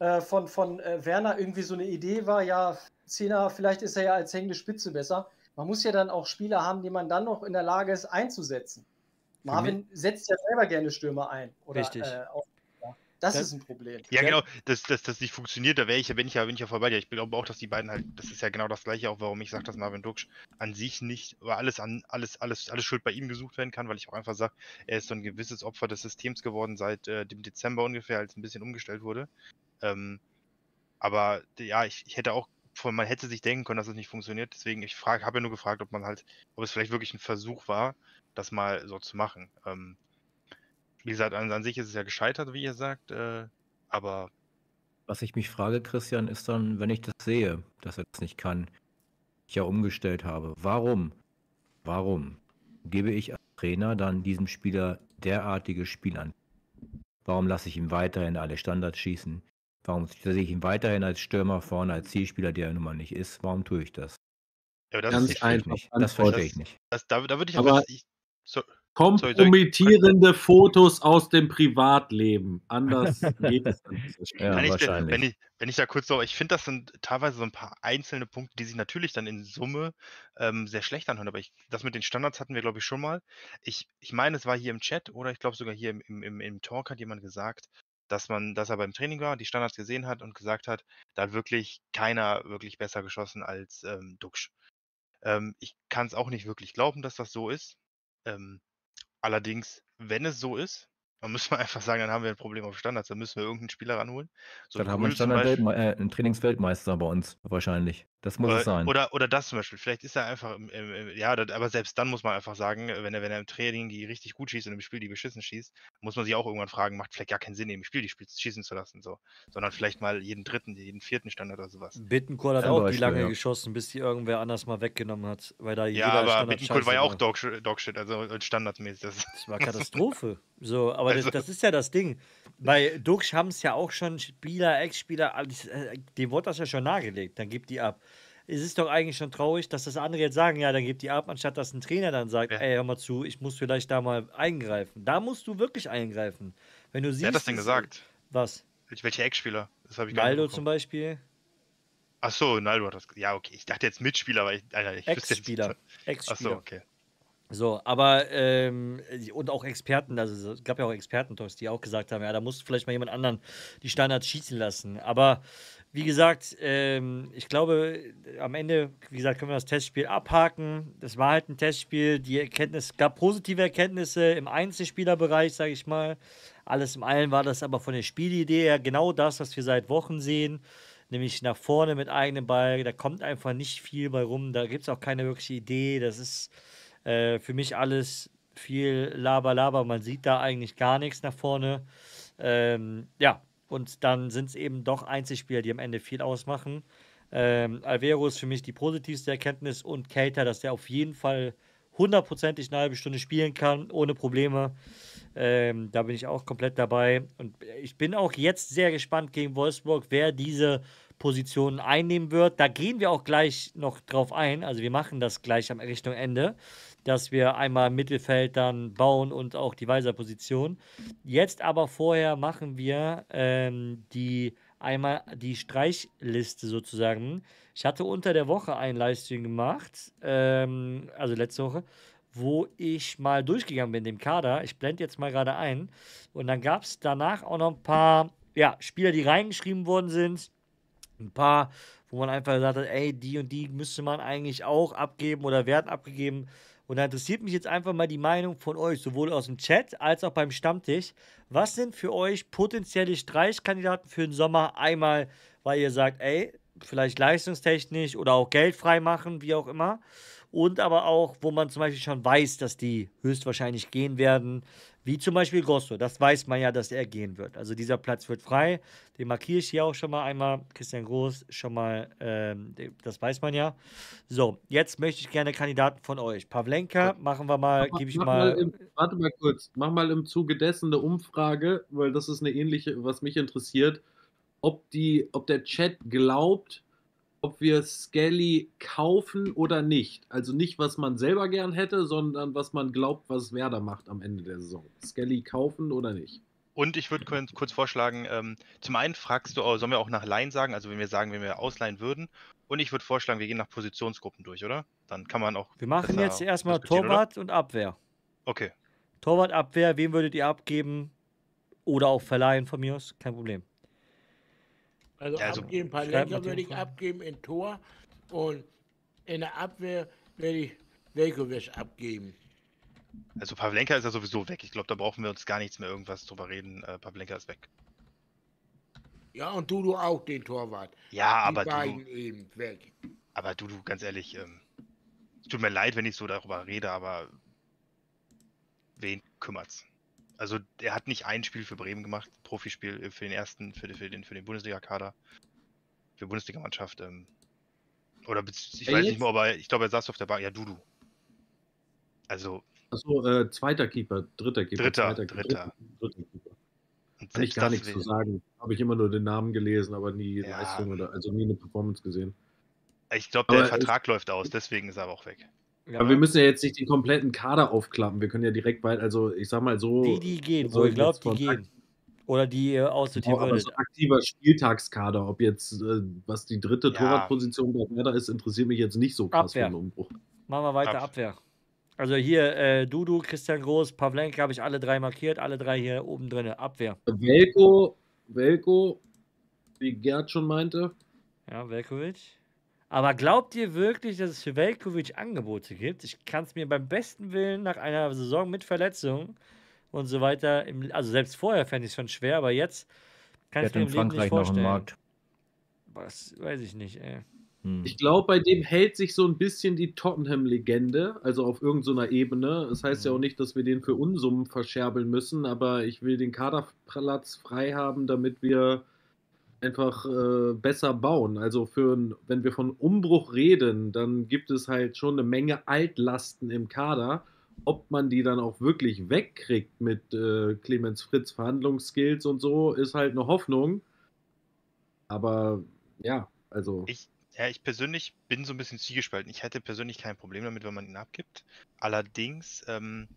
äh, von, von äh, Werner irgendwie so eine Idee war, ja, Zehner, vielleicht ist er ja als hängende Spitze besser. Man muss ja dann auch Spieler haben, die man dann noch in der Lage ist einzusetzen. Marvin setzt ja selber gerne Stürmer ein. Oder, Richtig. Äh, auf das, das, ist ein Problem. Ja, genau, dass das, das nicht funktioniert, da wäre ich, bin ich ja, bin ich ja vorbei. Ich glaube auch, dass die beiden halt, das ist ja genau das gleiche, auch warum ich sage, dass Marvin Duksch an sich nicht, aber alles an, alles, alles, alles Schuld bei ihm gesucht werden kann, weil ich auch einfach sage, er ist so ein gewisses Opfer des Systems geworden seit äh, dem Dezember ungefähr, als ein bisschen umgestellt wurde. Ähm, aber ja, ich, ich hätte auch man hätte sich denken können, dass es nicht funktioniert. Deswegen, ich frage, habe ja nur gefragt, ob man halt, ob es vielleicht wirklich ein Versuch war, das mal so zu machen. Ähm, wie gesagt, an, an sich ist es ja gescheitert, wie ihr sagt, äh, aber Was ich mich frage, Christian, ist dann, wenn ich das sehe, dass er das nicht kann, ich ja umgestellt habe, warum, warum gebe ich als Trainer dann diesem Spieler derartige Spiel an? Warum lasse ich ihn weiterhin alle Standards schießen? Warum sehe ich ihn weiterhin als Stürmer vorne, als Zielspieler, der er nun mal nicht ist? Warum tue ich das? Ja, das das ist verstehe ich einfach nicht. Das verstehe ich nicht. das, da, da würde ich Aber- aber. Ich, so. Kompromittierende Fotos aus dem Privatleben. Anders (laughs) geht es Stelle. Ja, Kann ich, dir- wahrscheinlich. wenn, ich, wenn ich da kurz so, ich finde, das sind teilweise so ein paar einzelne Punkte, die sich natürlich dann in Summe ähm, sehr schlecht anhören. Aber ich, das mit den Standards hatten wir, glaube ich, schon mal. Ich, ich meine, es war hier im Chat oder ich glaube sogar hier im, im, im, im Talk hat jemand gesagt, dass man, dass er beim Training war, die Standards gesehen hat und gesagt hat, da hat wirklich keiner wirklich besser geschossen als ähm, Duxch. Ähm, ich kann es auch nicht wirklich glauben, dass das so ist. Ähm, allerdings, wenn es so ist, dann müssen wir (laughs) einfach sagen, dann haben wir ein Problem auf Standards, dann müssen wir irgendeinen Spieler ranholen. So Dann haben wir einen, Standard äh, einen Trainingsweltmeister bei uns, wahrscheinlich. Das muss es Oder, sein. oder, oder das zum Beispiel. Vielleicht ist er einfach, im, im, im, ja, da- aber selbst dann muss man einfach sagen, äh, wenn er, wenn er im Training die richtig gut schießt und im Spiel die beschissen schießt, muss man sich auch irgendwann fragen, macht vielleicht gar keinen Sinn, im Spiel die Spiel schießen zu lassen, so. Sondern vielleicht mal jeden dritten, jeden vierten Standard oder sowas. Bittencourt hat Zum auch die Beispiel, lange ja. geschossen, bis die irgendwer anders mal weggenommen hat, weil da Ja, aber Standard Bittencourt war ja auch Dogshit, Dogshit also standardmäßig. Das, Das (laughs) war Katastrophe. So, aber Also- das, das ist ja das Ding. Bei Dux haben es ja auch schon Spieler, Ex-Spieler, alles, äh, dem wurde das ja schon nahegelegt. Dann gibt die ab. Es ist doch eigentlich schon traurig, dass das andere jetzt sagen, ja, dann gibt die ab, anstatt dass ein Trainer dann sagt, Ja. ey, hör mal zu, ich muss vielleicht da mal eingreifen. Da musst du wirklich eingreifen. Wenn du siehst. Wer hat das denn es- gesagt? Was? Welche- Ex-Spieler? Das habe ich Naldo zum Beispiel? Ach so, Naldo hat das. Ja, okay. Ich dachte jetzt Mitspieler, weil ich. Alter, ich Ex-Spieler. Ach so, okay. So, aber ähm, und auch Experten, also es gab ja auch Experten-Talks, die auch gesagt haben, ja, da musst du vielleicht mal jemand anderen die Standards schießen lassen. Aber wie gesagt, ähm, ich glaube, am Ende, wie gesagt, können wir das Testspiel abhaken. Das war halt ein Testspiel. Die Erkenntnis gab positive Erkenntnisse im Einzelspielerbereich, sage ich mal. Alles im allen war das aber von der Spielidee her genau das, was wir seit Wochen sehen. Nämlich nach vorne mit eigenem Ball. Da kommt einfach nicht viel bei rum. Da gibt es auch keine wirkliche Idee. Das ist äh, für mich alles viel Laber, Laber. Man sieht da eigentlich gar nichts nach vorne. Ähm, ja, und dann sind es eben doch Einzelspieler, die am Ende viel ausmachen. Ähm, Alvero ist für mich die positivste Erkenntnis und Cater, dass der auf jeden Fall hundertprozentig eine halbe Stunde spielen kann, ohne Probleme. Ähm, da bin ich auch komplett dabei. Und ich bin auch jetzt sehr gespannt gegen Wolfsburg, wer diese Position einnehmen wird. Da gehen wir auch gleich noch drauf ein. Also wir machen das gleich am Richtung Ende, dass wir einmal Mittelfeld dann bauen und auch die Weiser-Position. Jetzt aber vorher machen wir ähm, die einmal die Streichliste sozusagen. Ich hatte unter der Woche einen Livestream gemacht, ähm, also letzte Woche, wo ich mal durchgegangen bin, dem Kader. Ich blende jetzt mal gerade ein. Und dann gab es danach auch noch ein paar ja, Spieler, die reingeschrieben worden sind. Ein paar, wo man einfach gesagt hat, ey, die und die müsste man eigentlich auch abgeben oder werden abgegeben. Und da interessiert mich jetzt einfach mal die Meinung von euch, sowohl aus dem Chat als auch beim Stammtisch. Was sind für euch potenzielle Streichkandidaten für den Sommer? Einmal, weil ihr sagt, ey, vielleicht leistungstechnisch oder auch Geld frei machen, wie auch immer. Und aber auch, wo man zum Beispiel schon weiß, dass die höchstwahrscheinlich gehen werden, wie zum Beispiel Grosso. Das weiß man ja, dass er gehen wird. Also dieser Platz wird frei. Den markiere ich hier auch schon mal einmal. Christian Groß schon mal, ähm, das weiß man ja. So, jetzt möchte ich gerne Kandidaten von euch. Pavlenka, machen wir mal, gebe ich mach mal. im, warte mal kurz, mach mal im Zuge dessen eine Umfrage, weil das ist eine ähnliche, was mich interessiert, ob die, ob der Chat glaubt, ob wir Skelly kaufen oder nicht. Also nicht, was man selber gern hätte, sondern was man glaubt, was Werder macht am Ende der Saison. Skelly kaufen oder nicht? Und ich würde kurz, vorschlagen, ähm, zum einen fragst du, oh, sollen wir auch nach Laien sagen, also wenn wir sagen, wenn wir ausleihen würden. Und ich würde vorschlagen, wir gehen nach Positionsgruppen durch, oder? Dann kann man auch. Wir machen jetzt erstmal diskutieren, oder? Torwart und Abwehr. Okay. Torwart, Abwehr, wen würdet ihr abgeben? Oder auch verleihen von mir aus? Kein Problem. Also, Ja, also- abgeben, Palenka würde ich Fall. abgeben in Tor und in der Abwehr werde ich Velkovic abgeben. Also Pavlenka ist ja sowieso weg. Ich glaube, da brauchen wir uns gar nichts mehr irgendwas drüber reden. Äh, Pavlenka ist weg. Ja, und Dudu auch, den Torwart. Ja, Die aber beiden du, eben weg. aber du, du, ganz ehrlich, ähm, es tut mir leid, wenn ich so darüber rede, aber wen kümmert's? Also er hat nicht ein Spiel für Bremen gemacht, Profispiel äh, für den ersten, für, den- für den, für den Bundesliga-Kader, für Bundesligamannschaft. Ähm, oder ich weiß nicht jetzt? mehr, aber ich glaube, er saß auf der Bank. Ja, Dudu. Also, Achso, äh, zweiter Keeper, dritter Keeper. Dritter, zweiter, dritter. dritter Keeper. Kann ich gar nichts zu sagen. Habe ich immer nur den Namen gelesen, aber nie Ja. Leistung oder also nie eine Performance gesehen. Ich glaube, der Vertrag läuft aus, deswegen ist er aber auch weg. Ja, Aber wir müssen ja jetzt nicht den kompletten Kader aufklappen. Wir können ja direkt weit, also ich sag mal so. die, die gehen, so wo ich glaube, die gehen. Oder die ihr aussortieren Genau, so aktiver Spieltagskader, ob jetzt, äh, was die dritte Ja. Torwartposition bei Werder ist, interessiert mich jetzt nicht so krass Abwehr. für einen Umbruch. Machen wir weiter, Ab- Abwehr. Also hier äh, Dudu, Christian Groß, Pavlenka habe ich alle drei markiert, alle drei hier oben drin. Abwehr. Velko, Velko, wie Gerd schon meinte, Ja, Velkovic. Aber glaubt ihr wirklich, dass es für Velkovic Angebote gibt? Ich kann es mir beim besten Willen nach einer Saison mit Verletzung und so weiter, im, also selbst vorher fände ich es schon schwer, aber jetzt kann ich hat mir im Leben nicht Frankreich noch einen vorstellen. Markt. Was weiß ich nicht, ey. Hm. Ich glaube, bei dem hält sich so ein bisschen die Tottenham-Legende, also auf irgendeiner Ebene. Das heißt ja auch Mhm. nicht, dass wir den für Unsummen verscherbeln müssen, aber ich will den Kaderplatz frei haben, damit wir einfach äh, besser bauen. Also für, wenn wir von Umbruch reden, dann gibt es halt schon eine Menge Altlasten im Kader. Ob man die dann auch wirklich wegkriegt mit äh, Clemens Fritz Verhandlungsskills und so, ist halt eine Hoffnung. Aber ja, also. Ich, ja, ich persönlich bin so ein bisschen zwiegespalten. Ich hätte persönlich kein Problem damit, wenn man ihn abgibt. Allerdings ähm,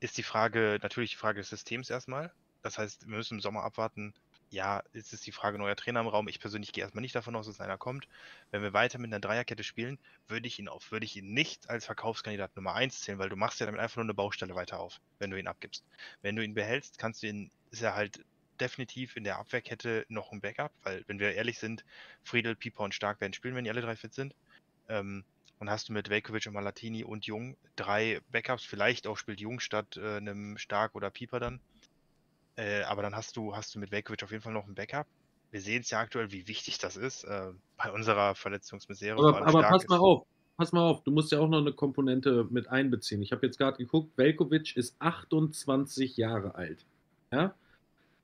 ist die Frage natürlich die Frage des Systems erstmal. Das heißt, wir müssen im Sommer abwarten. Ja, es ist die Frage neuer Trainer im Raum. Ich persönlich gehe erstmal nicht davon aus, dass einer kommt. Wenn wir weiter mit einer Dreierkette spielen, würde ich ihn auf, würde ich ihn nicht als Verkaufskandidat Nummer 1 zählen, weil du machst ja damit einfach nur eine Baustelle weiter auf, wenn du ihn abgibst. Wenn du ihn behältst, kannst du ihn, ist er halt definitiv in der Abwehrkette noch ein Backup, weil, wenn wir ehrlich sind, Friedel, Pieper und Stark werden spielen, wenn die alle drei fit sind. Ähm, und hast du mit Velkovic und Malatini und Jung drei Backups, vielleicht auch spielt Jung statt äh, einem Stark oder Pieper dann. Äh, aber dann hast du, hast du mit Velkovic auf jeden Fall noch ein Backup. Wir sehen es ja aktuell, wie wichtig das ist äh, bei unserer Verletzungsmisere. Aber, aber pass mal ist- auf, pass mal auf, du musst ja auch noch eine Komponente mit einbeziehen. Ich habe jetzt gerade geguckt, Velkovic ist 28 Jahre alt. Ja?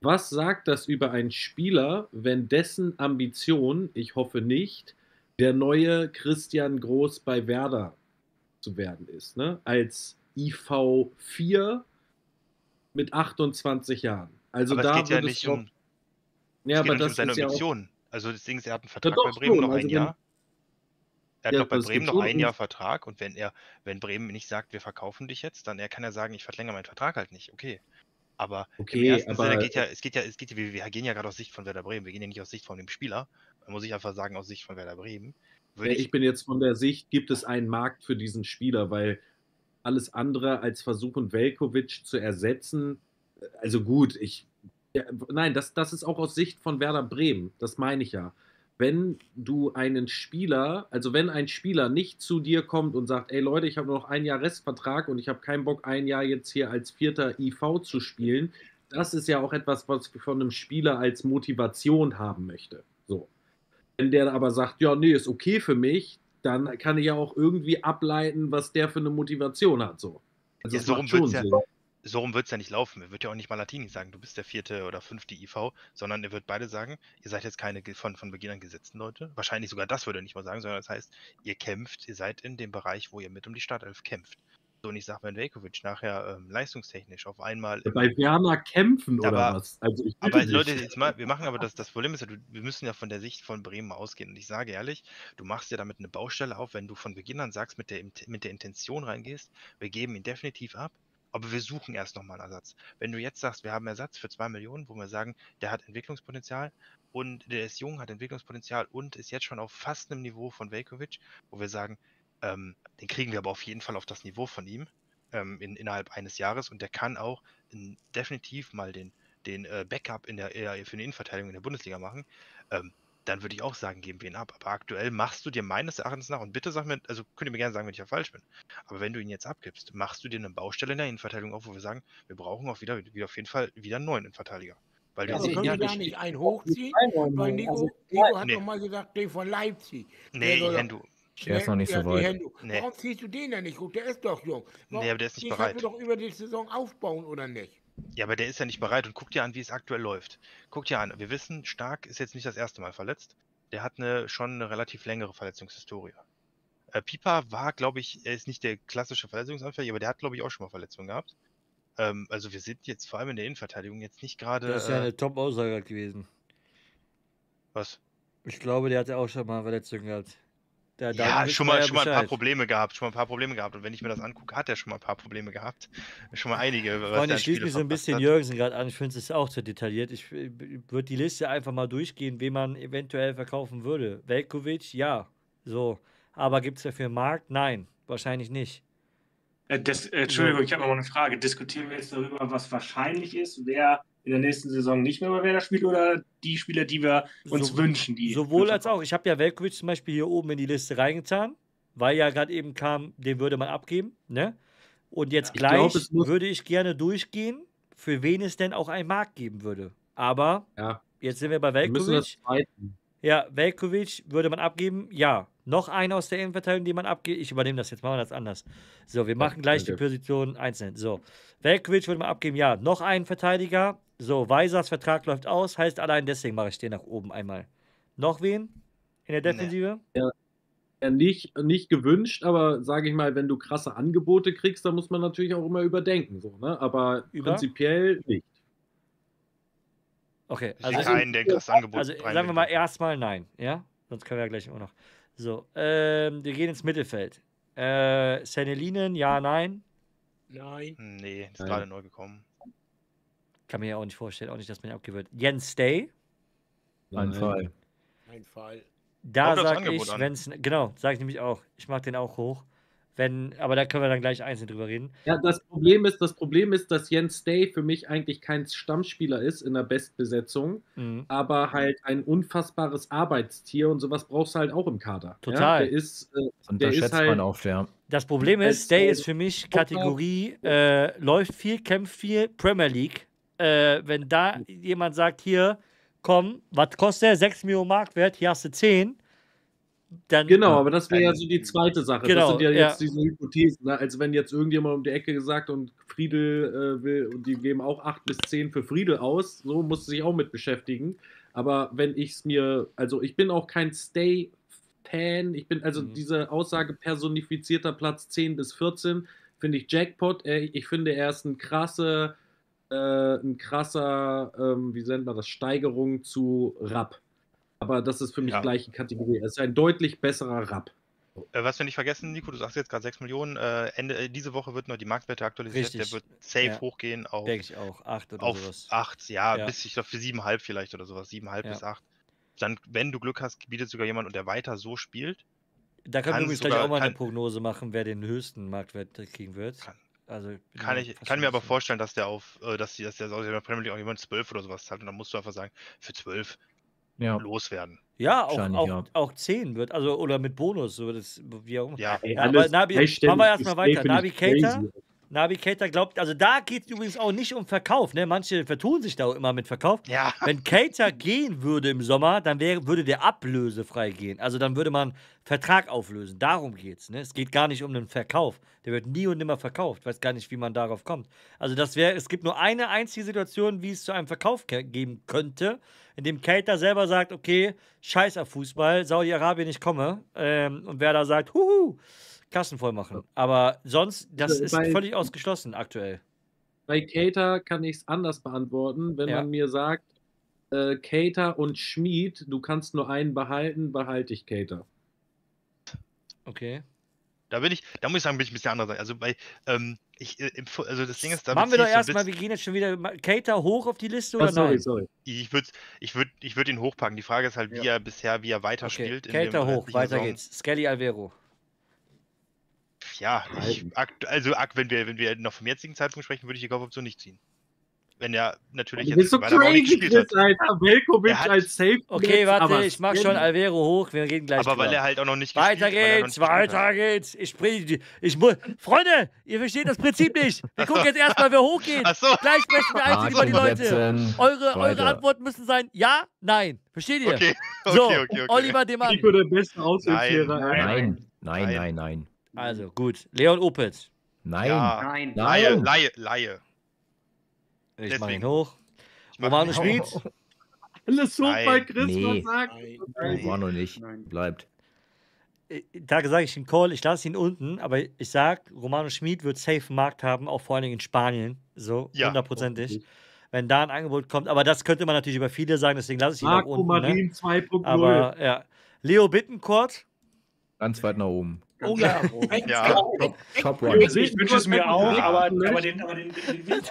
Was sagt das über einen Spieler, wenn dessen Ambition, ich hoffe nicht, der neue Christian Groß bei Werder zu werden ist? Ne? Als IV4 mit 28 Jahren. Also aber da es geht ja wird nicht doch- um, ja, aber nicht um das seine ist ja Ambitionen. Also das Ding ist, er hat einen Vertrag doch bei Bremen schon, noch ein also wenn- Jahr. Er hat Ja, noch bei das Bremen noch ein Jahr Vertrag und wenn er, wenn Bremen nicht sagt, wir verkaufen dich jetzt, dann er kann er sagen, ich verlängere meinen Vertrag halt nicht. Okay. Aber im Okay, ersten Sinne aber- geht ja, es geht ja, es geht ja, wir, wir gehen ja gerade aus Sicht von Werder Bremen. Wir gehen ja nicht aus Sicht von dem Spieler. Da muss ich einfach sagen, aus Sicht von Werder Bremen. Ja, ich bin jetzt von der Sicht, gibt es einen Markt für diesen Spieler, weil alles andere als versuchen, Velkovic zu ersetzen, also gut, ich, ja, nein, das, das ist auch aus Sicht von Werder Bremen, das meine ich ja. Wenn du einen Spieler, also wenn ein Spieler nicht zu dir kommt und sagt, ey Leute, ich habe noch ein Jahr Restvertrag und ich habe keinen Bock, ein Jahr jetzt hier als vierter IV zu spielen, das ist ja auch etwas, was ich von einem Spieler als Motivation haben möchte. So. Wenn der aber sagt, ja, nee, ist okay für mich, dann kann ich ja auch irgendwie ableiten, was der für eine Motivation hat. So. Also Ja, so rum schon wird's ja- so wird es ja nicht laufen. Er wird ja auch nicht Malatini sagen, du bist der vierte oder fünfte IV, sondern er wird beide sagen, ihr seid jetzt keine von, von Beginn an gesetzten Leute. Wahrscheinlich sogar das würde er nicht mal sagen, sondern das heißt, ihr kämpft, ihr seid in dem Bereich, wo ihr mit um die Startelf kämpft. So, und ich sage, wenn Velkovic nachher ähm, leistungstechnisch auf einmal. Bei Werner kämpfen oder Aber- was? Also aber. Leute, jetzt mal, wir machen aber das, das Problem ist ja, wir müssen ja von der Sicht von Bremen ausgehen. Und ich sage ehrlich, du machst ja damit eine Baustelle auf, wenn du von Beginn an sagst, mit der, mit der Intention reingehst, wir geben ihn definitiv ab, aber wir suchen erst nochmal einen Ersatz. Wenn du jetzt sagst, wir haben Ersatz für zwei Millionen, wo wir sagen, der hat Entwicklungspotenzial und der ist jung, hat Entwicklungspotenzial und ist jetzt schon auf fast einem Niveau von Velkovic, wo wir sagen, ähm, den kriegen wir aber auf jeden Fall auf das Niveau von ihm ähm, in, innerhalb eines Jahres und der kann auch in, definitiv mal den, den äh, Backup in der, äh, für eine Innenverteidigung in der Bundesliga machen, ähm, dann würde ich auch sagen, geben wir ihn ab. Aber aktuell machst du dir meines Erachtens nach, und bitte sag mir, also könnt ihr mir gerne sagen, wenn ich ja falsch bin, aber wenn du ihn jetzt abgibst, machst du dir eine Baustelle in der Innenverteidigung auf, wo wir sagen, wir brauchen auch wieder, wieder auf jeden Fall wieder einen neuen Innenverteidiger. Weil Ja, jetzt können ja wir da nicht. einen hochziehen? Weil Nico, also, Nico hat Nee. doch mal gesagt, den von Leipzig. Nee, Hendo. Der ist noch nicht so ja, weit. Nee. Warum ziehst du den denn nicht hoch? Der ist doch jung. Warum, Nee, aber der ist nicht den bereit. du doch über die Saison aufbauen, oder nicht? Ja, aber der ist ja nicht bereit und guck dir an, wie es aktuell läuft. Guck dir an, wir wissen, Stark ist jetzt nicht das erste Mal verletzt. Der hat eine, schon eine relativ längere Verletzungshistorie. Äh, Pieper war, glaube ich, er ist nicht der klassische Verletzungsanfällige, aber der hat, glaube ich, auch schon mal Verletzungen gehabt. Ähm, also wir sind jetzt vor allem in der Innenverteidigung jetzt nicht gerade. Das ist ja äh, eine Top-Aussage gewesen. was? Ich glaube, der hatte auch schon mal Verletzungen gehabt. Der, da Ja, schon mal, ja schon mal ein paar. Probleme gehabt, schon mal ein paar Probleme gehabt. Und wenn ich mir das angucke, hat er schon mal ein paar Probleme gehabt. Schon mal einige. der ich schließe mich so ein bisschen hat. Jürgensen gerade an. Ich finde es auch zu detailliert. Ich würde die Liste einfach mal durchgehen, wen man eventuell verkaufen würde. Velkovic, ja. So. Aber gibt es dafür einen Markt? Nein. Wahrscheinlich nicht. Äh, das, äh, Entschuldigung, ich habe noch mal eine Frage. Diskutieren wir jetzt darüber, was wahrscheinlich ist, wer in der nächsten Saison nicht mehr bei Werder spielt oder die Spieler, die wir uns So- wünschen? Die Sowohl als auch. Ich habe ja Velkovic zum Beispiel hier oben in die Liste reingetan, weil ja gerade eben kam, den würde man abgeben. Ne? Und jetzt Ich gleich glaub, es muss- würde ich gerne durchgehen, für wen es denn auch einen Markt geben würde. Aber Ja, jetzt sind wir bei Velkovic. Ja, Velkovic würde man abgeben? Ja. Noch einer aus der Innenverteidigung, den man abgibt? Ich übernehme das jetzt, machen wir das anders. So, wir machen gleich die danke. Positionen einzeln. So, Velkovic würde man abgeben? Ja. Noch einen Verteidiger? So, Weisers Vertrag läuft aus, heißt allein deswegen mache ich den nach oben einmal. Noch wen in der Defensive? Ja, nicht, nicht gewünscht, aber sage ich mal, wenn du krasse Angebote kriegst, dann muss man natürlich auch immer überdenken. So, ne? Aber Über? prinzipiell nicht. Okay, Ich also, sehe keinen, der ein krasses Angebot also sagen wir mal erstmal nein, ja? Sonst können wir ja gleich immer noch. So, ähm, wir gehen ins Mittelfeld. Äh, Senelinen, ja, nein. Nein. Nee, ist Nein. gerade neu gekommen. Kann mir ja auch nicht vorstellen, auch nicht, dass man ihn wird. Jens Stay, Ein Nein. Fall. Ein Fall. Da sage ich, wenn es. Genau, sage ich nämlich auch. Ich mag den auch hoch. Wenn, aber da können wir dann gleich einzeln drüber reden. Ja, das Problem ist, das Problem ist, dass Jens Stay für mich eigentlich kein Stammspieler ist in der Bestbesetzung, Mhm. aber halt ein unfassbares Arbeitstier und sowas brauchst du halt auch im Kader. Total. Ja, der ist, äh, Das der ist unterschätzt halt, man oft, ja. Das Problem ist, Stay äh, ist für mich Kategorie äh, läuft viel, kämpft viel, Premier League. Äh, wenn da jemand sagt, hier, komm, was kostet der? 6 Millionen Marktwert, hier hast du 10. Dann, Genau, aber das wäre ja so die zweite Sache. Genau, das sind ja ja. jetzt diese Hypothesen. Ne? Also wenn jetzt irgendjemand um die Ecke gesagt und Friedel äh, will, und die geben auch 8 bis 10 für Friedel aus, so musst du sich auch mit beschäftigen. Aber wenn ich es mir, also ich bin auch kein Stay-Fan, ich bin also Mhm. diese Aussage personifizierter Platz 10 bis 14, finde ich Jackpot. Äh, ich finde er ist ein krasse, äh, ein krasser, ähm, wie nennt man das, Steigerung zu Rapp. Aber das ist für mich Ja. gleiche Kategorie. Er ist ein deutlich besserer Rapp. Äh, was wir nicht vergessen, Nico, du sagst jetzt gerade 6 Millionen. Äh, Ende, äh, diese Woche wird noch die Marktwerte aktualisiert. Richtig. Der wird safe Ja. hochgehen auf, denke ich auch, 8 oder auf sowas. 8, ja, Ja. bis ich glaube für 7,5 vielleicht oder sowas. 7,5 Ja. bis 8. Dann, wenn du Glück hast, bietet sogar jemand und der weiter so spielt. Da können wir kann übrigens gleich sogar- auch mal eine kann- Prognose machen, wer den höchsten Marktwert kriegen wird. Kann- Also, ich Kann, ich, kann mir aber vorstellen, dass der auf, äh, dass die, dass der aus der Premier League auch jemand 12 oder sowas zahlt. Und dann musst du einfach sagen, für 12 Ja. loswerden. Ja, auch, auch, ja. auch 10 wird, also oder mit Bonus, so das, wie auch immer. Ja, Ey, Ja, aber alles Nabi- machen wir erst bis mal Stay weiter. Nabi. Navigator glaubt, also da geht es übrigens auch nicht um Verkauf, ne? Manche vertun sich da auch immer mit Verkauf. ja. (laughs) Wenn Cater gehen würde im Sommer, dann wäre, würde der ablösefrei gehen. Also dann würde man Vertrag auflösen. Darum geht's. Ne? Es geht gar nicht um den Verkauf. Der wird nie und nimmer verkauft. Ich weiß gar nicht, wie man darauf kommt. Also das wäre, es gibt nur eine einzige Situation, wie es zu einem Verkauf geben könnte, in dem Cater selber sagt, okay, scheiß auf Fußball, Saudi-Arabien, ich komme. Ähm, und wer da sagt, huhu, Kassen voll machen. Aber sonst, das Also ist bei- völlig ausgeschlossen aktuell. Bei Cater kann ich es anders beantworten. Wenn Ja. man mir sagt, äh, Cater und Schmied, du kannst nur einen behalten, behalte ich Cater. Okay. Da bin ich, da muss ich sagen, bin ich ein bisschen anderer Seite. Also bei, ähm, ich, äh, also das Ding ist, da Machen wir doch erstmal, wir gehen jetzt schon wieder Cater hoch auf die Liste oder Oh, sorry, nein? sorry. Ich würde ich würd, ich würd ihn hochpacken. Die Frage ist halt, wie er bisher, wie er Okay, weiterspielt. in Cater dem hoch, weiter Saison. geht's. Skelly Alvero. Ja, ich, also wenn wir, wenn wir noch vom jetzigen Zeitpunkt sprechen, würde ich die Kaufoption nicht ziehen. wenn er natürlich ist so weil crazy, gespielt hat. Alter. Velkovic Er hat- als Safe. Okay, warte, aber ich mach schon Alvero hoch, wir reden gleich Aber weil drüber. er halt auch noch nicht Weiter weil er geht's, weiter hat. geht's. Ich sprich, ich muss. Freunde, ihr versteht das Prinzip nicht. Wir gucken jetzt erstmal, wer hochgeht. Ach so. Gleich sprechen wir einzeln über die Leute. Eure, eure. Antworten müssen sein ja, nein. Versteht ihr? Okay, (laughs) okay, so, okay, okay. Oliver Demann. Nico, der beste Aushilfslehrer. Nein. Nein, nein, Nein. nein, nein. Also, gut. Leon Opitz. Nein. Ja, Nein. Laie. Laie, Laie. Ich mach ihn hoch. Mach Romano Schmid. (laughs) Alles so Nein. bei Chris Nee. was sagt. Noch nicht. Nein. Bleibt. Äh, Da sage ich ihm Call, ich lasse ihn unten, aber ich sag, Romano Schmid wird safe einen Markt haben, auch vor allen Dingen in Spanien. So, Ja. hundertprozentig. Wenn da ein Angebot kommt, aber das könnte man natürlich über viele sagen, deswegen lasse ich ihn auch Marco unten. Ne? Marin 2.0. Aber ja. Leo Bittencourt. Ganz weit nach oben. Oh ja. Ja, Top, top Ich, one. ich wünsche es mir auch, aber, aber den, aber den, den, den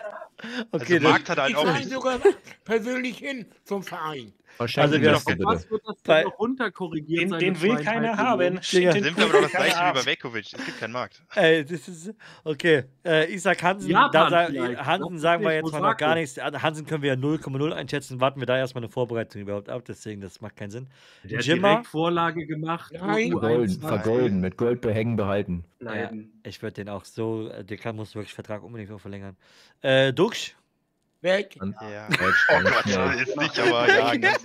Okay, also Markt hat halt Ich auch nicht. sogar persönlich hin zum Verein. Wahrscheinlich Also wir- das bitte. Was wird das Bei- denn noch runterkorrigiert? den, den will keiner haben. Digga. Den Sind will wir aber doch das gleiche wie bei Velkovic. Es gibt keinen Markt. Ey, das ist. Okay. Äh, ich sag Hansen. Japan da. Hansen sagen wir jetzt mal noch gar nichts. Also Hansen können wir ja 0,0 einschätzen. Warten wir da erstmal eine Vorbereitung überhaupt ab. Deswegen, das macht keinen Sinn. Der hat Jimmer? direkt Vorlage gemacht. Nein. U21. Vergolden, vergolden, mit Gold behängen behalten. Leiden. Ich würde den auch so. äh, Der kann, muss wirklich Vertrag unbedingt noch verlängern. Äh, Duxch. Weg. Ja. Oh Gott, ist nicht, aber ja, ganz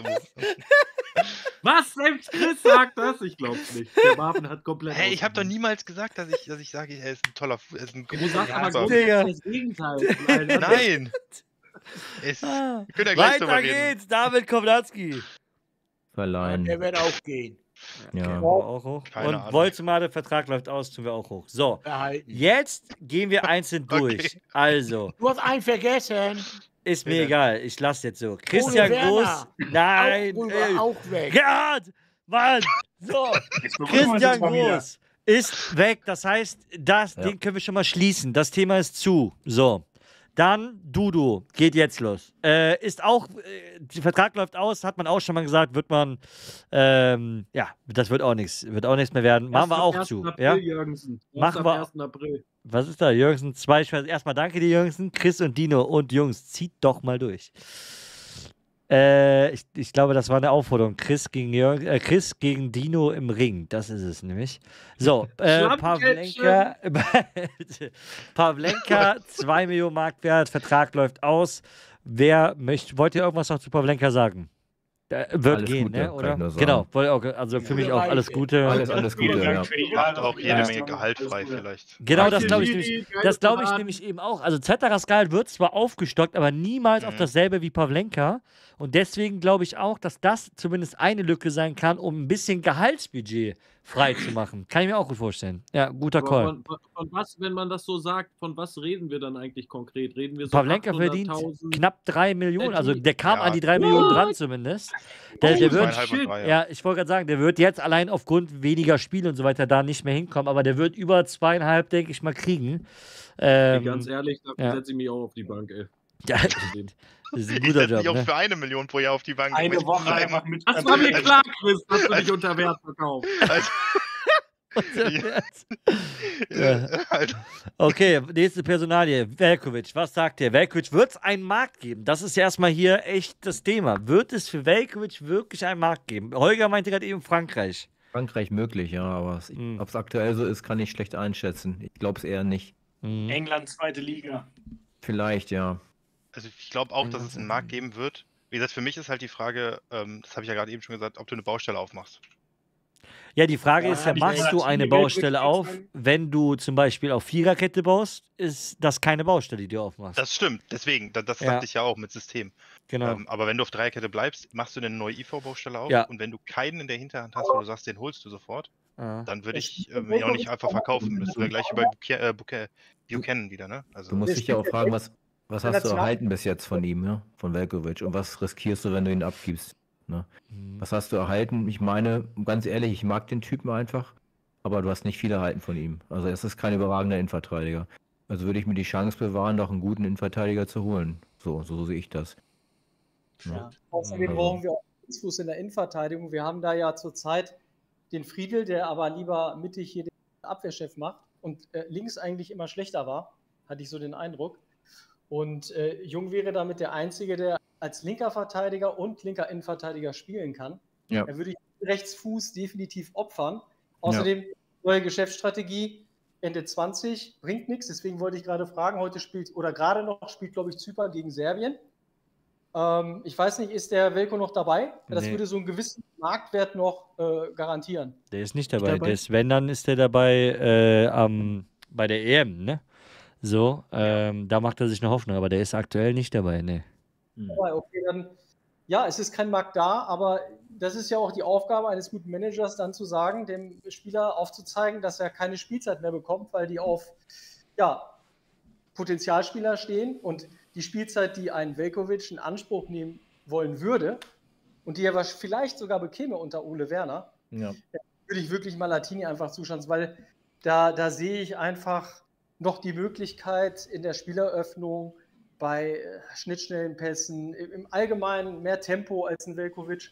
Was? Selbst Chris sagt das? Ich glaub's nicht. Der Marvin hat komplett. Hey, ich habe doch niemals gesagt, dass ich, dass ich sage, er ist ein toller, er ist ein Du sagst aber das Gegenteil. Nein. (laughs) Es, Ah. Weiter geht's. David Kovnatski. Verleihen. Der wird auch gehen. Okay, Ja. machen wir auch hoch. Keine Und. Wolzemar, der Vertrag läuft aus, tun wir auch hoch. So. Jetzt gehen wir (laughs) einzeln Okay. durch. Also, Du hast einen vergessen. ist mir egal. Ich lasse jetzt so. Christian. Groß. Nein. auch, ey. auch weg. Gerd! Mann! So, Christian. Groß ist weg. Das heißt, das, Ja. den können wir schon mal schließen. Das Thema ist zu. So. Dann Dudu, geht jetzt los. Äh, ist auch, äh, der Vertrag läuft aus, hat man auch schon mal gesagt, wird man, ähm, ja, das wird auch nichts, wird auch nichts mehr werden. Machen wir auch am 1. zu. April, Ja? Jürgensen. Machen wir- 1. April. Was ist da, Jürgensen? Zwei Schwestern. Erstmal danke dir, Jürgensen. Chris und Dino und Jungs, zieht doch mal durch. Äh, ich, ich glaube, das war eine Aufforderung. Chris gegen, Jürg, äh, Chris gegen Dino im Ring. Das ist es nämlich. So, äh. Pavlenka. (laughs) Pavlenka, 2 Millionen Marktwert. Vertrag läuft aus. Wer möchte, wollt ihr irgendwas noch zu Pavlenka sagen? Wird Alles gehen, Gute, ne? Oder? Genau, also für mich auch alles Gute. Alles, alles Gute, ja. für die Macht Jahre. auch jede. Menge Gehalt frei vielleicht. Genau, das glaube ich, nämlich, das glaube ich nämlich eben auch. Also Zetterascal wird zwar aufgestockt, aber niemals auf Mhm. dasselbe wie Pavlenka. Und deswegen glaube ich auch, dass das zumindest eine Lücke sein kann, um ein bisschen Gehaltsbudget frei zu machen. Kann ich mir auch gut vorstellen. Ja, guter Aber Call. Von, von, von was, wenn man das so sagt, von was reden wir dann eigentlich konkret? Reden wir so Pavlenka verdient 800.000? knapp drei Millionen. Also der kam Ja. an die drei Millionen dran zumindest. Der, der wird, drei, ja. ja, ich wollte gerade sagen, der wird jetzt allein aufgrund weniger Spiele und so weiter da nicht mehr hinkommen, aber der wird über zweieinhalb, denke ich mal, kriegen. Ähm, Ganz ehrlich, dafür ja. setze ich mich auch auf die Bank, ey. Ja, das ist ein (laughs) guter ich Job. mich auch Ne? für eine Million pro Jahr auf die Bank. Eine ich Woche einfach mit. Das war mir Also- klar, Chris, dass du dich unter Wert verkaufst. (laughs) Also, Ja. also, Okay, nächste Personalie. Velkovic, was sagt ihr? Velkovic, wird es einen Markt geben? Das ist ja erstmal hier echt das Thema. Wird es für Velkovic wirklich einen Markt geben? Holger meinte gerade eben Frankreich. Frankreich möglich, ja, aber Mhm. ob es aktuell so ist, kann ich schlecht einschätzen. Ich glaube es eher nicht. Mhm. England, zweite Liga. Vielleicht, ja. Also ich glaube auch, dass es einen Markt geben wird. Wie gesagt, für mich ist halt die Frage, ähm, das habe ich ja gerade eben schon gesagt, ob du eine Baustelle aufmachst. Ja, die Frage Ja, ist ja, machst du eine Baustelle auf, wenn du zum Beispiel auf Viererkette baust, ist das keine Baustelle, die du aufmachst. Das stimmt, deswegen, das, das Ja. sagte ich ja auch mit System. genau. Ähm, aber wenn du auf Dreierkette bleibst, machst du eine neue IV-Baustelle auf Ja. und wenn du keinen in der Hinterhand hast, wo du sagst, den holst du sofort, Ja. dann würde ich äh, mir auch nicht einfach verkaufen. Müssen wir gleich über Bucha- äh, Buchanan wieder, ne? Also, Du musst dich ja auch fragen, was, was hast du erhalten bis jetzt von ihm, ja? Von Velkovic? Und was riskierst du, wenn du ihn abgibst? Ne? Mhm. Was hast du erhalten? Ich meine, ganz ehrlich, ich mag den Typen einfach, aber du hast nicht viel erhalten von ihm. Also es ist kein überragender Innenverteidiger. Also würde ich mir die Chance bewahren, noch einen guten Innenverteidiger zu holen. So, so sehe ich das. Ja. Außerdem Also- brauchen wir auch Fuß in der Innenverteidigung. Wir haben da ja zurzeit den Friedel, der aber lieber mittig hier den Abwehrchef macht und äh, links eigentlich immer schlechter war, hatte ich so den Eindruck. Und äh, Jung wäre damit der Einzige, der als linker Verteidiger und linker Innenverteidiger spielen kann. Ja. Er würde Rechtsfuß definitiv opfern. Außerdem neue Geschäftsstrategie Ende 20 bringt nichts. Deswegen wollte ich gerade fragen, heute spielt oder gerade noch spielt, glaube ich, Zypern gegen Serbien. Ähm, ich weiß nicht, ist der Velko noch dabei? Das Nee. würde so einen gewissen Marktwert noch äh, garantieren. Der ist nicht dabei. dabei? Der ist, wenn, dann ist der dabei äh, am, bei der EM, ne? So, ähm, da macht er sich eine Hoffnung, aber der ist aktuell nicht dabei, ne. Okay, dann, ja, es ist kein Markt da, aber das ist ja auch die Aufgabe eines guten Managers, dann zu sagen, dem Spieler aufzuzeigen, dass er keine Spielzeit mehr bekommt, weil die auf ja, Potenzialspieler stehen und die Spielzeit, die ein Velkovic in Anspruch nehmen wollen würde und die er vielleicht sogar bekäme unter Ole Werner, Ja. würde ich wirklich Malatini einfach zuschauen, weil da, da sehe ich einfach noch die Möglichkeit in der Spieleröffnung bei äh, Schnittstellenpässen, im Allgemeinen mehr Tempo als ein Velkovic.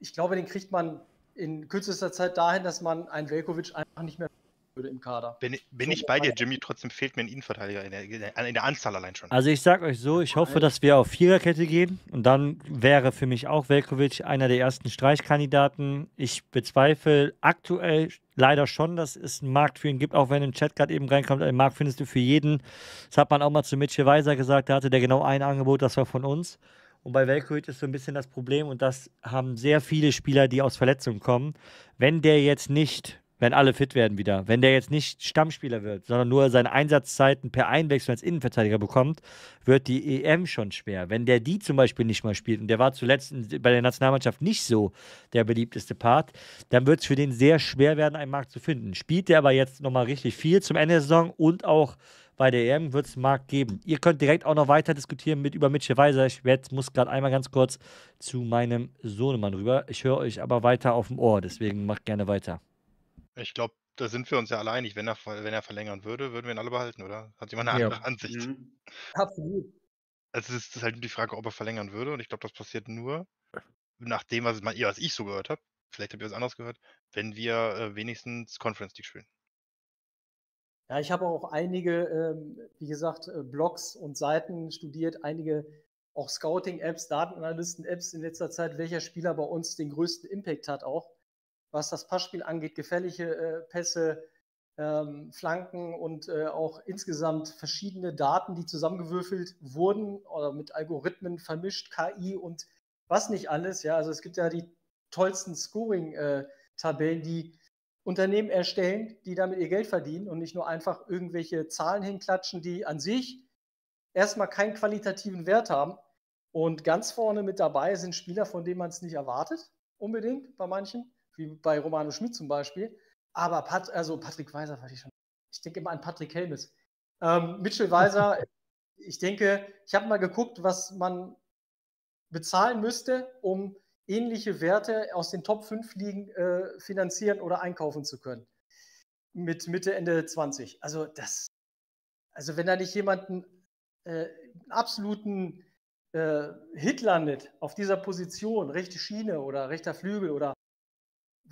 Ich glaube, den kriegt man in kürzester Zeit dahin, dass man einen Velkovic einfach nicht mehr würde im Kader. Bin, ich- bin So, ich bei dir, Jimmy, trotzdem fehlt mir ein Innenverteidiger in der, in der Anzahl allein schon. Also ich sag euch so, ich hoffe, dass wir auf Viererkette gehen und dann wäre für mich auch Velkovic einer der ersten Streichkandidaten. Ich bezweifle aktuell leider schon, dass es einen Markt für ihn gibt, auch wenn im Chat gerade eben reinkommt, einen Markt findest du für jeden. Das hat man auch mal zu Mitchell Weiser gesagt, da hatte der genau ein Angebot, das war von uns. Und bei Velkovic ist so ein bisschen das Problem und das haben sehr viele Spieler, die aus Verletzungen kommen. Wenn der jetzt nicht, wenn alle fit werden wieder, wenn der jetzt nicht Stammspieler wird, sondern nur seine Einsatzzeiten per Einwechslung als Innenverteidiger bekommt, wird die EM schon schwer. Wenn der die zum Beispiel nicht mal spielt, und der war zuletzt bei der Nationalmannschaft nicht so der beliebteste Part, dann wird es für den sehr schwer werden, einen Markt zu finden. Spielt der aber jetzt nochmal richtig viel zum Ende der Saison und auch bei der EM wird es Markt geben. Ihr könnt direkt auch noch weiter diskutieren mit über Mitchell Weiser. Ich werd, muss gerade einmal ganz kurz zu meinem Sohnemann rüber. Ich höre euch aber weiter auf dem Ohr, deswegen macht gerne weiter. Ich glaube, da sind wir uns ja alle einig. Wenn er, ver- wenn er verlängern würde, würden wir ihn alle behalten, oder? Hat jemand eine Ja. andere Ansicht? Mhm. Absolut. Also es ist halt nur die Frage, ob er verlängern würde. Und ich glaube, das passiert nur, nach dem, was, man- ja, was ich so gehört habe, vielleicht habt ihr was anderes gehört, wenn wir äh, wenigstens Conference League spielen. Ja, ich habe auch einige, ähm, wie gesagt, äh, Blogs und Seiten studiert, einige auch Scouting-Apps, Datenanalysten-Apps in letzter Zeit, welcher Spieler bei uns den größten Impact hat auch, was das Passspiel angeht, gefährliche äh, Pässe, ähm, Flanken und äh, auch insgesamt verschiedene Daten, die zusammengewürfelt wurden oder mit Algorithmen vermischt, KI und was nicht alles. Ja, also es gibt ja die tollsten Scoring-Tabellen, die Unternehmen erstellen, die damit ihr Geld verdienen und nicht nur einfach irgendwelche Zahlen hinklatschen, die an sich erstmal keinen qualitativen Wert haben. Und ganz vorne mit dabei sind Spieler, von denen man es nicht erwartet, unbedingt bei manchen, wie bei Romano Schmidt zum Beispiel. Aber Pat also Patrick Weiser fand ich schon. Ich denke immer an Patrick Helmes. Ähm, Mitchell Weiser, (laughs) ich denke, ich habe mal geguckt, was man bezahlen müsste, um ähnliche Werte aus den Top 5 Ligen äh, finanzieren oder einkaufen zu können. Mit Mitte, Ende 20. Also das, also wenn da nicht jemanden äh, einen absoluten äh, Hit landet auf dieser Position, rechte Schiene oder rechter Flügel oder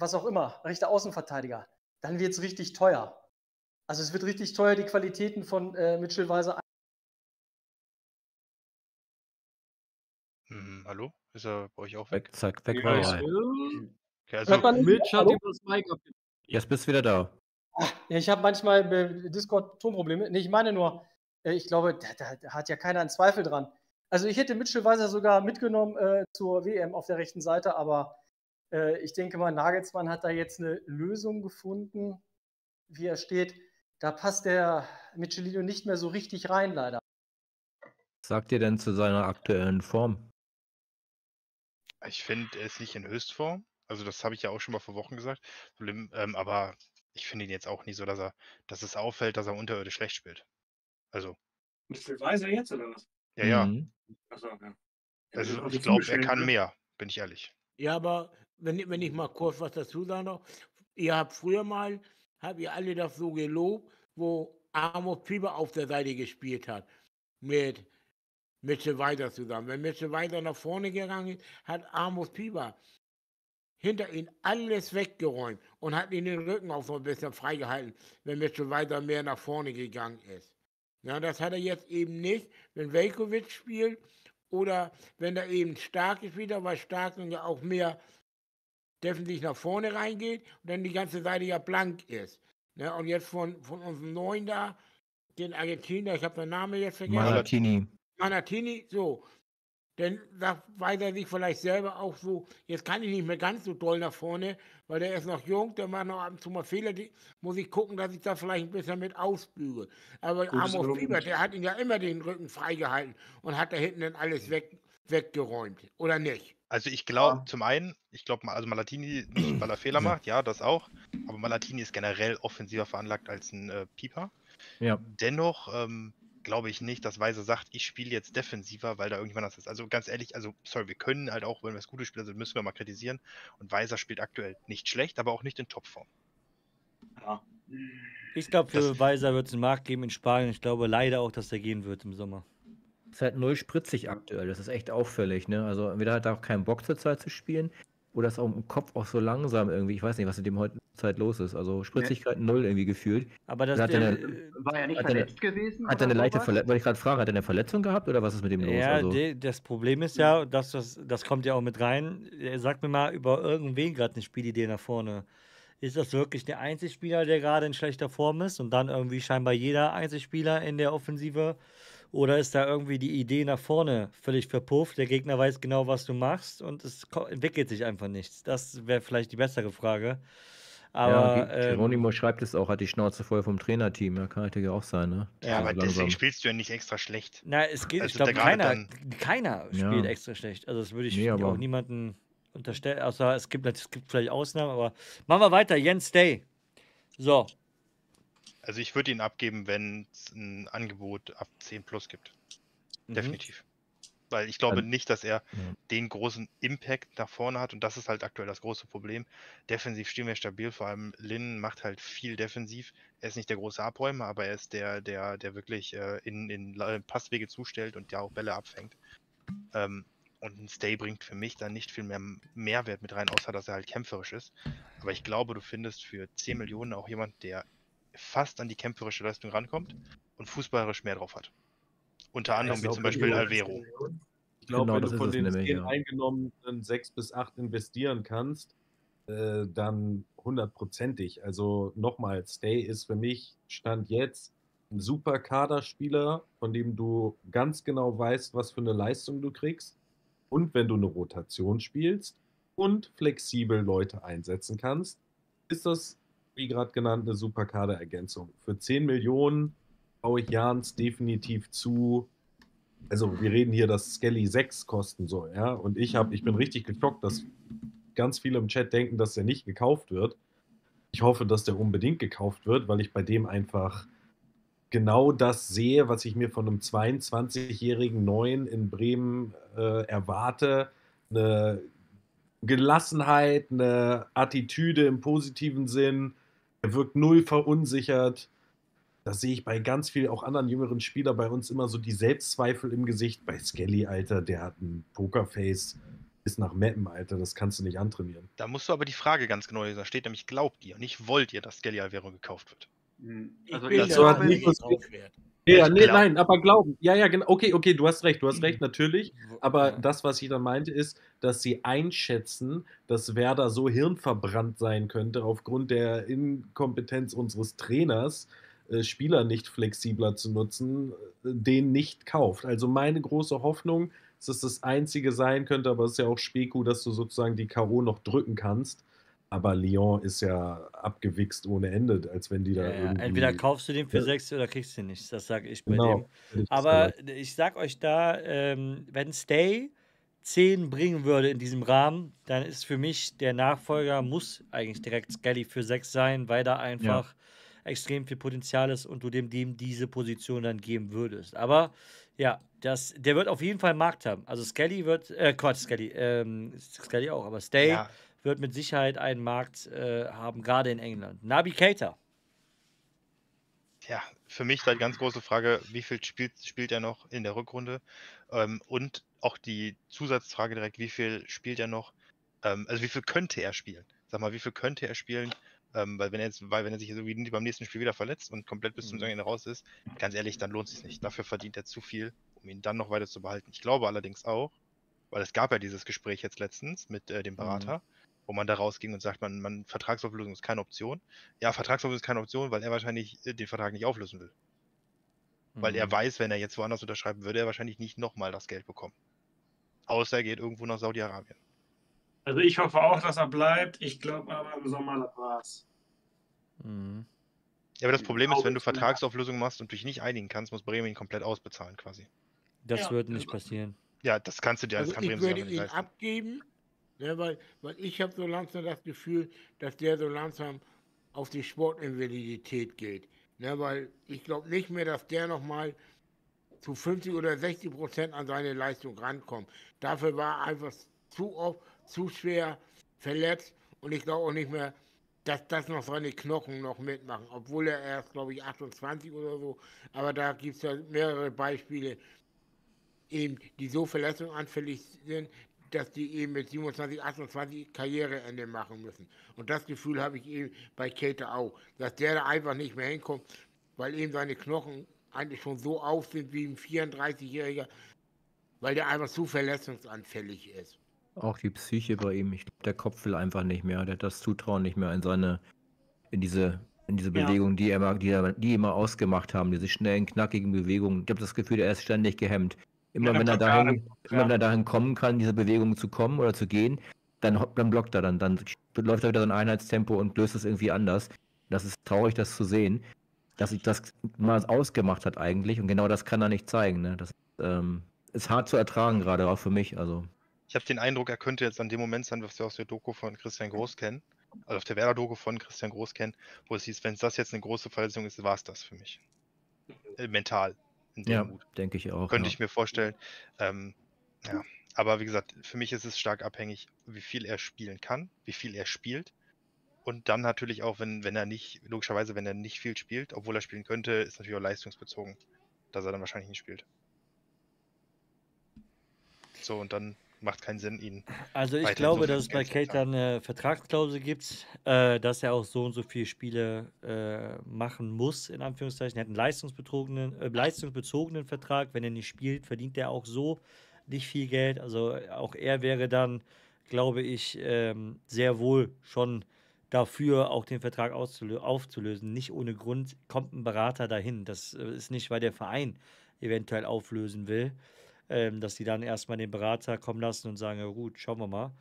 was auch immer, rechter Außenverteidiger, dann wird es richtig teuer. Also es wird richtig teuer, die Qualitäten von äh, Mitchell Weiser Hm, hallo? Ist er bei euch auch weg? Weg, zack, weg Ja, war. Okay, also? Mitch hat übers Mic ab. Jetzt bist du wieder da. Ja, ich habe manchmal bei Discord Tonprobleme. Nee, ich meine nur, äh, ich glaube, da, da, da hat ja keiner einen Zweifel dran. Also ich hätte Mitchell Weiser sogar mitgenommen äh, zur WM auf der rechten Seite, aber äh, ich denke mal, Nagelsmann hat da jetzt eine Lösung gefunden, wie er steht. Da passt der Michelino nicht mehr so richtig rein, leider. Was sagt ihr denn zu seiner aktuellen Form? ich finde, er ist nicht in Höchstform. Also das habe ich ja auch schon mal vor Wochen gesagt. Problem, ähm, aber ich finde ihn jetzt auch nicht so, dass er, dass es auffällt, dass er unterirdisch schlecht spielt. Also, Mitchell Weiser jetzt oder was? ja, ja. Mhm. Achso, ja. Also ich glaube, er kann ne? mehr, bin ich ehrlich. Ja, aber wenn, ich- wenn ich mal kurz was dazu sage noch, ihr habt früher mal, habt ihr alle das so gelobt, wo Amos Pieper auf der Seite gespielt hat, mit Mitchell Weiser zusammen. Wenn Mitchell Weiser nach vorne gegangen ist, hat Amos Pieper hinter ihn alles weggeräumt und hat ihn den Rücken auch so ein bisschen freigehalten, wenn Mitchell Weiser mehr nach vorne gegangen ist. Ja, das hat er jetzt eben nicht, wenn Velkovic spielt oder wenn er eben stark ist wieder, weil stark ja auch mehr defensiv nach vorne reingeht und dann die ganze Seite ja blank ist. Ne? Und jetzt von, von unserem Neuen da, den Argentinier, ich habe den Namen jetzt vergessen. Malatini. Manatini, so. Dann sagt, weiß er sich vielleicht selber auch so, jetzt kann ich nicht mehr ganz so doll nach vorne, weil der ist noch jung, der macht noch ab und zu mal Fehler, die muss ich gucken, dass ich da vielleicht ein bisschen mit ausbüge. Aber Gutes Amos. Fieber, der hat ihn ja immer den Rücken freigehalten und hat da hinten dann alles weg, weggeräumt, oder nicht? Also ich glaube, zum einen, ich glaube, also Malatini nicht, weil er (clears throat) Fehler macht, ja, das auch. Aber Malatini ist generell offensiver veranlagt als ein äh, Pieper. Ja. Dennoch ähm, glaube ich nicht, dass Weiser sagt, ich spiele jetzt defensiver, weil da irgendjemand das ist. Also ganz ehrlich, also sorry, wir können halt auch, wenn wir es gute Spieler sind, müssen wir mal kritisieren. Und Weiser spielt aktuell nicht schlecht, aber auch nicht in Topform. Ja. Ich glaube, für Das- Weiser wird es einen Markt geben in Spanien. Ich glaube leider auch, dass er gehen wird im Sommer. Ist halt null spritzig aktuell. Das ist echt auffällig, ne? Also entweder hat er auch keinen Bock zur Zeit zu spielen oder ist auch im Kopf auch so langsam irgendwie. Ich weiß nicht, was mit dem heute Zeit los ist. Also Spritzigkeit null irgendwie gefühlt. Aber das Hat er eine- War er nicht Hat er eine- verletzt gewesen? Hat er eine leichte? Verletzung? Wollte ich gerade fragen, hat er eine Verletzung gehabt oder was ist mit dem los? Ja, also, de, das Problem ist ja, dass das, das kommt ja auch mit rein. Er sagt mir mal über irgendwen gerade eine Spielidee nach vorne. Ist das wirklich der Einzelspieler, der gerade in schlechter Form ist und dann irgendwie scheinbar jeder Einzelspieler in der Offensive? Oder ist da irgendwie die Idee nach vorne völlig verpufft? Der Gegner weiß genau, was du machst und es entwickelt sich einfach nichts. Das wäre vielleicht die bessere Frage. Aber ja, ähm, Geronimo schreibt es auch, hat die Schnauze voll vom Trainerteam. Ja, kann natürlich auch sein, ne? Ja, Ja, aber langsam. deswegen spielst du ja nicht extra schlecht. Na, es geht, ich Also glaube, da gerade keiner, dann- keiner Ja. spielt extra schlecht. Also das würde ich Nee, auch niemanden unterstellen, außer es gibt, es gibt vielleicht Ausnahmen, aber machen wir weiter. Jens Day. So, Also ich würde ihn abgeben, wenn es ein Angebot ab 10 plus gibt. mhm. Definitiv. Weil ich glaube Dann- nicht, dass er Ja. den großen Impact nach vorne hat und das ist halt aktuell das große Problem. Defensiv stehen wir stabil, vor allem Lin macht halt viel defensiv. Er ist nicht der große Abräumer, aber er ist der, der, der wirklich äh, in, in La- Passwege zustellt und der auch Bälle abfängt. Ähm, und ein Stay bringt für mich dann nicht viel mehr Mehrwert mit rein, außer dass er halt kämpferisch ist. Aber ich glaube, du findest für 10 Millionen auch jemand, der fast an die kämpferische Leistung rankommt und fußballerisch mehr drauf hat. Unter anderem wie zum Beispiel Alvero. Ich glaube, Genau, wenn du von den 10 ja. eingenommenen 6 bis 8 investieren kannst, äh, dann hundertprozentig. Also nochmal, Stay ist für mich, Stand jetzt, ein super Kaderspieler, von dem du ganz genau weißt, was für eine Leistung du kriegst. Und wenn du eine Rotation spielst und flexibel Leute einsetzen kannst, ist das, wie gerade genannt, eine super Kaderergänzung. Für 10 Millionen traue ich Jans definitiv zu, also wir reden hier, dass Skelly 6 kosten soll, ja. Und ich habe, ich bin richtig geschockt, dass ganz viele im Chat denken, dass der nicht gekauft wird. Ich hoffe, dass der unbedingt gekauft wird, weil ich bei dem einfach genau das sehe, was ich mir von einem 22-jährigen Neuen in Bremen äh, erwarte. Eine Gelassenheit, eine Attitüde im positiven Sinn. Er wirkt null verunsichert. Das sehe ich bei ganz vielen auch anderen jüngeren Spielern bei uns immer so die Selbstzweifel im Gesicht. Bei Skelly, Alter, der hat ein Pokerface bis nach Mappen, Alter, das kannst du nicht antrainieren. Da musst du aber die Frage ganz genau lesen. Da steht nämlich, glaubt ihr, nicht wollt ihr, dass Skelly Alvero gekauft wird? Hm, Ich Also ich dazu hat aufwärts. Ja, nee, glaub- nein, aber glauben. Ja, ja, genau. Okay, okay, du hast recht, du hast recht, natürlich. Aber das, was ich dann meinte, ist, dass sie einschätzen, dass Werder so hirnverbrannt sein könnte aufgrund der Inkompetenz unseres Trainers, äh, Spieler nicht flexibler zu nutzen, äh, den nicht kauft. Also meine große Hoffnung, dass es das Einzige sein könnte, aber es ist ja auch Speku, dass du sozusagen die K.O. noch drücken kannst. Aber Lyon ist ja abgewichst ohne Ende, als wenn die da Ja, ja. irgendwie... Entweder kaufst du den für Ja. 6 oder kriegst du nichts. Das sage ich bei Genau. dem. Aber ich sag euch da, ähm, wenn Stay 10 bringen würde in diesem Rahmen, dann ist für mich der Nachfolger, muss eigentlich direkt Skelly für 6 sein, weil da einfach extrem viel Potenzial ist und du dem Team diese Position dann geben würdest. Aber ja, das, der wird auf jeden Fall Markt haben. Also Skelly wird, äh, Quatsch, Skelly, ähm, Skelly auch, aber Stay Ja, wird mit Sicherheit einen Markt äh, haben, gerade in England. Nabi Keita. ja, für mich halt ganz große Frage, wie viel spielt, spielt er noch in der Rückrunde? Ähm, und auch die Zusatzfrage direkt, wie viel spielt er noch? Ähm, also wie viel könnte er spielen? Sag mal, wie viel könnte er spielen, Ähm, weil wenn er jetzt, weil wenn er sich so wie beim nächsten Spiel wieder verletzt und komplett bis zum Mhm. Saisonende raus ist, ganz ehrlich, dann lohnt es sich nicht. Dafür verdient er zu viel, um ihn dann noch weiter zu behalten. Ich glaube allerdings auch, weil es gab ja dieses Gespräch jetzt letztens mit äh, dem Berater, wo man da rausging und sagt, man, man Vertragsauflösung ist keine Option. Ja, Vertragsauflösung ist keine Option, weil er wahrscheinlich äh, den Vertrag nicht auflösen will. Weil er Mhm. weiß, wenn er jetzt woanders unterschreiben würde, er wahrscheinlich nicht nochmal das Geld bekommen. Außer er geht irgendwo nach Saudi-Arabien. Also ich hoffe auch, dass er bleibt. Ich glaube aber im Sommer, das war's. Mhm. Ja, aber das Problem ist, wenn du Vertragsauflösung machst und dich nicht einigen kannst, muss Bremen ihn komplett ausbezahlen quasi. Das Ja, wird nicht genau. passieren. Ja, das kannst du dir, das Also kann ich Bremen würde ihn leisten. abgeben, ne, weil, weil ich habe so langsam das Gefühl, dass der so langsam auf die Sportinvalidität geht. Ne, weil ich glaube nicht mehr, dass der nochmal zu 50 oder 60 Prozent an seine Leistung rankommt. Dafür war er einfach zu oft, zu schwer verletzt und ich glaube auch nicht mehr, dass das noch seine Knochen noch mitmachen, obwohl er erst, glaube ich, 28 oder so, aber da gibt es ja mehrere Beispiele, eben, die so verletzungsanfällig sind, dass die eben mit 27, 28 Karriereende machen müssen. Und das Gefühl habe ich eben bei Kate auch, dass der da einfach nicht mehr hinkommt, weil eben seine Knochen eigentlich schon so auf sind wie ein 34-Jähriger, weil der einfach zu verletzungsanfällig ist. Auch die Psyche bei ihm, ich glaube, der Kopf will einfach nicht mehr. Der hat das Zutrauen nicht mehr in seine, in diese, in diese Ja. Bewegung, die er immer, die, er, die immer ausgemacht haben, diese schnellen, knackigen Bewegungen. Ich habe das Gefühl, er ist ständig gehemmt. Immer Ja, wenn er dahin, ja. immer wenn er dahin kommen kann, diese Bewegung zu kommen oder zu gehen, dann, dann blockt er dann, dann läuft er wieder sein Einheitstempo und löst es irgendwie anders. Das ist traurig, das zu sehen, dass sich das mal ausgemacht hat eigentlich und genau das kann er nicht zeigen. Ne? Das ähm, ist hart zu ertragen gerade, auch für mich. Also Ich habe den Eindruck, er könnte jetzt an dem Moment sein, was wir aus der Doku von Christian Groß kennen, also auf der Werder-Doku von Christian Groß kennen, wo es hieß, wenn das jetzt eine große Verletzung ist, war es das für mich. Äh, mental. In ja, denke ich auch. Könnte ja. ich mir vorstellen. Ähm, ja. Aber wie gesagt, für mich ist es stark abhängig, wie viel er spielen kann, wie viel er spielt. Und dann natürlich auch, wenn, wenn er nicht, logischerweise, wenn er nicht viel spielt, obwohl er spielen könnte, ist natürlich auch leistungsbezogen, dass er dann wahrscheinlich nicht spielt. So, und dann macht keinen Sinn, ihn. Also ich glaube, so dass es bei Kate dann eine Vertragsklausel gibt, äh, dass er auch so und so viele Spiele äh, machen muss, in Anführungszeichen. Er hat einen leistungsbezogenen, äh, leistungsbezogenen Vertrag. Wenn er nicht spielt, verdient er auch so nicht viel Geld. Also auch er wäre dann, glaube ich, ähm, sehr wohl schon dafür, auch den Vertrag aufzulösen. Nicht ohne Grund kommt ein Berater dahin. Das äh, ist nicht, weil der Verein eventuell auflösen will ähm, dass die dann erstmal den Berater kommen lassen und sagen, ja gut, schauen wir mal.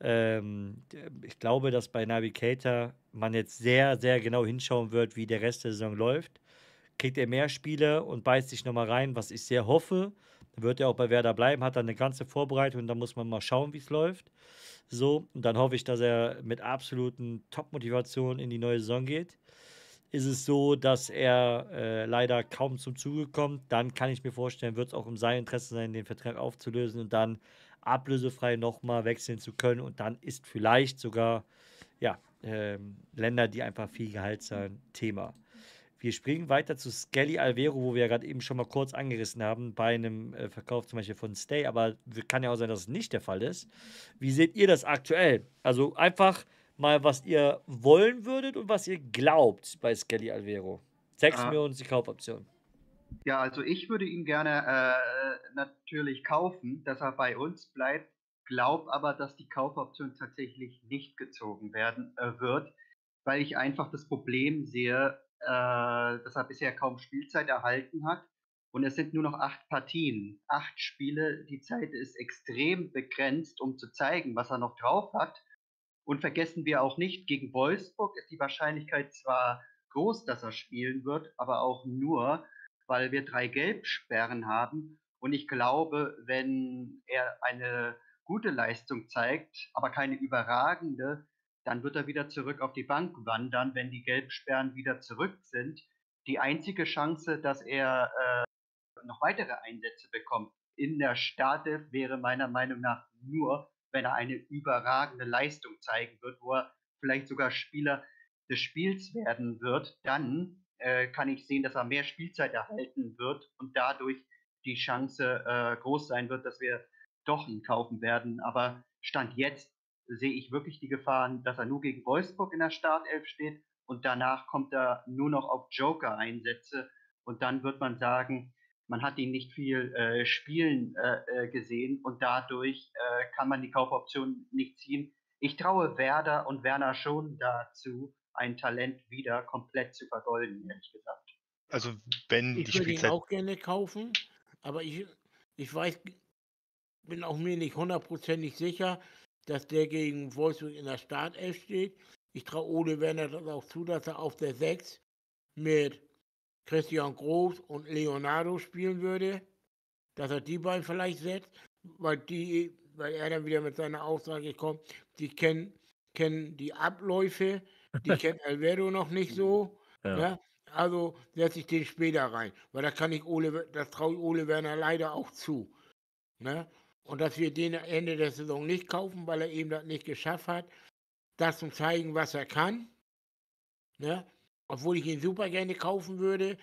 Ähm, ich glaube, dass bei Navigator man jetzt sehr, sehr genau hinschauen wird, wie der Rest der Saison läuft. Kriegt er mehr Spiele und beißt sich nochmal rein, was ich sehr hoffe. Dann wird er auch bei Werder bleiben, hat dann eine ganze Vorbereitung und dann muss man mal schauen, wie es läuft. So, und dann hoffe ich, dass er mit absoluten Top-Motivation in die neue Saison geht ist es so, dass er äh, leider kaum zum Zuge kommt, dann kann ich mir vorstellen, wird es auch in seinem Interesse sein, den Vertrag aufzulösen und dann ablösefrei nochmal wechseln zu können. Und dann ist vielleicht sogar ja, ähm, Länder, die einfach viel Gehalt zahlen, Thema. Wir springen weiter zu Skelly Alvero, wo wir ja gerade eben schon mal kurz angerissen haben, bei einem äh, Verkauf zum Beispiel von Stay, aber kann ja auch sein, dass es nicht der Fall ist. Wie seht ihr das aktuell? Also einfach mal, was ihr wollen würdet und was ihr glaubt bei Skelly Alvero. Sechs Ah. Millionen ist die Kaufoption. Ja, also ich würde ihn gerne äh, natürlich kaufen, dass er bei uns bleibt. Glaub aber, dass die Kaufoption tatsächlich nicht gezogen werden äh, wird, weil ich einfach das Problem sehe, äh, dass er bisher kaum Spielzeit erhalten hat. Und es sind nur noch acht Partien, acht Spiele. Die Zeit ist extrem begrenzt, um zu zeigen, was er noch drauf hat. Und vergessen wir auch nicht, gegen Wolfsburg ist die Wahrscheinlichkeit zwar groß, dass er spielen wird, aber auch nur, weil wir drei Gelbsperren haben. Und ich glaube, wenn er eine gute Leistung zeigt, aber keine überragende, dann wird er wieder zurück auf die Bank wandern, wenn die Gelbsperren wieder zurück sind. Die einzige Chance, dass er äh, noch weitere Einsätze bekommt in der Startelf wäre meiner Meinung nach nur, wenn er eine überragende Leistung zeigen wird, wo er vielleicht sogar Spieler des Spiels werden wird, dann äh, kann ich sehen, dass er mehr Spielzeit erhalten wird und dadurch die Chance äh, groß sein wird, dass wir doch ihn kaufen werden. Aber Stand jetzt sehe ich wirklich die Gefahren, dass er nur gegen Wolfsburg in der Startelf steht und danach kommt er nur noch auf Joker-Einsätze und dann wird man sagen, man hat ihn nicht viel äh, spielen äh, äh gesehen und dadurch äh, kann man die Kaufoption nicht ziehen. Ich traue Werder und Werner schon dazu, ein Talent wieder komplett zu vergolden, ehrlich gesagt. Also wenn Ich die würde ihn Spielzeit auch gerne kaufen, aber ich, ich weiß, bin auch mir nicht hundertprozentig sicher, dass der gegen Wolfsburg in der Startelf steht. Ich traue Ole Werner das auch zu, dass er auf der 6 mit Christian Groß und Leonardo spielen würde. Dass er die beiden vielleicht setzt, weil die, weil er dann wieder mit seiner Aussage kommt, die kennen, kennen die Abläufe, die (laughs) kennt Alvaro noch nicht so. Ja. Ne? Also setze ich den später rein, weil da kann ich Ole, das traue ich Ole Werner leider auch zu. Ne? Und dass wir den Ende der Saison nicht kaufen, weil er eben das nicht geschafft hat, das zum zeigen, was er kann. Ne? Obwohl ich ihn super gerne kaufen würde,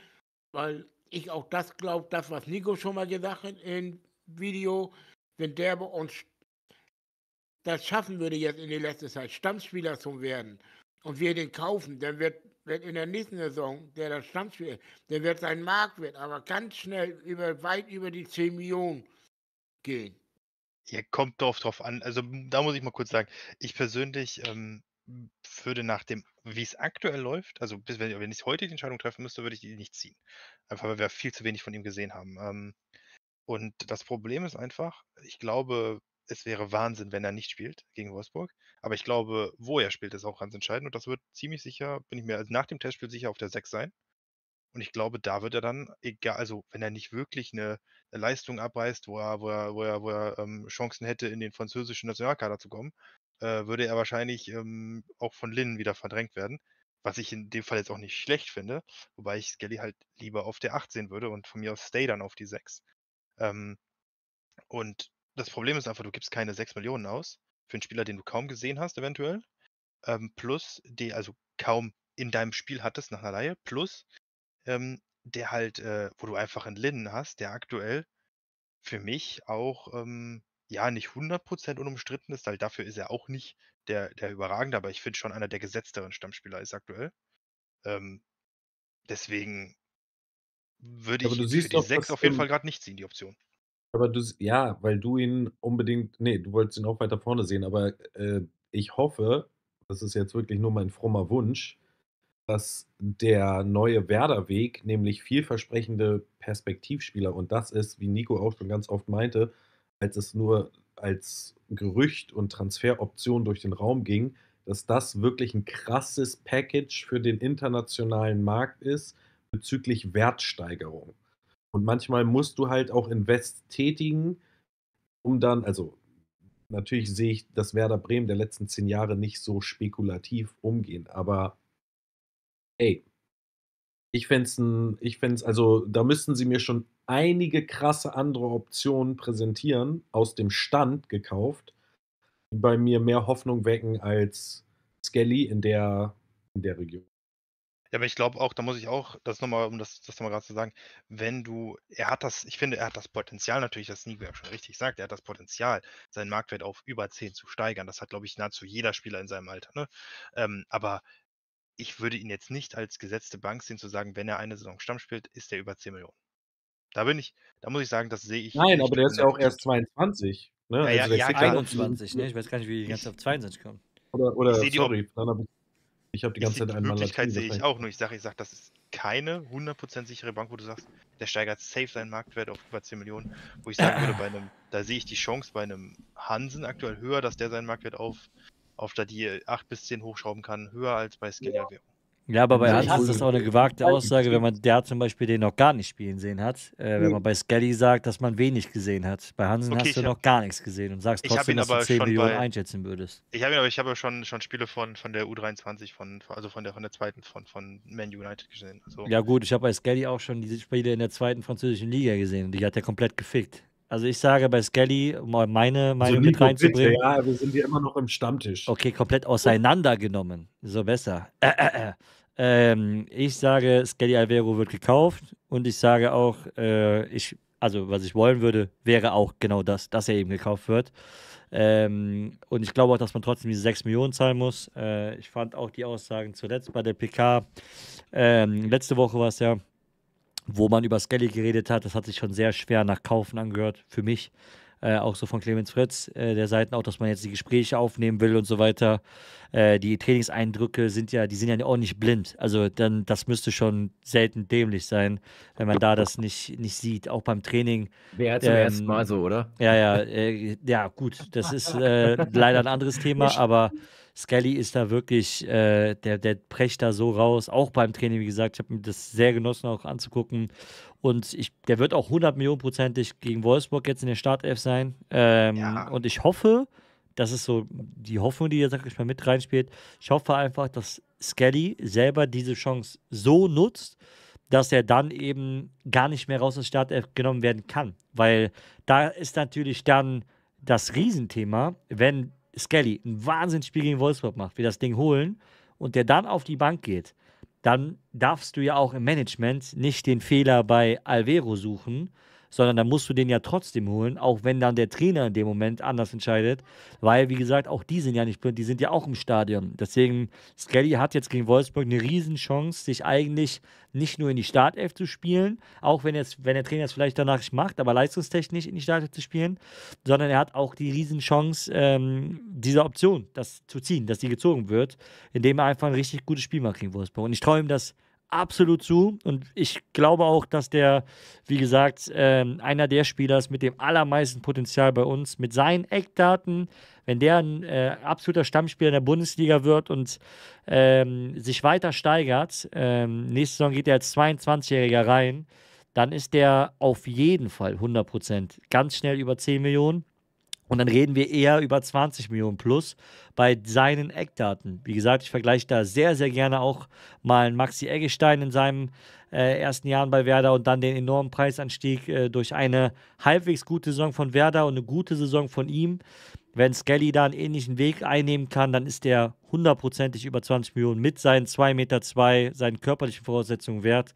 weil ich auch das glaube, das, was Nico schon mal gesagt hat im Video, wenn der bei uns das schaffen würde jetzt in der letzten Zeit, Stammspieler zu werden und wir den kaufen, dann wird, wird in der nächsten Saison, der das Stammspieler, der wird sein Marktwert aber ganz schnell über, weit über die 10 Millionen gehen. Ja, kommt drauf drauf an. Also da muss ich mal kurz sagen, ich persönlich ähm, würde nach dem, wie es aktuell läuft, also bis wenn, wenn ich heute die Entscheidung treffen müsste, würde ich die nicht ziehen. Einfach weil wir viel zu wenig von ihm gesehen haben. Ähm, und das Problem ist einfach, ich glaube, es wäre Wahnsinn, wenn er nicht spielt gegen Wolfsburg. Aber ich glaube, wo er spielt, ist auch ganz entscheidend. Und das wird ziemlich sicher, bin ich mir also nach dem Testspiel sicher auf der 6 sein. Und ich glaube, da wird er dann, egal, also wenn er nicht wirklich eine, eine Leistung abreißt, wo er, wo er, wo er, wo er ähm, Chancen hätte, in den französischen Nationalkader zu kommen, äh, würde er wahrscheinlich ähm, auch von Linnen wieder verdrängt werden. Was ich in dem Fall jetzt auch nicht schlecht finde, wobei ich Skelly halt lieber auf der 8 sehen würde und von mir aus Stay dann auf die 6. Ähm, und das Problem ist einfach, du gibst keine 6 Millionen aus für einen Spieler, den du kaum gesehen hast, eventuell. Ähm, plus, die also kaum in deinem Spiel hattest nach einer Leihe, plus ähm, der halt, äh, wo du einfach einen Linnen hast, der aktuell für mich auch, ähm, ja, nicht 100% unumstritten ist, weil dafür ist er auch nicht der, der Überragende, aber ich finde schon einer der gesetzteren Stammspieler ist aktuell. Ähm, deswegen würde Aber ich du siehst die doch, 6 dass auf jeden Fall gerade nicht ziehen, die Option. Aber du, ja, weil du ihn unbedingt, nee, du wolltest ihn auch weiter vorne sehen, aber äh, ich hoffe, das ist jetzt wirklich nur mein frommer Wunsch, dass der neue Werder-Weg, nämlich vielversprechende Perspektivspieler, und das ist, wie Nico auch schon ganz oft meinte, als es nur als Gerücht und Transferoption durch den Raum ging, dass das wirklich ein krasses Package für den internationalen Markt ist bezüglich Wertsteigerung. Und manchmal musst du halt auch Invest tätigen, um dann, also natürlich sehe ich das Werder Bremen der letzten zehn Jahre nicht so spekulativ umgehen, aber ey, ich fände es, ich also da müssten sie mir schon einige krasse andere Optionen präsentieren, aus dem Stand gekauft, die bei mir mehr Hoffnung wecken als Skelly in der, in der Region. Ja, aber ich glaube auch, da muss ich auch, das nochmal, um das, das nochmal gerade zu sagen, wenn du, er hat das, ich finde, er hat das Potenzial natürlich, das Nico schon richtig sagt, er hat das Potenzial, seinen Marktwert auf über 10 zu steigern. Das hat, glaube ich, nahezu jeder Spieler in seinem Alter. Ne? Ähm, aber ich würde ihn jetzt nicht als gesetzte Bank sehen, zu sagen, wenn er eine Saison Stamm spielt, ist er über 10 Millionen. Da bin ich, da muss ich sagen, das sehe ich. Nein, aber der ist ja auch 100%. erst 22, ne? Ja, ja, also ja, kriegt klar. 21, ne? Ich weiß gar nicht, wie die ganze auf 22 kommen. Oder, oder Ich die sorry, dann hab ich, ich habe die ganze Zeit die einmal Möglichkeit Latin sehe ich auch nur. Ich sage, ich sage, das ist keine 100% sichere Bank, wo du sagst, der steigert safe seinen Marktwert auf über 10 Millionen. Wo ich sagen würde, bei einem, da sehe ich die Chance bei einem Hansen aktuell höher, dass der seinen Marktwert auf, auf da die 8 bis 10 hochschrauben kann, höher als bei Alvero. Ja, aber bei Hans ist das auch eine gewagte Aussage, wenn man der zum Beispiel den noch gar nicht spielen sehen hat. Äh, wenn Mhm. man bei Skelly sagt, dass man wenig gesehen hat. Bei Hansen Okay, hast du hab- noch gar nichts gesehen und sagst trotzdem, dass du aber 10 schon Millionen bei- einschätzen würdest. Ich habe aber ich habe schon, schon Spiele von, von der U23, von, also von der von der zweiten, von, von Man United gesehen. Also, Ja gut, ich habe bei Skelly auch schon diese Spiele in der zweiten französischen Liga gesehen und die hat er komplett gefickt. Also ich sage bei Skelly, um mal meine Meinung Also mit reinzubringen, bitte, ja, wir sind ja immer noch im Stammtisch. okay, komplett auseinandergenommen. So besser. Äh, äh, äh. Ähm, ich sage, Skelly Alvero wird gekauft und ich sage auch, äh, ich, also was ich wollen würde, wäre auch genau das, dass er eben gekauft wird. Ähm, und ich glaube auch, dass man trotzdem diese 6 Millionen zahlen muss. Äh, ich fand auch die Aussagen zuletzt bei der PK, ähm, letzte Woche war es ja, wo man über Skelly geredet hat, das hat sich schon sehr schwer nach Kaufen angehört, für mich. Äh, auch so von Clemens Fritz, äh, der Seiten auch, dass man jetzt die Gespräche aufnehmen will und so weiter. Äh, die Trainingseindrücke sind ja, die sind ja auch nicht blind. Also dann, das müsste schon selten dämlich sein, wenn man da das nicht, nicht sieht, auch beim Training. Wäre zum ersten Ähm, Mal so, oder? Ja, ja, äh, ja, gut, das ist äh, leider ein anderes Thema, (laughs) aber Skelly ist da wirklich, äh, der, der brecht da so raus, auch beim Training, wie gesagt, ich habe mir das sehr genossen auch anzugucken und ich, der wird auch 100 Millionen prozentig gegen Wolfsburg jetzt in der Startelf sein ähm, Ja. und ich hoffe, das ist so die Hoffnung, die hier, sag ich mal, mit reinspielt, ich hoffe einfach, dass Skelly selber diese Chance so nutzt, dass er dann eben gar nicht mehr raus aus der Startelf genommen werden kann. Weil da ist natürlich dann das Riesenthema, wenn Skelly ein Wahnsinnsspiel gegen Wolfsburg macht, wir das Ding holen und der dann auf die Bank geht, dann darfst du ja auch im Management nicht den Fehler bei Alvero suchen, sondern dann musst du den ja trotzdem holen, auch wenn dann der Trainer in dem Moment anders entscheidet, weil, wie gesagt, auch die sind ja nicht blind, die sind ja auch im Stadion. Deswegen, Skelly hat jetzt gegen Wolfsburg eine Riesenchance, sich eigentlich nicht nur in die Startelf zu spielen, auch wenn, jetzt, wenn der Trainer es vielleicht danach nicht macht, aber leistungstechnisch in die Startelf zu spielen, sondern er hat auch die Riesenchance, ähm, diese Option, das zu ziehen, dass die gezogen wird, indem er einfach ein richtig gutes Spiel macht gegen Wolfsburg. Und ich traue ihm das absolut zu. Und ich glaube auch, dass der, wie gesagt, ähm, einer der Spieler ist mit dem allermeisten Potenzial bei uns, mit seinen Eckdaten, wenn der ein äh, absoluter Stammspieler in der Bundesliga wird und ähm, sich weiter steigert, ähm, nächste Saison geht er als 22-Jähriger rein, dann ist der auf jeden Fall 100% ganz schnell über 10 Millionen. Und dann reden wir eher über 20 Millionen plus bei seinen Eckdaten. Wie gesagt, ich vergleiche da sehr, sehr gerne auch mal Maxi Eggestein in seinem äh, ersten Jahren bei Werder und dann den enormen Preisanstieg äh, durch eine halbwegs gute Saison von Werder und eine gute Saison von ihm. Wenn Skelly da einen ähnlichen Weg einnehmen kann, dann ist der hundertprozentig über 20 Millionen mit seinen 2,2 Meter, zwei, seinen körperlichen Voraussetzungen wert.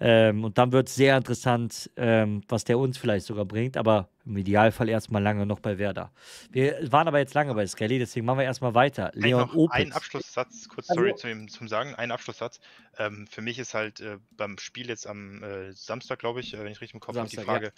Ähm, und dann wird es sehr interessant, ähm, was der uns vielleicht sogar bringt, aber im Idealfall erstmal lange noch bei Werder. Wir waren aber jetzt lange bei Skelly, deswegen machen wir erstmal weiter. Leon noch Opitz. einen Abschlusssatz, kurz Also- sorry zum, zum Sagen, einen Abschlusssatz. Ähm, für mich ist halt äh, beim Spiel jetzt am äh, Samstag, glaube ich, äh, wenn ich richtig im Kopf habe, die Samstag, ja. Frage,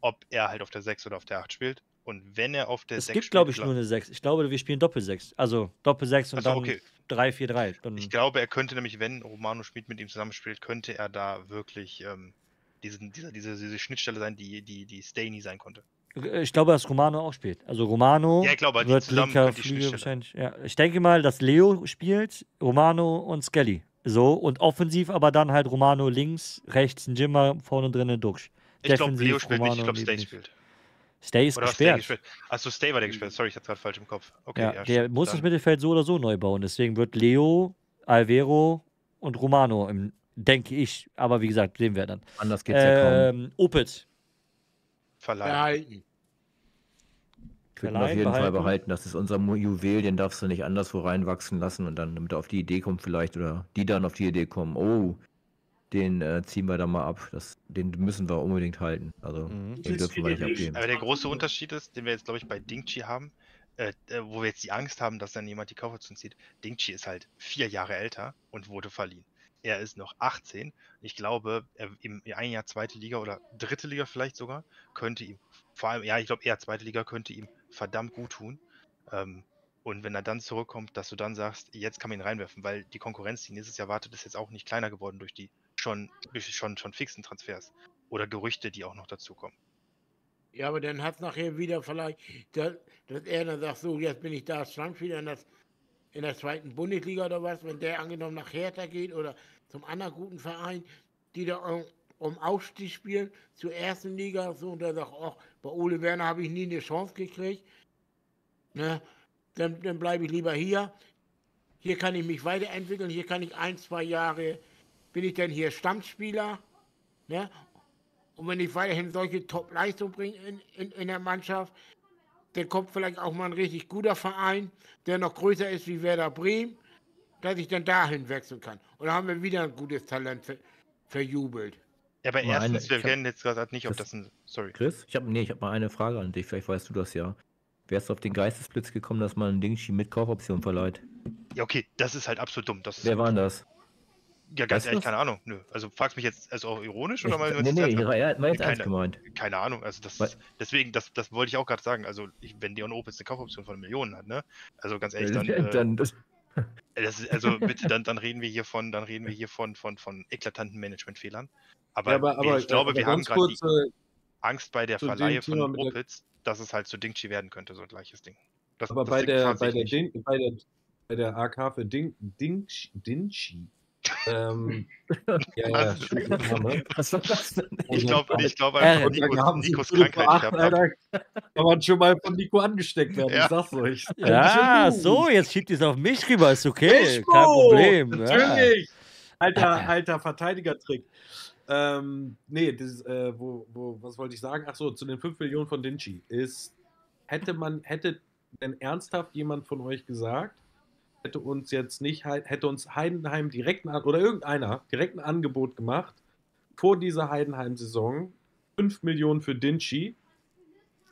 ob er halt auf der 6 oder auf der 8 spielt. Und wenn er auf der Es 6 gibt, spielt, glaube ich, nur eine 6. Ich glaube, wir spielen Doppel-6. Also Doppel-6 und so, dann okay. 3-4-3. Dann- Ich glaube, er könnte nämlich, wenn Romano Schmid mit ihm zusammenspielt, könnte er da wirklich ähm, diesen, dieser, diese, diese Schnittstelle sein, die, die, die Stay nie sein konnte. Äh, Ich glaube, dass Romano auch spielt. Also Romano Ja, ich glaube, wird zusammen linker Schnittstelle. wahrscheinlich. Ja. Ich denke mal, dass Leo spielt, Romano und Skelly. So, und offensiv aber dann halt Romano links, rechts ein Jimmer, vorne drin ein Duxch. Ich glaube, Leo spielt nicht, ich Romano glaube, Stay Lieblich. spielt. Stay ist Oder Stay gesperrt. Achso, Stay war der gesperrt. Sorry, ich hatte gerade falsch im Kopf. Okay, ja, ja, der stimmt. muss das Mittelfeld so oder so neu bauen. Deswegen wird Leo, Alvero und Romano, im, denke ich. Aber wie gesagt, sehen wir dann. Anders geht's ja kaum. Ähm, Opitz. verleihen. Behalten. Ich würde ihn auf jeden Fall behalten. behalten. Das ist unser Juwel, den darfst du nicht anderswo reinwachsen lassen und dann, damit er auf die Idee kommt vielleicht oder die dann auf die Idee kommen, oh, den äh, ziehen wir da mal ab. Das, den müssen wir unbedingt halten. Also Mhm. den dürfen wir nicht abgeben. Aber der große Unterschied ist, den wir jetzt, glaube ich, bei Dingchi haben, äh, äh, wo wir jetzt die Angst haben, dass dann jemand die Kaufoption zieht. Dingchi ist halt vier Jahre älter und wurde verliehen. Er ist noch 18. Ich glaube, er, im ein Jahr zweite Liga oder dritte Liga vielleicht sogar, könnte ihm, vor allem, ja, ich glaube eher zweite Liga, könnte ihm verdammt gut tun. Ähm, und wenn er dann zurückkommt, dass du dann sagst, jetzt kann man ihn reinwerfen, weil die Konkurrenz, die nächstes Jahr wartet, ist jetzt auch nicht kleiner geworden durch die schon, schon, schon fixen Transfers oder Gerüchte, die auch noch dazukommen. Ja, aber dann hat es nachher wieder vielleicht, dass, dass er dann sagt, so, jetzt bin ich da als Stammspieler in, das, in der zweiten Bundesliga oder was, wenn der angenommen nach Hertha geht oder zum anderen guten Verein, die da um, um Aufstieg spielen zur ersten Liga, so, und der sagt, ach, bei Ole Werner habe ich nie eine Chance gekriegt, ne, dann, dann bleibe ich lieber hier. Hier kann ich mich weiterentwickeln, hier kann ich ein, zwei Jahre, bin ich dann hier Stammspieler, ne, und wenn ich weiterhin solche Top-Leistungen bringe in, in, in der Mannschaft, dann kommt vielleicht auch mal ein richtig guter Verein, der noch größer ist wie Werder Bremen, dass ich dann dahin wechseln kann. Und dann haben wir wieder ein gutes Talent ver, verjubelt. Ja, aber Mal eine- erstens, wir ich hab- kennen jetzt gerade nicht, ob das- das ein. Sorry. Chris, ich habe nee, ich habe mal eine Frage an dich. Vielleicht weißt du das ja. Wärst du auf den Geistesblitz gekommen, dass man ein Dingshi mit Kaufoption verleiht? Ja, okay, das ist halt absolut dumm. Das ist Wer war denn das? Ja, ganz Weißt ehrlich, keine Ahnung. Nö. Also fragst mich jetzt also auch ironisch Ich, oder mal nee, nee, er hat mal jetzt keine, gemeint. keine Ahnung. Also das ist, deswegen, das, das wollte ich auch gerade sagen. Also ich, wenn Leon Opitz eine Kaufoption von Millionen hat, ne? Also ganz ehrlich, (laughs) dann, äh, Dann, das, (laughs) das ist, also bitte, dann, dann reden wir hier von, dann reden wir hier von, von, von eklatanten Managementfehlern. Aber, Ja, aber- aber- ich glaube, aber wir haben ganz gerade die äh, Angst bei der Verleihe von Opitz, dass es halt zu Dingchi werden könnte, so ein gleiches Ding. Das, Aber das bei Ding der, bei, der. Ding, bei, der, bei der AK für Ding, Dingshi, Dingshi ähm, ja, ja, Was? war das denn? Ich glaube ich glaub Äh, einfach, Und da Nikos, Krankheit gehabt acht, hat. Alter, Kann man schon mal von Nico angesteckt werden, Ja. ich sag's euch. Ja, so, jetzt schiebt es auf mich rüber, ist okay, kein Problem. Ja. Natürlich! Alter, alter Verteidigertrick. Ähm, nee, das, äh, wo, wo, was wollte ich sagen? Ach so, zu den 5 Millionen von Dinci. Ist, hätte man, hätte denn ernsthaft jemand von euch gesagt, hätte uns jetzt nicht, hätte uns Heidenheim direkt ein, oder irgendeiner direkt ein Angebot gemacht, vor dieser Heidenheim-Saison 5 Millionen für Dinci,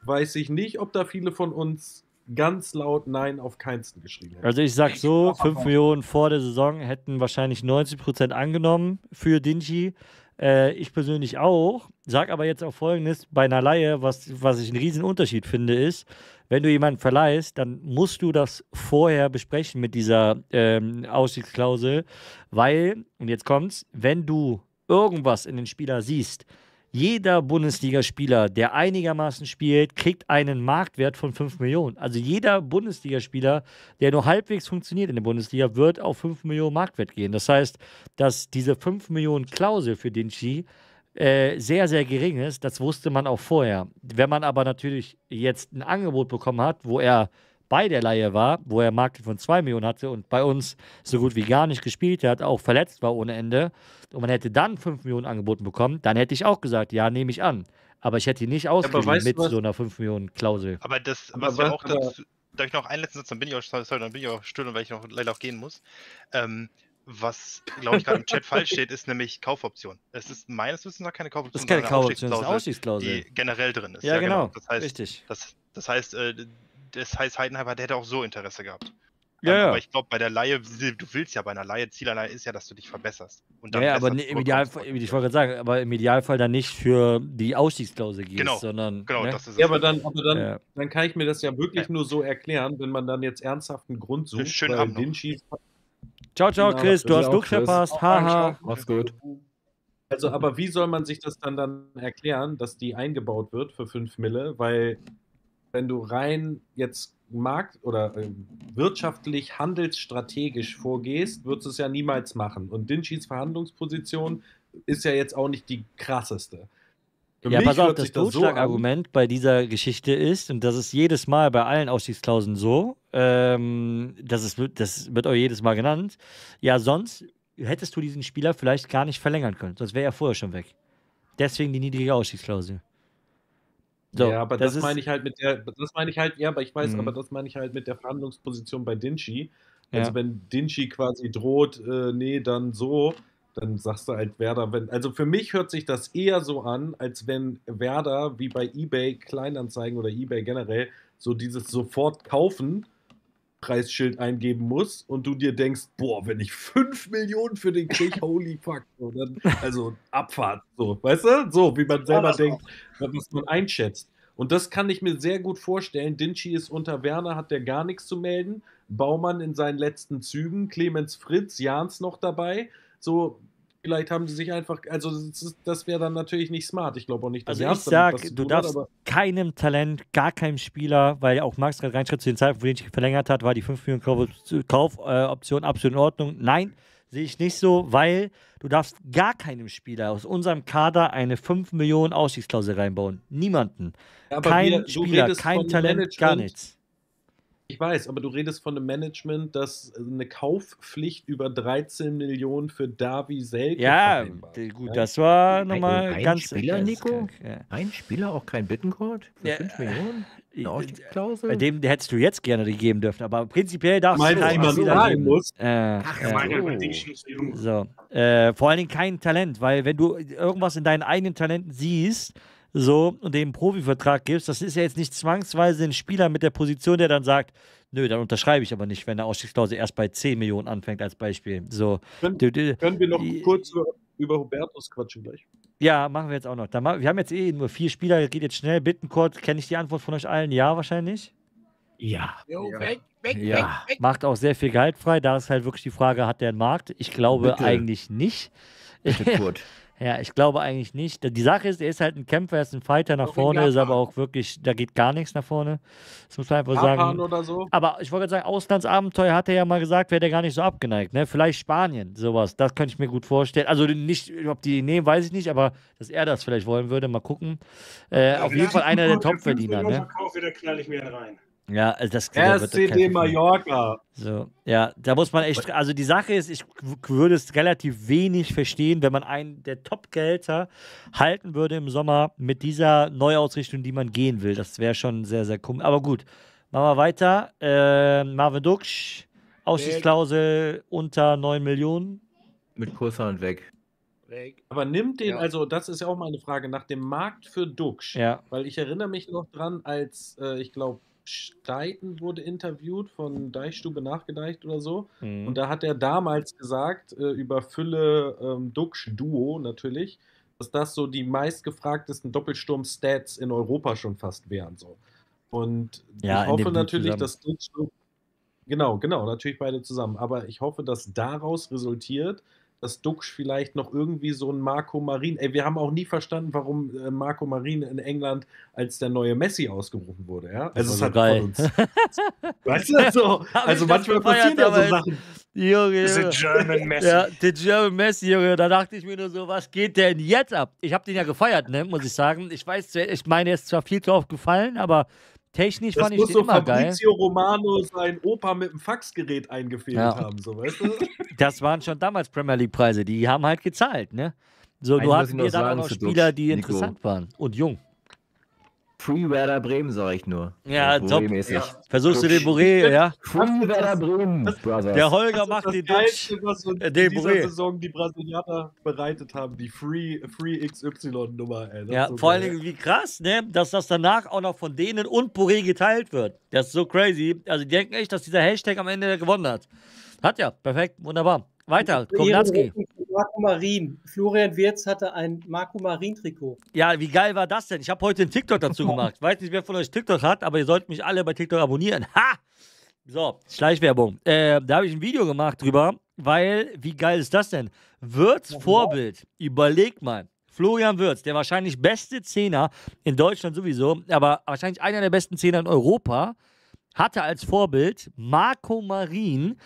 weiß ich nicht, ob da viele von uns ganz laut Nein auf keinsten geschrieben hätten. Also ich sag so, 5 Millionen vor der Saison hätten wahrscheinlich 90% angenommen für Dinci. Äh, ich persönlich auch. Sag aber jetzt auch folgendes: Bei einer Laie, was, was ich einen riesen Unterschied finde, ist, wenn du jemanden verleihst, dann musst du das vorher besprechen mit dieser ähm, Ausstiegsklausel, weil, und jetzt kommt's, wenn du irgendwas in den Spieler siehst, jeder Bundesligaspieler, der einigermaßen spielt, kriegt einen Marktwert von 5 Millionen. Also jeder Bundesligaspieler, der nur halbwegs funktioniert in der Bundesliga, wird auf 5 Millionen Marktwert gehen. Das heißt, dass diese 5 Millionen Klausel für Dinci äh, sehr, sehr gering ist. Das wusste man auch vorher. Wenn man aber natürlich jetzt ein Angebot bekommen hat, wo er bei der Laie war, wo er Marktwert von 2 Millionen hatte und bei uns so gut wie gar nicht gespielt hat, auch verletzt war ohne Ende, und man hätte dann 5 Millionen angeboten bekommen, dann hätte ich auch gesagt, ja, nehme ich an. Aber ich hätte ihn nicht ausgeliehen mit was? so einer 5 Millionen Klausel. Aber das, Aber was ja was- auch aber- dazu, darf ich noch einen letzten Satz, dann bin ich auch, sorry, dann bin ich auch still, weil ich noch leider auch gehen muss. Ähm, was, glaube ich, gerade im Chat (laughs) falsch steht, ist nämlich Kaufoption. Es ist meines Wissens nach keine Kaufoption, Das ist keine Kaufoption, das ist eine Ausstiegsklausel, die generell drin ist. Ja, genau, Das heißt, richtig. Das, das heißt, äh, das heißt, Heidenheim hat- hätte auch so Interesse gehabt. Ja, Ähm, ja. Aber ich glaube, bei der Laie, du willst ja bei einer Laie, Ziel einer Laie ist ja, dass du dich verbesserst. Und Ja, dann ja, aber ne- im. Idealfall, ich wollte gerade sagen, aber im Idealfall dann nicht für die Ausstiegsklausel gehst, Genau, sondern. genau, ne? das ist es. Ja, aber dann, aber dann, Ja. dann kann ich mir das ja wirklich nur so erklären, wenn man dann jetzt ernsthaft einen Grund sucht. Schönen Abend. Dinci Ciao, ciao, Genau, Chris, du hast Chris. verpasst. Haha. Mach's gut. Also, aber wie soll man sich das dann, dann erklären, dass die eingebaut wird für 5 Mille? Weil, wenn du rein jetzt markt- oder äh, wirtschaftlich, handelsstrategisch vorgehst, würdest du es ja niemals machen. Und Dinchis Verhandlungsposition ist ja jetzt auch nicht die krasseste. Für Ja, pass auf, das sich so Totschlagargument bei dieser Geschichte ist, und das ist jedes Mal bei allen Ausstiegsklauseln so, ähm, das, ist, das wird auch jedes Mal genannt, ja, sonst hättest du diesen Spieler vielleicht gar nicht verlängern können, sonst wäre er vorher schon weg. Deswegen die niedrige Ausstiegsklausel. So, ja, aber das das, meine ich halt mit der, das meine ich halt, ja, aber ich weiß, Mhm. aber das meine ich halt mit der Verhandlungsposition bei Dinci. Ja. Also wenn Dinci quasi droht, äh, nee, dann so, dann sagst du halt Werder, wenn, also für mich hört sich das eher so an, als wenn Werder wie bei eBay Kleinanzeigen oder eBay generell so dieses sofort kaufen Preisschild eingeben muss und du dir denkst, boah, wenn ich 5 Millionen für den krieg, (laughs) holy fuck, so, dann, also Abfahrt, so, weißt du? So, wie man selber das denkt, was man einschätzt. Und das kann ich mir sehr gut vorstellen. Dinci ist unter Werner, hat der gar nichts zu melden. Baumann in seinen letzten Zügen, Clemens Fritz, Jans noch dabei. So, vielleicht haben sie sich einfach, also das, wäre dann natürlich nicht smart. Ich glaube auch nicht, dass Also ich Jans damit was sag, zu du tun darfst keinem Talent, gar keinem Spieler, weil auch Max gerade reinschritt zu den Zeiten, wo den ich verlängert hat, war die 5 Millionen Kaufoption Kauf, äh, absolut in Ordnung. Nein, sehe ich nicht so, weil du darfst gar keinem Spieler aus unserem Kader eine 5 Millionen Ausstiegsklausel reinbauen. Niemanden. Aber kein wir- Spieler, kein Talent, gar Management. nichts. Ich weiß, aber du redest von einem Management, das eine Kaufpflicht über 13 Millionen für Davi Selke Ja, gut, Ja? das war Ein, nochmal ein ganz. Spieler, ganz Nico? krank, ja. Ein Spieler, auch kein Bittencourt? Für Ja, 5 Millionen? äh, Eine Ausstiegsklausel? Bei dem hättest du jetzt gerne die geben dürfen, aber prinzipiell darfst Meinst du keinen Spieler geben. muss? Äh, Ach, äh, meine, oh. bei Ding ist so. So, äh, vor allen Dingen kein Talent, weil wenn du irgendwas in deinen eigenen Talenten siehst, so und dem einen Profivertrag gibst, das ist ja jetzt nicht zwangsweise ein Spieler mit der Position, der dann sagt, nö, dann unterschreibe ich aber nicht, wenn der Ausstiegsklausel erst bei 10 Millionen anfängt als Beispiel. So, Können, du, du, können wir noch die- kurz über, über Hubertus quatschen gleich? ja, machen wir jetzt auch noch. Dann wir haben jetzt eh nur vier Spieler, geht jetzt schnell. Bittenkurt, kenne ich die Antwort von euch allen? Ja, wahrscheinlich. Ja. Jo, weg, weg, Ja. weg, weg. Macht auch sehr viel Gehalt frei. Da ist halt wirklich die Frage, hat der einen Markt? Ich glaube Bitte. eigentlich nicht. Bitte, Kurt. (laughs) Ja, ich glaube eigentlich nicht. Die Sache ist, er ist halt ein Kämpfer, er ist ein Fighter nach Auch vorne, ist aber auch wirklich, da geht gar nichts nach vorne. Das muss man einfach Japan sagen. oder so? Aber ich wollte gerade sagen, Auslandsabenteuer hat er ja mal gesagt, wäre der gar nicht so abgeneigt. Ne? Vielleicht Spanien, sowas. Das könnte ich mir gut vorstellen. Also nicht, ob die nehmen, weiß ich nicht, aber dass er das vielleicht wollen würde, mal gucken. Äh, auf jeden Fall einer der Topverdiener. Ne? Verkauf, wieder knall ich mir rein. Ja, also das kein- Mallorca. So, ja, da muss man echt, also die Sache ist, ich würde es relativ wenig verstehen, wenn man einen der Top-Gehälter halten würde im Sommer mit dieser Neuausrichtung, die man gehen will. Das wäre schon sehr, sehr komisch. Aber gut, machen wir weiter. Äh, Marvin Duksch, Ausstiegsklausel unter 9 Millionen. Mit Kusshand weg. weg. Aber nimmt den, Ja. also das ist ja auch mal eine Frage, nach dem Markt für Duxch. Ja, Weil ich erinnere mich noch dran, als äh, ich glaube, Steiten wurde interviewt von Deichstube nachgedeicht oder so. mhm. Und da hat er damals gesagt, äh, über Fülle ähm, Duxch Duo natürlich, dass das so die meistgefragtesten Doppelsturm-Stats in Europa schon fast wären. So. Und Ja, ich hoffe natürlich, zusammen. dass Duxch Genau, genau, natürlich beide zusammen. Aber ich hoffe, dass daraus resultiert, dass Duxch vielleicht noch irgendwie so ein Marco Marin. Ey, wir haben auch nie verstanden, warum äh, Marco Marin in England als der neue Messi ausgerufen wurde. Ja? Das Also es so hat geil. von uns. (laughs) Weißt du, so, also manchmal passieren ja so Sachen. Junge, The. German Messi. Ja, der German Messi, Junge, da dachte ich mir nur so, was geht denn jetzt ab? Ich habe den ja gefeiert, ne, muss ich sagen. Ich weiß, ich meine, er ist zwar viel drauf gefallen, aber technisch Das fand ich muss den so immer geil. Fabrizio Romano sein Opa mit dem Faxgerät eingefehlt Ja. haben, so weißt du? (laughs) Das waren schon damals Premier League Preise, die haben halt gezahlt, ne? So, Eins muss hatten ich wir noch dann auch sagen noch zu Spieler, die Nico. interessant waren und jung. Free Werder Bremen, sag ich nur. Ja, So top. Boré-mäßig. Versuchst du den Boré, ja? Free Werder Bremen, Brothers. Der Holger Das macht den das. Geilste, was uns äh, in dieser Boré. Saison die Brasilianer bereitet haben. Die Free, Free XY-Nummer, ey. Das Ja, so vor allen. Dingen, wie krass, ne? Dass das danach auch noch von denen und Boré geteilt wird. Das ist so crazy. Also, die denken echt, dass dieser Hashtag am Ende gewonnen hat. Hat ja, perfekt, wunderbar. Weiter, Kovnatski. Marco Marin. Florian Wirz hatte ein Marco Marin-Trikot. Ja, wie geil war das denn? Ich habe heute einen TikTok dazu (laughs) gemacht. Weiß nicht, wer von euch TikTok hat, aber ihr sollt mich alle bei TikTok abonnieren. Ha! So, Schleichwerbung. Äh, da habe ich ein Video gemacht drüber, weil, wie geil ist das denn? Wirtz Vorbild. Überleg mal. Florian Wirtz, der wahrscheinlich beste Zehner in Deutschland sowieso, aber wahrscheinlich einer der besten Zehner in Europa, hatte als Vorbild Marco Marin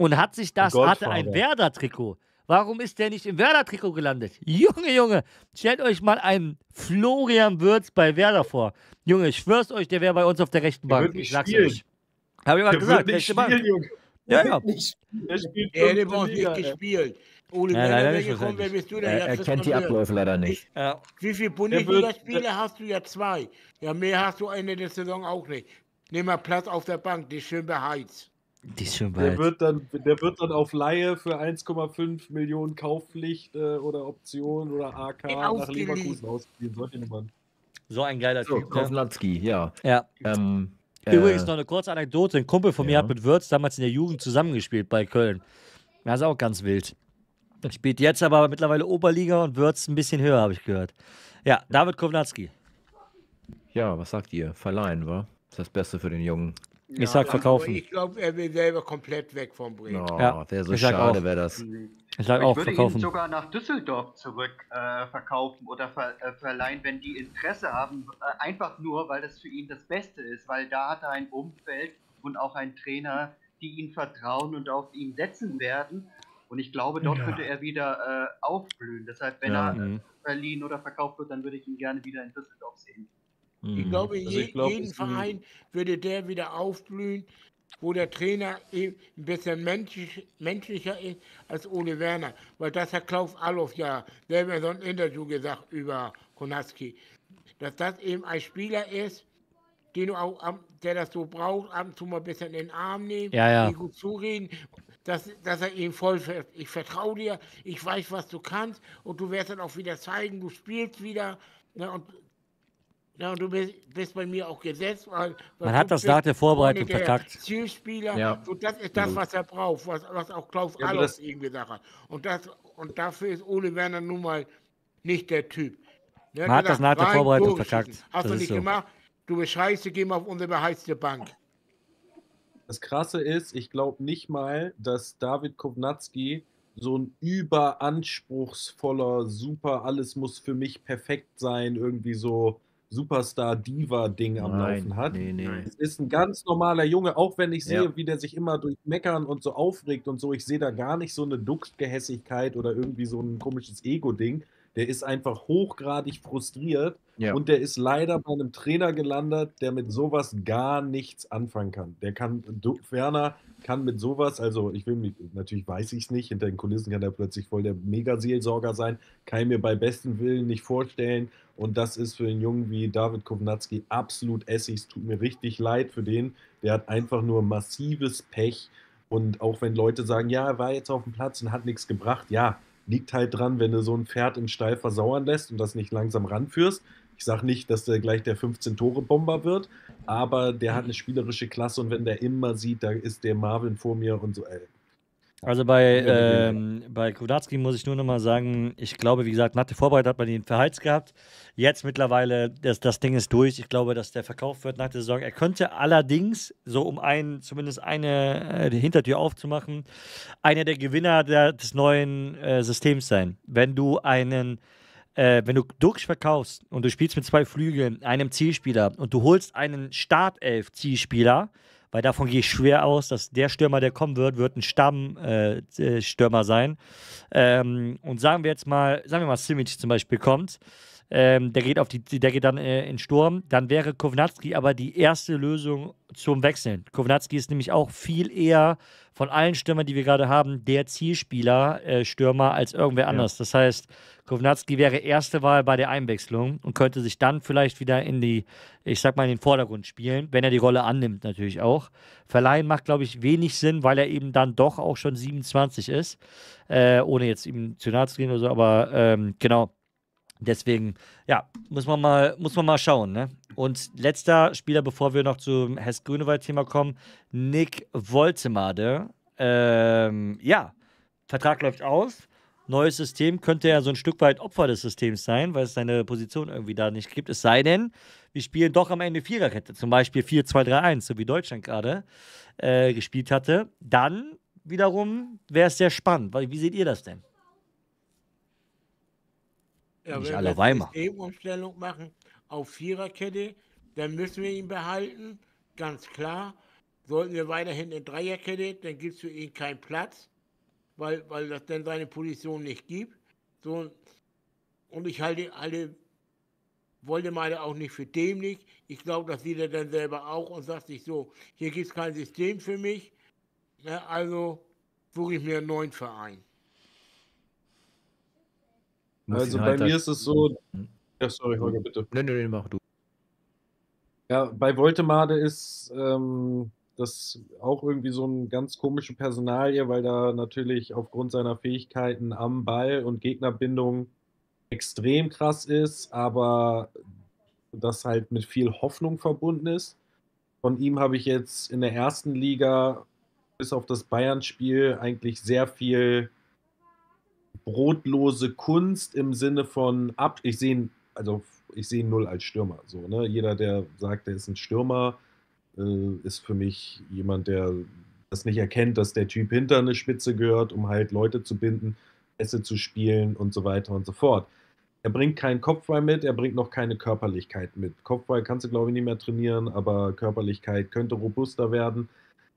und hat sich das, hatte ein. Werder-Trikot. Warum ist der nicht im Werder-Trikot gelandet? Junge, Junge, stellt euch mal einen Florian Wirtz bei Werder vor. Junge, ich schwör's euch, der wäre bei uns auf der rechten Bank. Ich sag's spielen. euch. Hab ich mal Der gesagt, rechte Bank. Junge. Ja, ja. Spielt Er hat bei uns nicht gespielt. Ole Ja, leider nicht gekommen, wer bist du denn? Er, er kennt die. Abläufe leider nicht. ja. Wie viele Bundesligaspiele hast du ja? Zwei. Ja, mehr hast du Ende der Saison auch nicht. Nimm mal Platz auf der Bank, die ist schön beheizt. Die ist schon Der weit. wird, dann, der wird dann auf Laie für 1,5 Millionen Kaufpflicht äh, oder Option oder AK nach. Leverkusen ausgeliehen. Solche Nummern. So ein geiler So, Typ. Ne? Kovnatski, ja. Ja. Ähm, Übrigens äh, noch eine kurze Anekdote. Ein Kumpel von mir ja. hat mit Würz damals in der Jugend zusammengespielt bei Köln. Das ist auch ganz wild. Spielt jetzt aber mittlerweile Oberliga und Würz ein bisschen höher, habe ich gehört. Ja, David Kovnatski. Ja, was sagt ihr? Verleihen, wa? Das ist das Beste für den Jungen. Ich sag verkaufen. Ich glaube, er will selber komplett weg vom Bremen. Oh, Ja, wäre so ich sag schade, wäre das. Ich sag Ich auch würde ihn verkaufen. sogar nach Düsseldorf zurück äh, verkaufen oder ver äh, verleihen, wenn die Interesse haben. Äh, einfach nur, weil das für ihn das Beste ist, weil da hat er ein Umfeld und auch einen Trainer, die ihm vertrauen und auf ihn setzen werden. Und ich glaube, dort Ja. könnte er wieder äh, aufblühen. Deshalb, wenn Ja. er Mhm. verliehen oder verkauft wird, dann würde ich ihn gerne wieder in Düsseldorf sehen. Ich Mhm. glaube, Also ich glaub, jeden ein- Verein würde der wieder aufblühen, wo der Trainer eben ein bisschen menschlich, menschlicher ist als Ole Werner. Weil das hat Klaus Allof ja selber in so einem Interview gesagt über Konaski. Dass das eben ein Spieler ist, den du auch, der das so braucht, ab und zu mal ein bisschen in den Arm nehmen, Ja, ja. gut zureden, dass, dass er ihm voll, ver- ich vertraue dir, ich weiß, was du kannst und du wirst dann auch wieder zeigen, du spielst wieder. Ne, und Ja, und du bist, bist bei mir auch gesetzt. Weil, weil Man hat das nach der Vorbereitung verkackt. Zielspieler, Ja. so das ist das, was er braucht, was, was auch Klaus Ja, das- ihm gesagt hat. Und, das, und dafür ist Ole Werner nun mal nicht der Typ. Der Man hat das nach der Vorbereitung verkackt. Hast Das du nicht so. gemacht? Du bist scheiße, geh mal auf unsere beheizte Bank. Das Krasse ist, ich glaube nicht mal, dass David Kovnatski so ein überanspruchsvoller, super, alles muss für mich perfekt sein, irgendwie so Superstar-Diva-Ding am Laufen hat. nee, nee. Es ist ein ganz normaler Junge, auch wenn ich sehe, Ja. wie der sich immer durch Meckern und so aufregt und so. Ich sehe da gar nicht so eine Duckgehässigkeit oder irgendwie so ein komisches Ego-Ding. Der ist einfach hochgradig frustriert Ja. und der ist leider bei einem Trainer gelandet, der mit sowas gar nichts anfangen kann. Der kann, Du- Werner kann mit sowas, also ich will mich, natürlich weiß ich es nicht, hinter den Kulissen kann er plötzlich voll der Megaseelsorger sein, kann ich mir bei bestem Willen nicht vorstellen. Und das ist für einen Jungen wie David Kovnatski absolut Essig. Es tut mir richtig leid für den. Der hat einfach nur massives Pech. Und auch wenn Leute sagen, ja, er war jetzt auf dem Platz und hat nichts gebracht, ja, liegt halt dran, wenn du so ein Pferd im Stall versauern lässt und das nicht langsam ranführst. Ich sage nicht, dass der gleich der 15-Tore-Bomber wird, aber der hat eine spielerische Klasse und wenn der immer sieht, da ist der Marvin vor mir und so, ey. Also bei, ähm, bei Kudatski muss ich nur noch mal sagen, ich glaube, wie gesagt, nach der Vorbereitung hat man ihn verheizt gehabt. Jetzt mittlerweile, das, das Ding ist durch. Ich glaube, dass der verkauft wird nach der Saison. Er könnte allerdings, so um ein, zumindest eine äh, die Hintertür aufzumachen, einer der Gewinner der, des neuen äh, Systems sein. Wenn du einen äh, wenn du Duxch verkaufst und du spielst mit zwei Flügeln, einem Zielspieler und du holst einen Startelf-Zielspieler, weil davon gehe ich schwer aus, dass der Stürmer, der kommen wird, wird ein Stammstürmer äh, sein. Ähm, und sagen wir jetzt mal, sagen wir mal, Simic zum Beispiel kommt, ähm, der geht auf die, der geht dann äh, in Sturm, dann wäre Kovnatski aber die erste Lösung zum Wechseln. Kovnatski ist nämlich auch viel eher von allen Stürmern, die wir gerade haben, der Zielspieler, äh, Stürmer als irgendwer anders. Das heißt, Kovnatski wäre erste Wahl bei der Einwechslung und könnte sich dann vielleicht wieder in die, ich sag mal, in den Vordergrund spielen, wenn er die Rolle annimmt, natürlich auch. Verleihen macht, glaube ich, wenig Sinn, weil er eben dann doch auch schon 27 ist, äh, ohne jetzt ihm zu nahe zu gehen oder so, aber ähm, genau. Deswegen, ja, muss man mal, muss man mal schauen. Ne? Und letzter Spieler, bevor wir noch zum Hess-Grünewald-Thema kommen, Nick Woltemade. Ähm, ja, Vertrag läuft aus. Neues System könnte ja so ein Stück weit Opfer des Systems sein, weil es seine Position irgendwie da nicht gibt. Es sei denn, wir spielen doch am Ende Viererkette, zum Beispiel 4-2-3-1, so wie Deutschland gerade äh, gespielt hatte. Dann wiederum wäre es sehr spannend. Wie seht ihr das denn? Ja, Nicht wenn alle einmal. Systemumstellung machen auf Viererkette, dann müssen wir ihn behalten, ganz klar. Sollten wir weiterhin in Dreierkette, dann gibt es für ihn keinen Platz, weil, weil das dann seine Position nicht gibt. So, und ich halte alle Woldemade auch nicht für dämlich. Ich glaube, das sieht er dann selber auch und sagt sich so, hier gibt es kein System für mich. Ne, also suche ich mir einen neuen Verein. Also bei halt mir da- ist es so, Hm. ja, sorry, Holger, bitte. Nee, nee, nee, mach du. Ja, bei Voltemade ist ähm, das auch irgendwie so eine ganz komische Personalie, weil da natürlich aufgrund seiner Fähigkeiten am Ball und Gegnerbindung extrem krass ist, aber das halt mit viel Hoffnung verbunden ist. Von ihm habe ich jetzt in der ersten Liga bis auf das Bayern-Spiel eigentlich sehr viel brotlose Kunst im Sinne von ab. Ich sehe ihn, also ich sehe ihn null als Stürmer. So, ne? Jeder, der sagt, er ist ein Stürmer, äh, ist für mich jemand, der das nicht erkennt, dass der Typ hinter eine Spitze gehört, um halt Leute zu binden, Pässe zu spielen und so weiter und so fort. Er bringt keinen Kopfball mit, er bringt noch keine Körperlichkeit mit. Kopfball kannst du, glaube ich, nicht mehr trainieren, aber Körperlichkeit könnte robuster werden.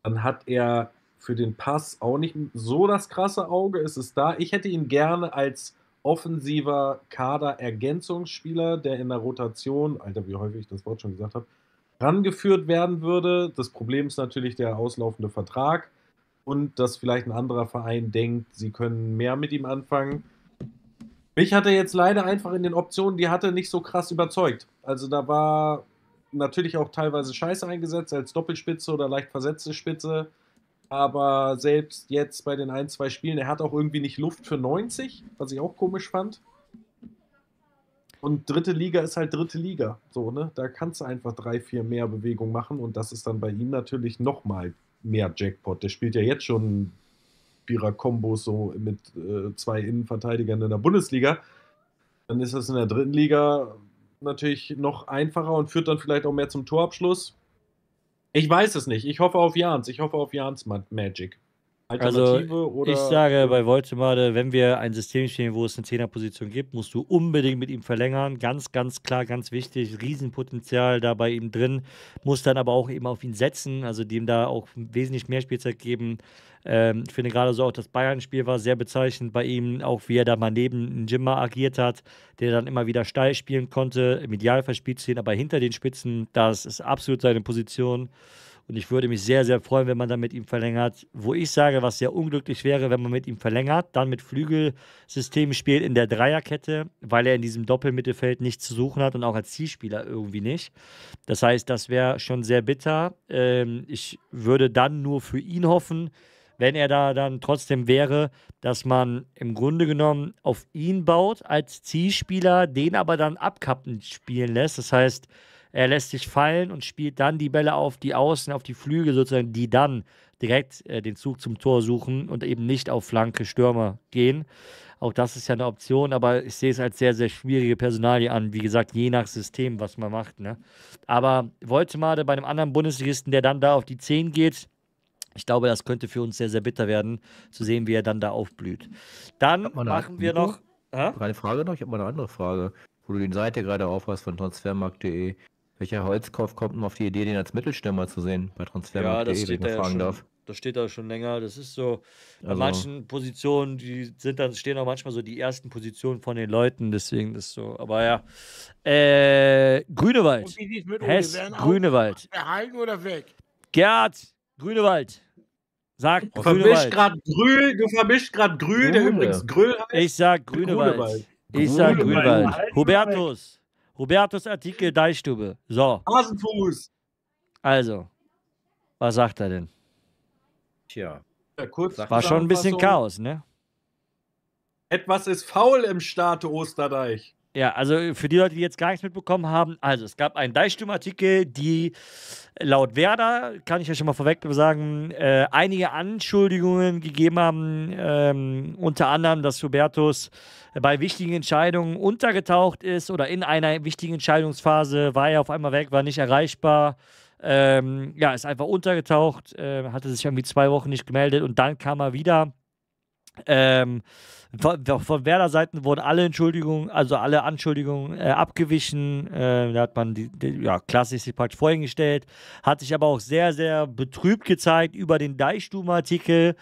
Dann hat er für den Pass auch nicht so das krasse Auge. Es ist da. Ich hätte ihn gerne als offensiver Kader-Ergänzungsspieler, der in der Rotation, Alter, wie häufig ich das Wort schon gesagt habe, rangeführt werden würde. Das Problem ist natürlich der auslaufende Vertrag und dass vielleicht ein anderer Verein denkt, sie können mehr mit ihm anfangen. Mich hat er jetzt leider einfach in den Optionen, die hatte nicht so krass überzeugt. Also da war natürlich auch teilweise Scheiße eingesetzt als Doppelspitze oder leicht versetzte Spitze. Aber selbst jetzt bei den ein, zwei Spielen, er hat auch irgendwie nicht Luft für 90, was ich auch komisch fand. Und dritte Liga ist halt dritte Liga. So, ne? Da kannst du einfach drei, vier mehr Bewegungen machen und das ist dann bei ihm natürlich nochmal mehr Jackpot. Der spielt ja jetzt schon Bierer-Kombos so mit äh, zwei Innenverteidigern in der Bundesliga. Dann ist das in der dritten Liga natürlich noch einfacher und führt dann vielleicht auch mehr zum Torabschluss. Ich weiß es nicht. Ich hoffe auf Jans. Ich hoffe auf Jans Ma- Magic. Alternative Also, oder. ich sage bei Woltemade, wenn wir ein System spielen, wo es eine Zehnerposition gibt, musst du unbedingt mit ihm verlängern. Ganz, ganz klar, ganz wichtig. Riesenpotenzial da bei ihm drin. Muss dann aber auch eben auf ihn setzen, also dem da auch wesentlich mehr Spielzeit geben. Ähm, ich finde gerade so auch das Bayern-Spiel war sehr bezeichnend bei ihm, auch wie er da mal neben Jimmer agiert hat, der dann immer wieder steil spielen konnte. Im Idealfall spielt aber hinter den Spitzen. Das ist absolut seine Position. Und ich würde mich sehr, sehr freuen, wenn man dann mit ihm verlängert. Wo ich sage, was sehr unglücklich wäre, wenn man mit ihm verlängert, dann mit Flügelsystem spielt in der Dreierkette, weil er in diesem Doppelmittelfeld nichts zu suchen hat und auch als Zielspieler irgendwie nicht. Das heißt, das wäre schon sehr bitter. Ähm, ich würde dann nur für ihn hoffen, wenn er da dann trotzdem wäre, dass man im Grunde genommen auf ihn baut als Zielspieler, den aber dann abkappen spielen lässt. Das heißt, er lässt sich fallen und spielt dann die Bälle auf die Außen, auf die Flügel sozusagen, die dann direkt äh, den Zug zum Tor suchen und eben nicht auf Flanke Stürmer gehen. Auch das ist ja eine Option, aber ich sehe es als sehr, sehr schwierige Personalie an. Wie gesagt, je nach System, was man macht. Ne? Aber Woltemade bei einem anderen Bundesligisten, der dann da auf die 10 geht, ich glaube, das könnte für uns sehr, sehr bitter werden, zu sehen, wie er dann da aufblüht. Dann machen wir noch. Hä? Eine Frage noch, ich habe mal eine andere Frage. Wo du die Seite gerade aufhast von transfermarkt.de. Welcher Holzkopf kommt denn auf die Idee, den als Mittelstürmer zu sehen bei Ja, transfermarkt.de, das wenn ich steht mal da ja fragen schon. darf? Das steht da schon länger. Das ist so, bei Also- manchen Positionen, die sind dann, stehen auch manchmal so die ersten Positionen von den Leuten, deswegen ist so. Aber ja. Äh, Grünewald. Und wie sieht's mit Ole Hess? Grünewald. Behalten oder weg? Gerd, Grünewald. Sag Du vermischst Grünewald. gerade Grül, du vermischst gerade Grül, der übrigens Grül heißt. Ich sag Grünewald. Grünewald. Ich sag Grünewald. Grünewald. Hubertus. Hubertus Artikel Deichstube. So, Hasenfuß. also. Was sagt er denn? Tja. Ja, kurz War schon ein bisschen. Chaos, ne? Etwas ist faul im Staate Osterdeich. Ja, also für die Leute, die jetzt gar nichts mitbekommen haben, also es gab einen Deichstum-Artikel, die laut Werder, kann ich ja schon mal vorweg sagen, äh, einige Anschuldigungen gegeben haben, ähm, unter anderem, dass Hubertus bei wichtigen Entscheidungen untergetaucht ist oder in einer wichtigen Entscheidungsphase war er auf einmal weg, war nicht erreichbar. Ähm, ja, ist einfach untergetaucht, äh, hatte sich irgendwie zwei Wochen nicht gemeldet und dann kam er wieder. Ähm, von, von Werder-Seiten wurden alle Entschuldigungen, also alle Anschuldigungen äh, abgewichen. Äh, da hat man die, die, ja, klassisch sich praktisch vorhin gestellt, hat sich aber auch sehr, sehr betrübt gezeigt über den Deichstuben-Artikel.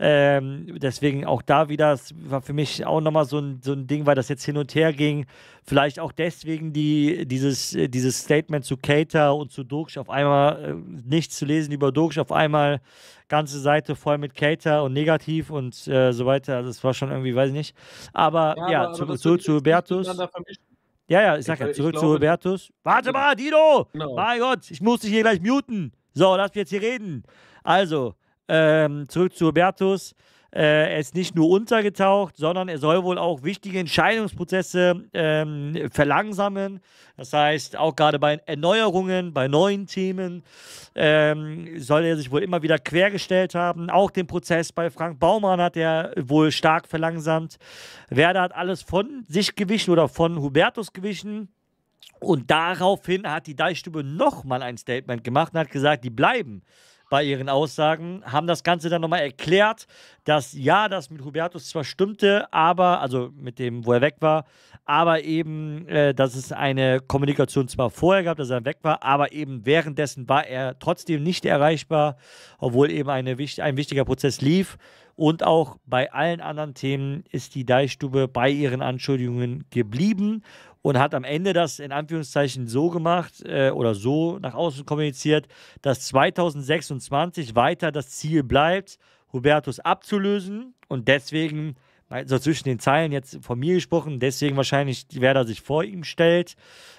Ähm, deswegen auch da wieder, das war für mich auch nochmal so ein, so ein Ding, weil das jetzt hin und her ging. Vielleicht auch deswegen die, dieses, äh, dieses Statement zu Cater und zu Duksch auf einmal äh, nichts zu lesen über Duksch, auf einmal ganze Seite voll mit Cater und negativ und äh, so weiter. Also es war schon irgendwie, weiß ich nicht. Aber ja, aber- zu- aber zu nicht Hubertus. Ja, ja, ich sag ja, zurück zu glaube- Hubertus. Warte mal, Dino! Genau. Mein Gott, ich muss dich hier gleich muten. So, lass mich jetzt hier reden. Also, ähm, zurück zu Hubertus. Äh, er ist nicht nur untergetaucht, sondern er soll wohl auch wichtige Entscheidungsprozesse ähm, verlangsamen. Das heißt, auch gerade bei Erneuerungen, bei neuen Themen ähm, soll er sich wohl immer wieder quergestellt haben. Auch den Prozess bei Frank Baumann hat er wohl stark verlangsamt. Werder hat alles von sich gewichen oder von Hubertus gewichen. Und daraufhin hat die Deichstube nochmal ein Statement gemacht und hat gesagt, die bleiben bei ihren Aussagen, haben das Ganze dann nochmal erklärt, dass ja, das mit Hubertus zwar stimmte, aber, also mit dem, wo er weg war, aber eben, äh, dass es eine Kommunikation zwar vorher gab, dass er weg war, aber eben währenddessen war er trotzdem nicht erreichbar, obwohl eben eine, ein wichtiger Prozess lief. Und auch bei allen anderen Themen ist die Deichstube bei ihren Anschuldigungen geblieben und hat am Ende das in Anführungszeichen so gemacht äh, oder so nach außen kommuniziert, dass 2026 weiter das Ziel bleibt, Hubertus abzulösen und deswegen, also zwischen den Zeilen jetzt von mir gesprochen, deswegen wahrscheinlich Werder sich vor ihm stellt,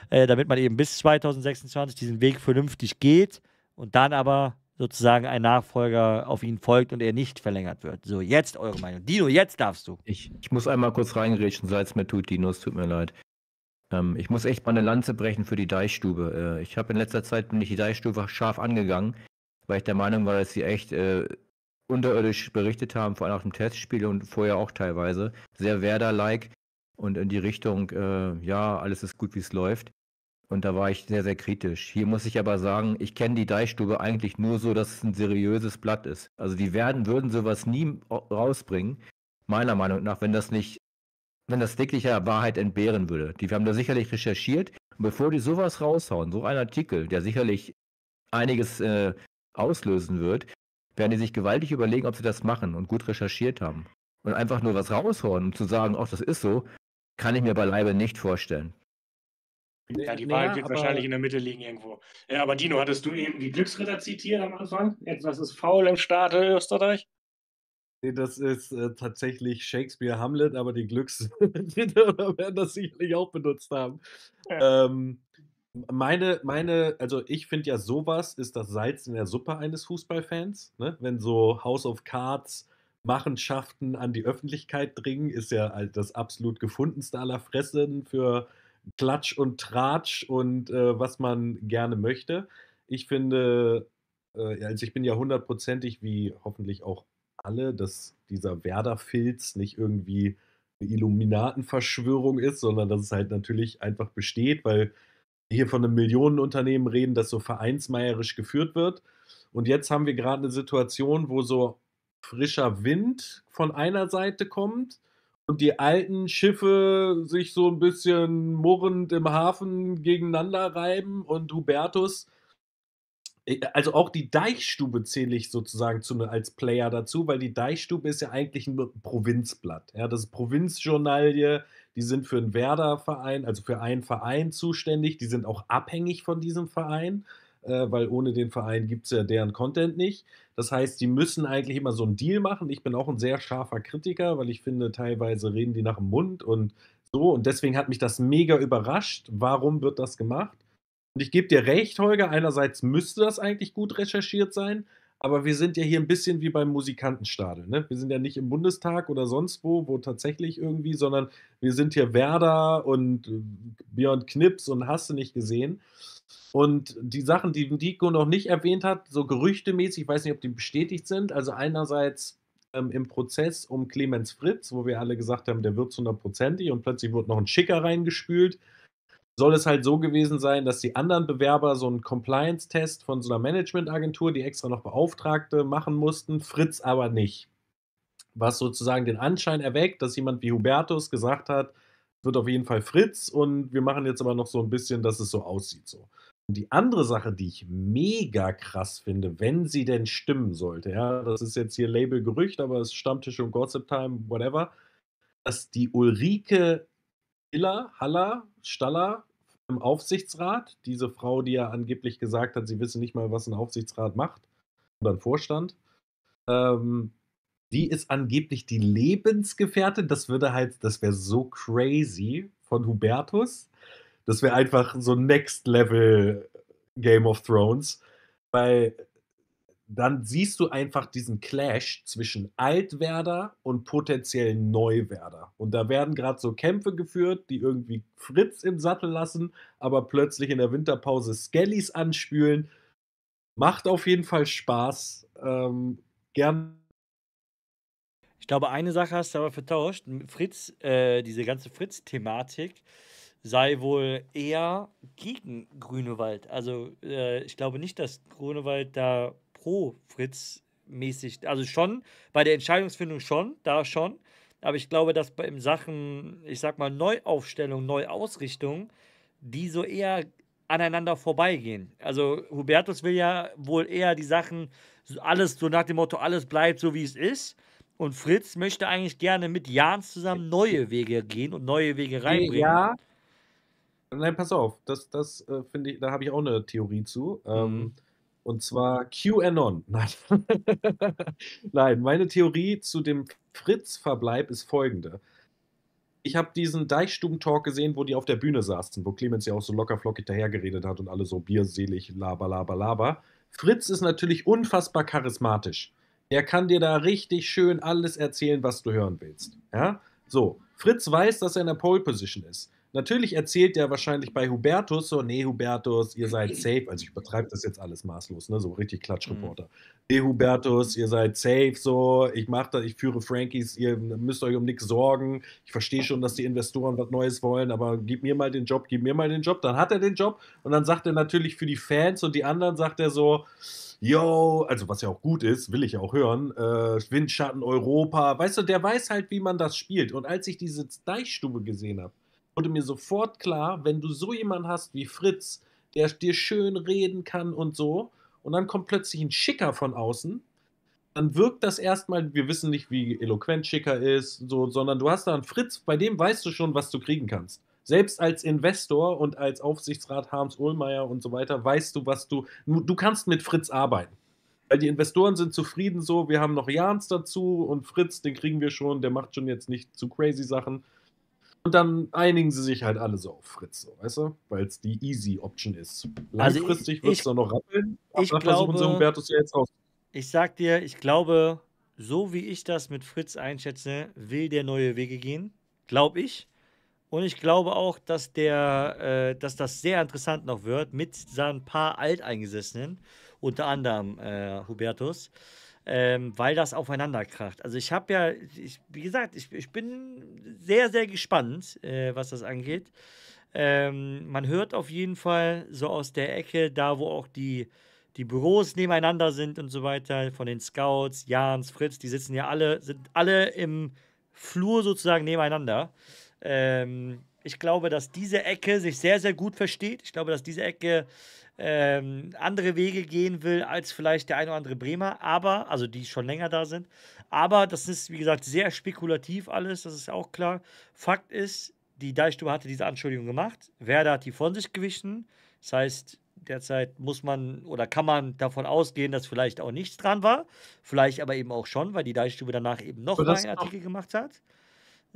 äh, damit man eben bis 2026 diesen Weg vernünftig geht und dann aber sozusagen ein Nachfolger auf ihn folgt und er nicht verlängert wird. So, jetzt eure Meinung. Dino, jetzt darfst du. Ich, ich muss einmal kurz reingrätschen, sei es mir tut, Dino, es tut mir leid. Ähm, ich muss echt mal eine Lanze brechen für die Deichstube. Äh, ich habe in letzter Zeit bin ich die Deichstube scharf angegangen, weil ich der Meinung war, dass sie echt äh, unterirdisch berichtet haben, vor allem auf dem Testspiel und vorher auch teilweise. Sehr Werder-like und in die Richtung, äh, ja, alles ist gut, wie es läuft. Und da war ich sehr, sehr kritisch. Hier muss ich aber sagen, ich kenne die Deichstube eigentlich nur so, dass es ein seriöses Blatt ist. Also die werden, würden sowas nie rausbringen, meiner Meinung nach, wenn das nicht, wenn das wirklicher Wahrheit entbehren würde. Die haben da sicherlich recherchiert. Und bevor die sowas raushauen, so ein Artikel, der sicherlich einiges äh, auslösen wird, werden die sich gewaltig überlegen, ob sie das machen und gut recherchiert haben. Und einfach nur was raushauen, um zu sagen, ach, das ist so, kann ich mir beileibe nicht vorstellen. Ja, die Wahl wird wahrscheinlich in der Mitte liegen irgendwo. Ja, aber Dino, hattest du eben die Glücksritter zitiert am Anfang? Etwas ist faul im Staate Österreich? Nee, das ist äh, tatsächlich Shakespeare Hamlet, aber die Glücksritter (laughs) werden das sicherlich auch benutzt haben. Ja. Ähm, meine, meine, also ich finde ja, sowas ist das Salz in der Suppe eines Fußballfans. Ne? Wenn so House of Cards Machenschaften an die Öffentlichkeit dringen, ist ja halt das absolut gefundenste aller Fressen für Klatsch und Tratsch und äh, was man gerne möchte. Ich finde, äh, also ich bin ja hundertprozentig, wie hoffentlich auch alle, dass dieser Werder-Filz nicht irgendwie eine Illuminatenverschwörung ist, sondern dass es halt natürlich einfach besteht, weil wir hier von einem Millionenunternehmen reden, das so vereinsmeierisch geführt wird. Und jetzt haben wir gerade eine Situation, wo so frischer Wind von einer Seite kommt und die alten Schiffe sich so ein bisschen murrend im Hafen gegeneinander reiben und Hubertus also auch die Deichstube zähle ich sozusagen zu, ne, als Player dazu, weil die Deichstube ist ja eigentlich ein Provinzblatt. Ja, das ist Provinzjournalie, die sind für einen Werder-Verein, also für einen Verein zuständig, die sind auch abhängig von diesem Verein, äh, weil ohne den Verein gibt es ja deren Content nicht. Das heißt, die müssen eigentlich immer so einen Deal machen. Ich bin auch ein sehr scharfer Kritiker, weil ich finde, teilweise reden die nach dem Mund und so. Und deswegen hat mich das mega überrascht. Warum wird das gemacht? Und ich gebe dir recht, Holger, einerseits müsste das eigentlich gut recherchiert sein, aber wir sind ja hier ein bisschen wie beim Musikantenstadel. Ne? Wir sind ja nicht im Bundestag oder sonst wo, wo tatsächlich irgendwie, sondern wir sind hier Werder und äh, Beyond Knips und hast du nicht gesehen. Und die Sachen, die Nico noch nicht erwähnt hat, so gerüchtemäßig, ich weiß nicht, ob die bestätigt sind. Also einerseits ähm, im Prozess um Clemens Fritz, wo wir alle gesagt haben, der wird hundertprozentig und plötzlich wird noch ein Schicker reingespült soll es halt so gewesen sein, dass die anderen Bewerber so einen Compliance-Test von so einer Managementagentur, die extra noch Beauftragte machen mussten, Fritz aber nicht. Was sozusagen den Anschein erweckt, dass jemand wie Hubertus gesagt hat, wird auf jeden Fall Fritz und wir machen jetzt aber noch so ein bisschen, dass es so aussieht so. Und die andere Sache, die ich mega krass finde, wenn sie denn stimmen sollte, ja, das ist jetzt hier Label Gerücht, aber es ist Stammtisch und Gossip Time, whatever, dass die Ulrike Hiller, Haller, Staller im Aufsichtsrat. Diese Frau, die ja angeblich gesagt hat, sie wisse nicht mal, was ein Aufsichtsrat macht oder ein Vorstand. Ähm, die ist angeblich die Lebensgefährtin. Das würde halt, das wäre so crazy von Hubertus. Das wäre einfach so Next Level Game of Thrones, weil dann siehst du einfach diesen Clash zwischen Altwerder und potenziellen Neuwerder. Und da werden gerade so Kämpfe geführt, die irgendwie Fritz im Sattel lassen, aber plötzlich in der Winterpause Skellys anspülen. Macht auf jeden Fall Spaß. Ähm, gern. Ich glaube, eine Sache hast du aber vertauscht. Fritz, äh, diese ganze Fritz-Thematik sei wohl eher gegen Grünewald. Also äh, ich glaube nicht, dass Grünewald da pro Fritz mäßig, also schon, bei der Entscheidungsfindung schon, da schon. Aber ich glaube, dass bei in Sachen, ich sag mal, Neuaufstellung, Neuausrichtung, die so eher aneinander vorbeigehen. Also Hubertus will ja wohl eher die Sachen, alles so nach dem Motto, alles bleibt so wie es ist. Und Fritz möchte eigentlich gerne mit Jans zusammen neue Wege gehen und neue Wege reinbringen. Ja. Nein, pass auf, das, das äh, finde ich, da habe ich auch eine Theorie zu. Ähm, Mhm. Und zwar QAnon. (laughs) Nein. Nein, meine Theorie zu dem Fritz-Verbleib ist folgende. Ich habe diesen Deichstuben-Talk gesehen, wo die auf der Bühne saßen, wo Clemens ja auch so lockerflockig dahergeredet hat und alle so bierselig, laber, laber, laber. Fritz ist natürlich unfassbar charismatisch. Der kann dir da richtig schön alles erzählen, was du hören willst. Ja? So, Fritz weiß, dass er in der Pole Position ist. Natürlich erzählt der wahrscheinlich bei Hubertus so, nee, Hubertus, ihr seid safe. Also ich übertreibe das jetzt alles maßlos, ne? So richtig Klatschreporter. Mhm. Nee, Hubertus, ihr seid safe, so, ich mache das, ich führe Frankies, ihr müsst euch um nichts sorgen. Ich verstehe schon, dass die Investoren was Neues wollen, aber gib mir mal den Job, gib mir mal den Job. Dann hat er den Job und dann sagt er natürlich für die Fans und die anderen sagt er so, yo, also was ja auch gut ist, will ich ja auch hören, äh, Windschatten Europa, weißt du, der weiß halt, wie man das spielt. Und als ich diese Deichstube gesehen habe, wurde mir sofort klar, wenn du so jemanden hast wie Fritz, der dir schön reden kann und so, und dann kommt plötzlich ein Schicker von außen, dann wirkt das erstmal, wir wissen nicht, wie eloquent Schicker ist, so, sondern du hast da einen Fritz, bei dem weißt du schon, was du kriegen kannst. Selbst als Investor und als Aufsichtsrat Harms Ohlmeier und so weiter, weißt du, was du. Du kannst mit Fritz arbeiten. Weil die Investoren sind zufrieden so, wir haben noch Jans dazu und Fritz, den kriegen wir schon, der macht schon jetzt nicht zu crazy Sachen. Und dann einigen sie sich halt alle so auf Fritz, so, weißt du? Weil es die easy Option ist. Also Langfristig ich- wird es dann noch rappeln. ich aber versuchen sie glaube- Humbertus ja jetzt raus. Ich sag dir, ich glaube, so wie ich das mit Fritz einschätze, will der neue Wege gehen. Glaube ich. Und ich glaube auch, dass, der, äh, dass das sehr interessant noch wird mit seinen paar Alteingesessenen, unter anderem äh, Hubertus, ähm, weil das aufeinander kracht. Also ich habe ja, ich, wie gesagt, ich, ich bin sehr, sehr gespannt, äh, was das angeht. Ähm, man hört auf jeden Fall so aus der Ecke, da wo auch die, die Büros nebeneinander sind und so weiter, von den Scouts, Jans, Fritz, die sitzen ja alle, sind alle im Flur sozusagen nebeneinander. Ähm, ich glaube, dass diese Ecke sich sehr, sehr gut versteht. Ich glaube, dass diese Ecke ähm, andere Wege gehen will als vielleicht der ein oder andere Bremer, aber, also die schon länger da sind. Aber das ist, wie gesagt, sehr spekulativ alles, das ist auch klar. Fakt ist, die Deichstube hatte diese Anschuldigung gemacht. Werder hat die von sich gewichen. Das heißt, derzeit muss man oder kann man davon ausgehen, dass vielleicht auch nichts dran war. Vielleicht aber eben auch schon, weil die Deichstube danach eben noch mal einen Artikel gemacht hat.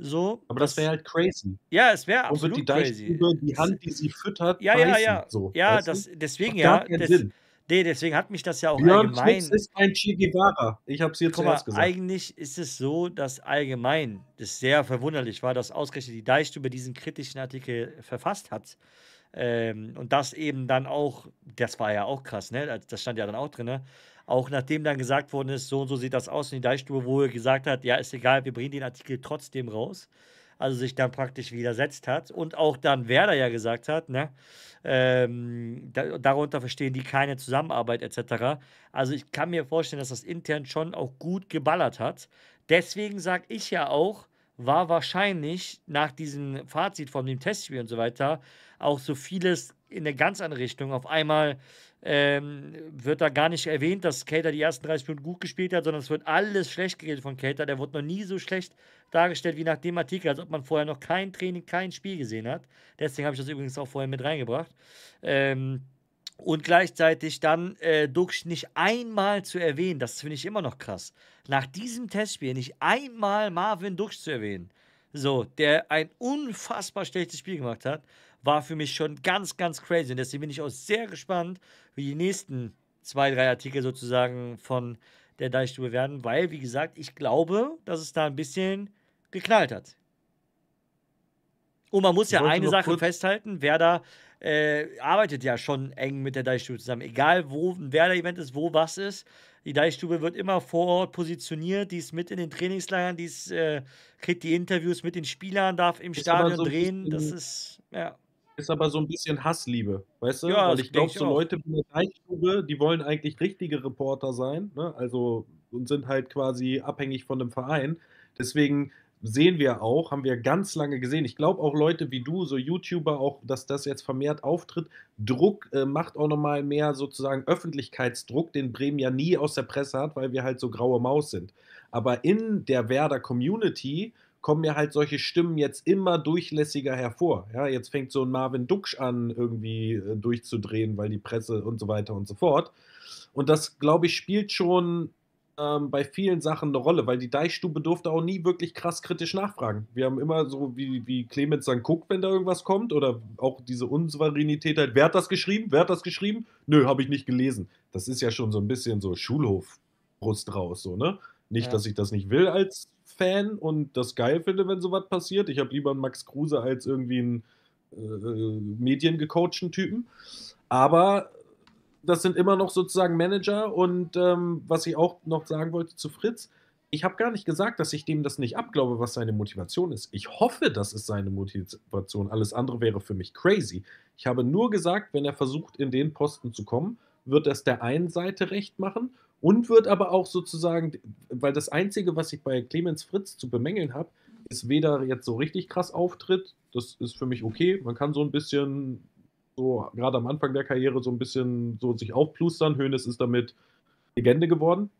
So. Aber das wäre halt crazy. Ja, es wäre absolut die crazy. Die Hand, die sie füttert, Ja, ja, ja. So, ja, du? das, deswegen ja. Des, nee, deswegen hat mich das ja auch Björn allgemein. Fritz ist ein Che Guevara. Ich habe es hier Guck mal, zuerst gesagt. eigentlich ist es so, dass allgemein das sehr verwunderlich war, dass ausgerechnet die Deichstube diesen kritischen Artikel verfasst hat. Ähm, und das eben dann auch, das war ja auch krass, ne? Das- Das stand ja dann auch drin, ne? Auch nachdem dann gesagt worden ist, so und so sieht das aus, und die Deichstube, wo er gesagt hat, ja, ist egal, wir bringen den Artikel trotzdem raus. Also sich dann praktisch widersetzt hat. Und auch dann Werder ja gesagt hat, ne? Ähm, da, darunter verstehen die keine Zusammenarbeit etc. Also ich kann mir vorstellen, dass das intern schon auch gut geballert hat. Deswegen sage ich ja auch, war wahrscheinlich nach diesem Fazit von dem Testspiel und so weiter auch so vieles in eine ganz andere Richtung. Auf einmal ähm, wird da gar nicht erwähnt, dass Cater die ersten 30 Minuten gut gespielt hat, sondern es wird alles schlecht geredet von Cater. Der wurde noch nie so schlecht dargestellt wie nach dem Artikel, als ob man vorher noch kein Training, kein Spiel gesehen hat. Deswegen habe ich das übrigens auch vorher mit reingebracht. Ähm, und gleichzeitig dann äh, Duxch nicht einmal zu erwähnen, das finde ich immer noch krass. Nach diesem Testspiel nicht einmal Marvin Duxch zu erwähnen, so, der ein unfassbar schlechtes Spiel gemacht hat, war für mich schon ganz, ganz crazy. Und deswegen bin ich auch sehr gespannt, wie die nächsten zwei, drei Artikel sozusagen von der Deichstube werden, weil, wie gesagt, ich glaube, dass es da ein bisschen geknallt hat. Und man muss Ich ja eine Sache festhalten, Werder äh, arbeitet ja schon eng mit der Deichstube zusammen. Egal, wo ein Werder-Event ist, wo was ist. Die Deichstube wird immer vor Ort positioniert, die ist mit in den Trainingslagern, die ist, äh, kriegt die Interviews mit den Spielern, darf im Ist Stadion so drehen. Das ist, ja. Ist aber so ein bisschen Hassliebe, weißt du? Ja, Weil ich glaube, so auch. Leute wie der Deichstube, die wollen eigentlich richtige Reporter sein, ne? Also und sind halt quasi abhängig von dem Verein. Deswegen sehen wir auch, haben wir ganz lange gesehen. Ich glaube auch Leute wie du, so YouTuber, auch, dass das jetzt vermehrt auftritt. Druck äh, macht auch nochmal mehr sozusagen Öffentlichkeitsdruck, den Bremen ja nie aus der Presse hat, weil wir halt so graue Maus sind. Aber in der Werder Community kommen ja halt solche Stimmen jetzt immer durchlässiger hervor. Ja, jetzt fängt so ein Marvin Duksch an, irgendwie äh, durchzudrehen, weil die Presse und so weiter und so fort. Und das, glaube ich, spielt schon ähm, bei vielen Sachen eine Rolle, weil die Deichstube durfte auch nie wirklich krass kritisch nachfragen. Wir haben immer so, wie, wie Clemens dann guckt, wenn da irgendwas kommt, oder auch diese Unsouveränität halt, wer hat das geschrieben? Wer hat das geschrieben? Nö, habe ich nicht gelesen. Das ist ja schon so ein bisschen so Schulhof-Brust raus, so, ne? Nicht, Ja. dass ich das nicht will als Fan und das geil finde, wenn sowas passiert. Ich habe lieber einen Max Kruse als irgendwie einen äh, mediengecoachten Typen. Aber das sind immer noch sozusagen Manager. Und ähm, was ich auch noch sagen wollte zu Fritz, ich habe gar nicht gesagt, dass ich dem das nicht abglaube, was seine Motivation ist. Ich hoffe, das ist seine Motivation. Alles andere wäre für mich crazy. Ich habe nur gesagt, wenn er versucht, in den Posten zu kommen, wird das der einen Seite recht machen und wird aber auch sozusagen, weil das Einzige, was ich bei Clemens Fritz zu bemängeln habe, ist weder jetzt so richtig krass auftritt, das ist für mich okay. Man kann so ein bisschen, so gerade am Anfang der Karriere, so ein bisschen so sich aufplustern. Hoeneß ist damit Legende geworden.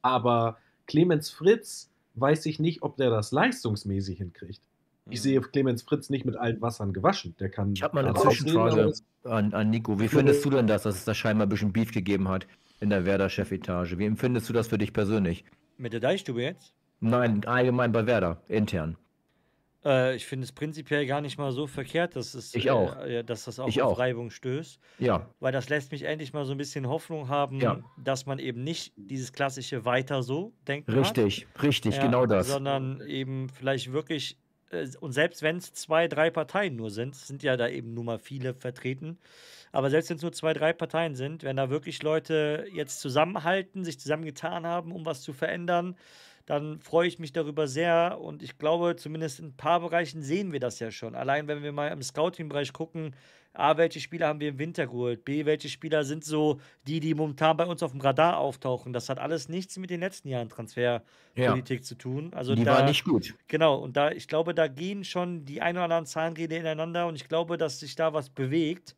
Aber Clemens Fritz weiß ich nicht, ob der das leistungsmäßig hinkriegt. Ich sehe Clemens Fritz nicht mit alten Wassern gewaschen. Der kann. Ich habe mal eine Zwischenfrage an, an Nico. Wie findest du denn das, dass es da scheinbar ein bisschen Beef gegeben hat in der Werder-Chefetage? Wie empfindest du das für dich persönlich? Mit der Deichstube jetzt? Nein, allgemein bei Werder, intern. Äh, ich finde es prinzipiell gar nicht mal so verkehrt, dass, es, Ich auch. Äh, dass das auch Ich auf auch. Reibung stößt. Ja. Weil das lässt mich endlich mal so ein bisschen Hoffnung haben, Ja. dass man eben nicht dieses klassische weiter so denken Richtig, hat. richtig, genau das. Sondern eben vielleicht wirklich, äh, und selbst wenn es zwei, drei Parteien nur sind, sind ja da eben nur mal viele vertreten, aber selbst wenn es nur zwei, drei Parteien sind, wenn da wirklich Leute jetzt zusammenhalten, sich zusammengetan haben, um was zu verändern, dann freue ich mich darüber sehr und ich glaube, zumindest in ein paar Bereichen sehen wir das ja schon. Allein wenn wir mal im Scouting-Bereich gucken, A, welche Spieler haben wir im Winter geholt, B, welche Spieler sind so die, die momentan bei uns auf dem Radar auftauchen. Das hat alles nichts mit den letzten Jahren Transferpolitik zu tun. Also Die da, war nicht gut. Genau, und da, ich glaube, da gehen schon die ein oder anderen Zahnräder ineinander und ich glaube, dass sich da was bewegt.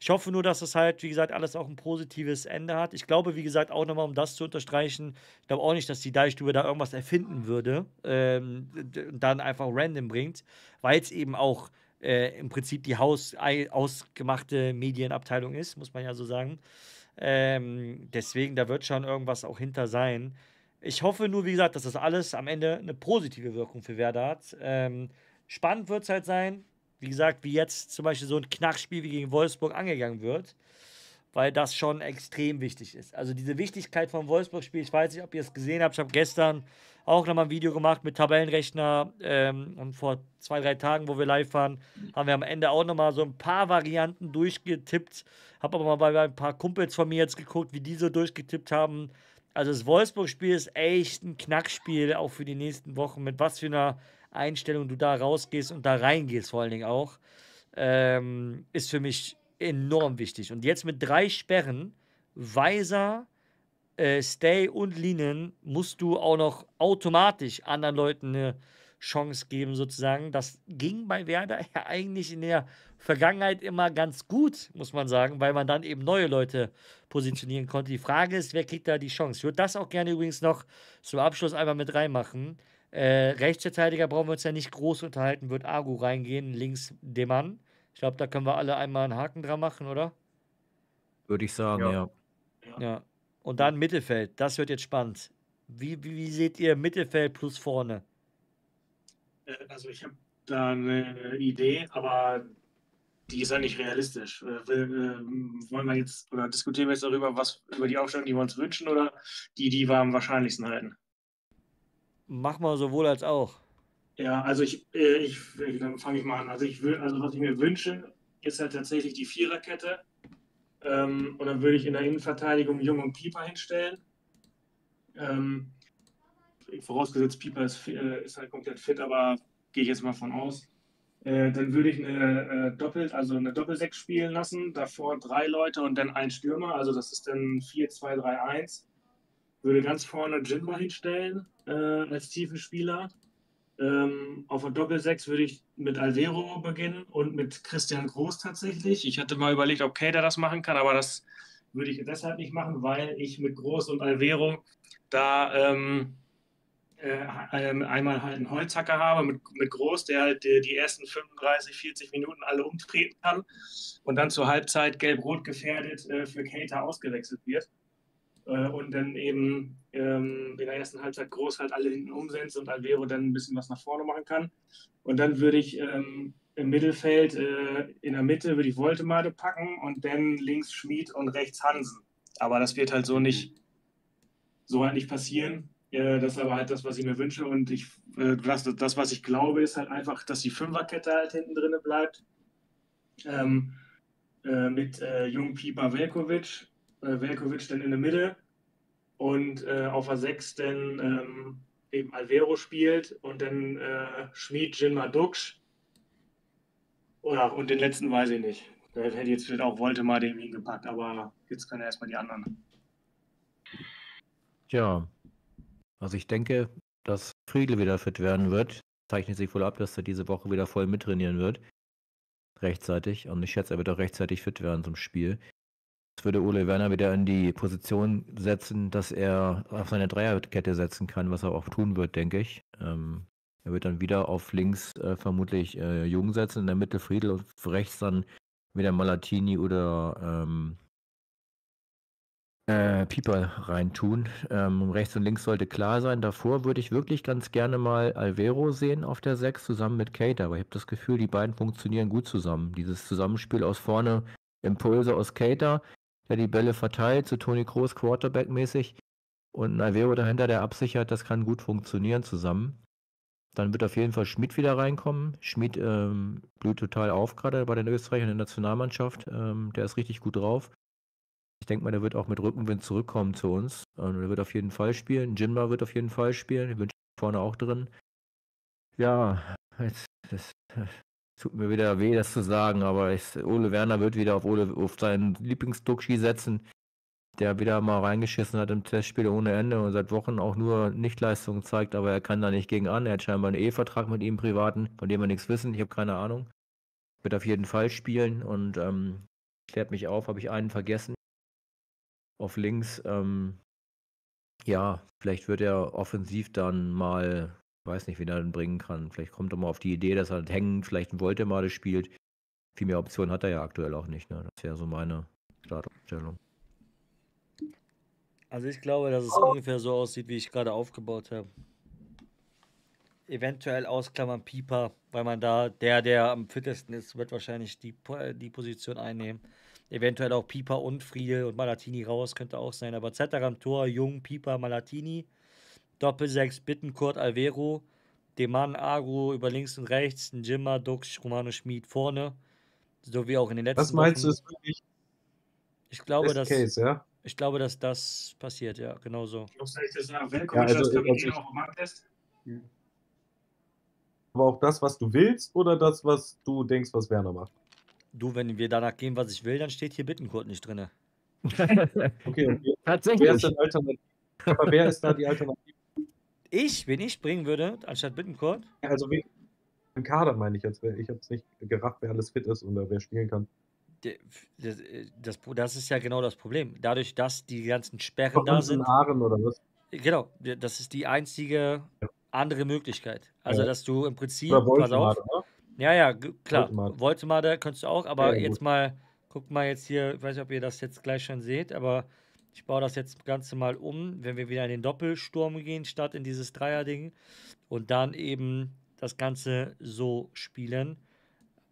Ich hoffe nur, dass es halt, wie gesagt, alles auch ein positives Ende hat. Ich glaube, wie gesagt, auch nochmal, um das zu unterstreichen, ich glaube auch nicht, dass die Deichstube da irgendwas erfinden würde ähm, und dann einfach random bringt, weil es eben auch äh, im Prinzip die Haus ausgemachte Medienabteilung ist, muss man ja so sagen. Ähm, deswegen, da wird schon irgendwas auch hinter sein. Ich hoffe nur, wie gesagt, dass das alles am Ende eine positive Wirkung für Werder hat. Ähm, spannend wird es halt sein, wie gesagt, wie jetzt zum Beispiel so ein Knackspiel wie gegen Wolfsburg angegangen wird, weil das schon extrem wichtig ist. Also diese Wichtigkeit vom Wolfsburg-Spiel, ich weiß nicht, ob ihr es gesehen habt, ich habe gestern auch nochmal ein Video gemacht mit Tabellenrechner ähm, und vor zwei, drei Tagen, wo wir live waren, haben wir am Ende auch nochmal so ein paar Varianten durchgetippt. Habe aber mal bei, ein paar Kumpels von mir jetzt geguckt, wie die so durchgetippt haben. Also das Wolfsburg-Spiel ist echt ein Knackspiel, auch für die nächsten Wochen, mit was für einer Einstellung du da rausgehst und da reingehst, vor allen Dingen auch, ähm, ist für mich enorm wichtig. Und jetzt mit drei Sperren, Weiser, äh, Stay und Linen, musst du auch noch automatisch anderen Leuten eine Chance geben, sozusagen. Das ging bei Werder (laughs) ja eigentlich in der Vergangenheit immer ganz gut, muss man sagen, weil man dann eben neue Leute positionieren konnte. Die Frage ist, wer kriegt da die Chance? Ich würde das auch gerne übrigens noch zum Abschluss einmal mit reinmachen. Äh, Rechtsverteidiger brauchen wir uns ja nicht groß unterhalten, wird Agu reingehen, links Demann. Ich glaube, da können wir alle einmal einen Haken dran machen, oder? Würde ich sagen, ja. Ja. Und dann Mittelfeld, das wird jetzt spannend. Wie, wie, wie seht ihr Mittelfeld plus vorne? Äh, Also ich habe da eine Idee, aber die ist ja nicht realistisch. Äh, äh, wollen wir jetzt oder diskutieren wir jetzt darüber, was über die Aufstellung, die wir uns wünschen, oder die, die wir am wahrscheinlichsten halten? Mach mal sowohl als auch. Ja, also ich, äh, ich dann fange ich mal an. Also ich will, also was ich mir wünsche, ist halt tatsächlich die Viererkette. Ähm, und dann würde ich in der Innenverteidigung Jung und Pieper hinstellen. Ähm, vorausgesetzt, Pieper ist, äh, ist halt komplett fit, aber gehe ich jetzt mal von aus. Äh, dann würde ich eine äh, Doppel, also eine Doppelsechs spielen lassen, davor drei Leute und dann ein Stürmer, also das ist dann 4-2-3-1. Würde ganz vorne Jinma hinstellen äh, als tiefen Spieler. Ähm, auf der Doppelsechs würde ich mit Alvero beginnen und mit Christian Groß tatsächlich. Ich hatte mal überlegt, ob Kader das machen kann, aber das würde ich deshalb nicht machen, weil ich mit Groß und Alvero da ähm, äh, ähm, einmal halt einen Holzhacker habe mit, mit Groß, der halt die, die ersten 35, 40 Minuten alle umtreten kann und dann zur Halbzeit gelb-rot gefährdet äh, für Cater ausgewechselt wird. Äh, und dann eben ähm, in der ersten Halbzeit groß halt alle hinten umsetzt und Alvero dann ein bisschen was nach vorne machen kann. Und dann würde ich ähm, im Mittelfeld, äh, in der Mitte würde ich Voltemade packen und dann links Schmid und rechts Hansen. Aber das wird halt so nicht, so halt nicht passieren. Äh, das ist aber halt das, was ich mir wünsche. Und ich, äh, das, das, was ich glaube, ist halt einfach, dass die Fünferkette halt hinten drin bleibt. Ähm, äh, mit äh, Jung Pieper Velkovic. Äh, Velkovic dann in der Mitte und äh, auf der 6 dann ähm, eben Alvero spielt und dann äh, Schmid, Jinma Dux. Oder, und den letzten weiß ich nicht. Da hätte jetzt vielleicht auch Woltemar dem hingepackt, aber jetzt kann er erstmal die anderen. Tja, also ich denke, dass Friedel wieder fit werden wird. Zeichnet sich wohl ab, dass er diese Woche wieder voll mittrainieren wird. Rechtzeitig. Und ich schätze, er wird auch rechtzeitig fit werden zum Spiel. Das würde Ole Werner wieder in die Position setzen, dass er auf seine Dreierkette setzen kann, was er auch tun wird, denke ich. Ähm, er wird dann wieder auf links äh, vermutlich äh, Jung setzen, in der Mitte Friedel und rechts dann wieder Malatini oder ähm, äh, Pieper reintun. Ähm, rechts und links sollte klar sein. Davor würde ich wirklich ganz gerne mal Alvero sehen auf der 6 zusammen mit Kate, aber ich habe das Gefühl, die beiden funktionieren gut zusammen. Dieses Zusammenspiel aus vorne, Impulse aus Cater, der die Bälle verteilt, zu Toni Kroos Quarterback-mäßig und ein Alvero dahinter, der absichert, das kann gut funktionieren zusammen. Dann wird auf jeden Fall Schmid wieder reinkommen. Schmid ähm, blüht total auf, gerade bei den Österreichern in der Nationalmannschaft. Ähm, der ist richtig gut drauf. Ich denke mal, der wird auch mit Rückenwind zurückkommen zu uns. Und er wird auf jeden Fall spielen. Jinma wird auf jeden Fall spielen. Ich wünsche vorne auch drin. Ja, jetzt, das tut mir wieder weh, das zu sagen, aber ich, Ole Werner wird wieder auf, Ole, auf seinen Lieblingsduxi setzen, der wieder mal reingeschissen hat im Testspiel ohne Ende und seit Wochen auch nur Nichtleistungen zeigt, aber er kann da nicht gegen an. Er hat scheinbar einen Ehevertrag mit ihm privaten, von dem wir nichts wissen. Ich habe keine Ahnung. Wird auf jeden Fall spielen und ähm, klärt mich auf, habe ich einen vergessen auf links. Ähm, ja, vielleicht wird er offensiv dann mal, weiß nicht, wen er dann bringen kann. Vielleicht kommt er mal auf die Idee, dass er hängen, vielleicht ein Voltemade spielt. Viel mehr Optionen hat er ja aktuell auch nicht. Ne? Das wäre so meine Startaufstellung. Also ich glaube, dass es ungefähr so aussieht, wie ich gerade aufgebaut habe. Eventuell ausklammern Pieper, weil man da, der, der am fittesten ist, wird wahrscheinlich die, die Position einnehmen. Eventuell auch Pieper und Friedel und Malatini raus, könnte auch sein. Aber Zetter am Tor, Jung, Pieper, Malatini. Doppelsechs, Bittenkurt, Alvero. Demann, Agro über links und rechts. Njimma, Dux, Romano Schmid vorne. So wie auch in den letzten Was meinst du, Wochen. ist wirklich Ich glaube, dass, Case, ja? ich glaube, dass das passiert, ja, genau so. Du, Ja, also, als also? Aber auch das, was du willst oder das, was du denkst, was Werner macht? Du, wenn wir danach gehen, was ich will, dann steht hier Bittenkurt nicht drin. Okay, und wer- wer (laughs) Tatsächlich. ist denn Alternative? Aber wer ist da die Alternative? Ich, wen ich bringen würde, anstatt Bittenkurt, Also wen- im Kader meine ich jetzt. Ich habe es nicht gerafft, wer alles fit ist oder wer spielen kann. das, äh, das, das ist ja genau das Problem. Dadurch, dass die ganzen Sperren da sind, Aaren oder was? Genau, das ist die einzige andere Möglichkeit. Also, Ja. dass du im Prinzip, Oder pass auf, Woltemade, ne? ja, ja, klar, Woltemade. Könntest du auch, aber Ja, ja, jetzt mal, guck mal jetzt hier, ich weiß nicht, ob ihr das jetzt gleich schon seht, aber ich baue das jetzt Ganze mal um, wenn wir wieder in den Doppelsturm gehen, statt in dieses Dreierding und dann eben das Ganze so spielen.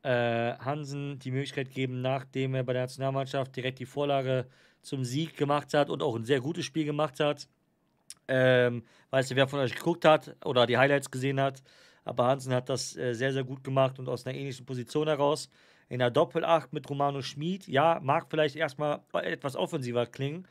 Äh, Hansen die Möglichkeit geben, nachdem er bei der Nationalmannschaft direkt die Vorlage zum Sieg gemacht hat und auch ein sehr gutes Spiel gemacht hat. Ähm, weiß nicht, wer von euch geguckt hat oder die Highlights gesehen hat, aber Hansen hat das äh, sehr, sehr gut gemacht und aus einer ähnlichen Position heraus. In der Doppelacht mit Romano Schmid, ja, mag vielleicht erstmal etwas offensiver klingen.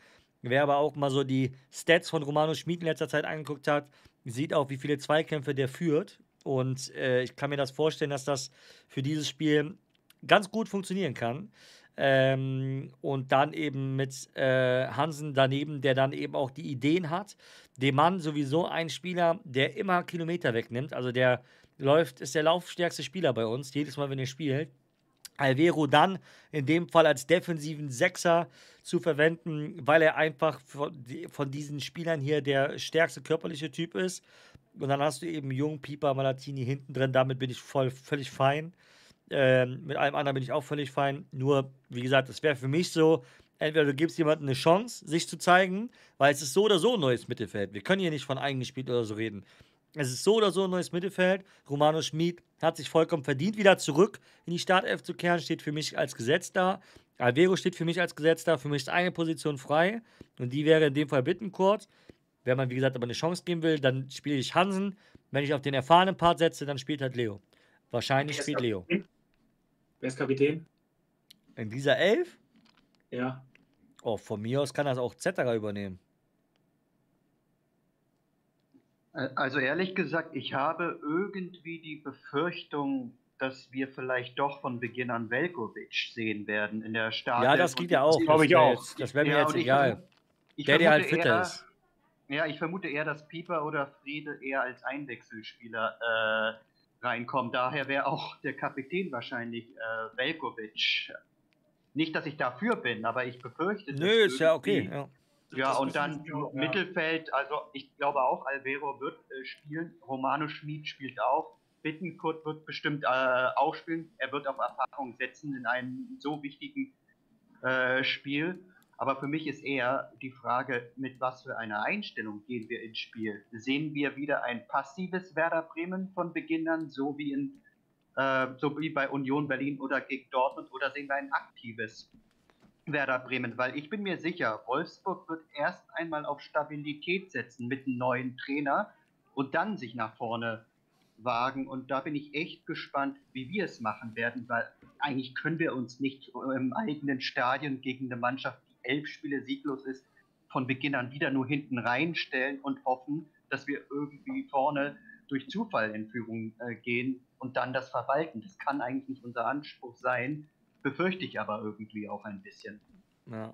Wer aber auch mal so die Stats von Romano Schmid in letzter Zeit angeguckt hat, sieht auch, wie viele Zweikämpfe der führt. Und äh, ich kann mir das vorstellen, dass das für dieses Spiel ganz gut funktionieren kann. Ähm, und dann eben mit äh, Hansen daneben, der dann eben auch die Ideen hat. Dem Mann sowieso ein Spieler, der immer Kilometer wegnimmt. Also der läuft, ist der laufstärkste Spieler bei uns, jedes Mal, wenn er spielt. Alvero dann in dem Fall als defensiven Sechser zu verwenden, weil er einfach von, die- von diesen Spielern hier der stärkste körperliche Typ ist. Und dann hast du eben Jung, Pieper, Malatini hinten drin. Damit bin ich voll, völlig fein. Ähm, mit allem anderen bin ich auch völlig fein. Nur, wie gesagt, es wäre für mich so, entweder du gibst jemandem eine Chance, sich zu zeigen, weil es ist so oder so ein neues Mittelfeld. Wir können hier nicht von eingespielt oder so reden. Es ist so oder so ein neues Mittelfeld. Romano Schmid hat sich vollkommen verdient, wieder zurück in die Startelf zu kehren, steht für mich als Gesetz da. Alvero steht für mich als Gesetz da. Für mich ist eine Position frei und die wäre in dem Fall Bittenkurt. Wenn man, wie gesagt, aber eine Chance geben will, dann spiele ich Hansen. Wenn ich auf den erfahrenen Part setze, dann spielt halt Leo. Wahrscheinlich spielt Leo. Wer ist Kapitän? In dieser Elf? Ja. Oh, von mir aus kann das auch Zetterer übernehmen. Äh, Also ehrlich gesagt, ich habe irgendwie die Befürchtung, dass wir vielleicht doch von Beginn an Velkovic sehen werden in der Startelf. Ja, das geht ja auch. glaub Das ich auch. Das wäre mir Ja, jetzt egal. Ich Der, der halt vermute fitter eher- ist. Ja, ich vermute eher, dass Pieper oder Friede eher als Einwechselspieler äh, reinkommen. Daher wäre auch der Kapitän wahrscheinlich äh, Velkovic. Nicht, dass ich dafür bin, aber ich befürchte Nö, ist ja okay. Ja. Ja, Das und dann ja. Mittelfeld, also ich glaube auch, Alvero wird äh, spielen, Romano Schmid spielt auch, Bittenkurt wird bestimmt äh, auch spielen, er wird auf Erfahrung setzen in einem so wichtigen äh, Spiel. Aber für mich ist eher die Frage, mit was für einer Einstellung gehen wir ins Spiel? Sehen wir wieder ein passives Werder Bremen von Beginn an, so wie, in, äh, so wie bei Union Berlin oder gegen Dortmund, oder sehen wir ein aktives Werder Bremen, weil ich bin mir sicher, Wolfsburg wird erst einmal auf Stabilität setzen mit einem neuen Trainer und dann sich nach vorne wagen. Und da bin ich echt gespannt, wie wir es machen werden, weil eigentlich können wir uns nicht im eigenen Stadion gegen eine Mannschaft, die elf Spiele sieglos ist, von Beginn an wieder nur hinten reinstellen und hoffen, dass wir irgendwie vorne durch Zufall in Führung äh, gehen und dann das verwalten. Das kann eigentlich nicht unser Anspruch sein, befürchte ich aber irgendwie auch ein bisschen. Ja.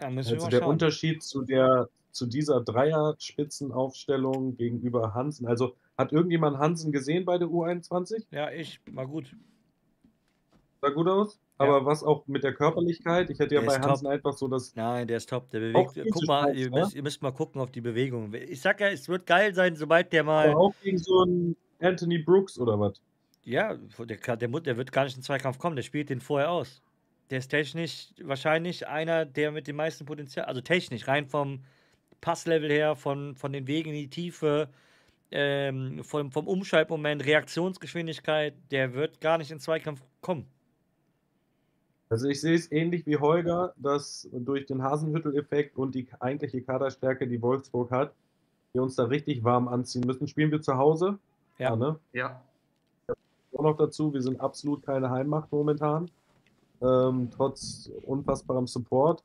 Ja, Also der. Unterschied zu der zu dieser Dreierspitzenaufstellung gegenüber Hansen. Also hat irgendjemand Hansen gesehen bei der U21? Ja, ich. War gut. Sah gut aus? Aber was auch mit der Körperlichkeit? Ich hätte ja Der bei Hansen top. einfach so das. Nein, der ist top. Der Auch bewegt. viel Guck zu mal, steif, ihr müsst, ihr müsst mal gucken auf die Bewegung. Ich sag ja, es wird geil sein, sobald der mal. Aber auch gegen so einen Anthony Brooks oder was? Ja, der, der, der wird gar nicht in den Zweikampf kommen. Der spielt den vorher aus. Der ist technisch wahrscheinlich einer, der mit dem meisten Potenzial, also technisch, rein vom Passlevel her, von, von den Wegen in die Tiefe, ähm, vom, vom Umschaltmoment, Reaktionsgeschwindigkeit, der wird gar nicht in den Zweikampf kommen. Also ich sehe es ähnlich wie Holger, dass durch den Hasenhüttel-Effekt und die eigentliche Kaderstärke, die Wolfsburg hat, wir uns da richtig warm anziehen müssen. Spielen wir zu Hause? Ja. ne? Ja. Auch noch dazu, wir sind absolut keine Heimmacht momentan, ähm, trotz unfassbarem Support.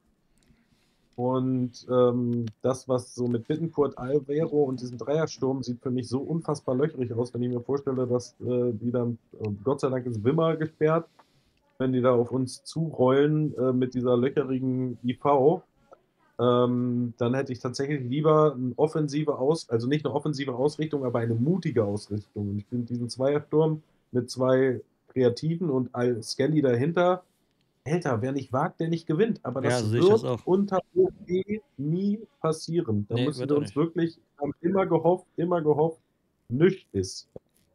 Und ähm, das, was so mit Bittenkurt, Alvero und diesem Dreiersturm sieht für mich so unfassbar löchrig aus, wenn ich mir vorstelle, dass äh, die dann, äh, Gott sei Dank ist Wimmer gesperrt, wenn die da auf uns zurollen äh, mit dieser löcherigen IV, ähm, dann hätte ich tatsächlich lieber eine offensive Aus, also nicht eine offensive Ausrichtung, aber eine mutige Ausrichtung. Und ich finde diesen Zweiersturm mit zwei Kreativen und Al Skelly dahinter, Alter, wer nicht wagt, der nicht gewinnt. Aber Ja, das das wird auch. unter OP nie passieren. Da Nee, müssen wir uns nicht. wirklich, haben immer gehofft, immer gehofft, nichts ist.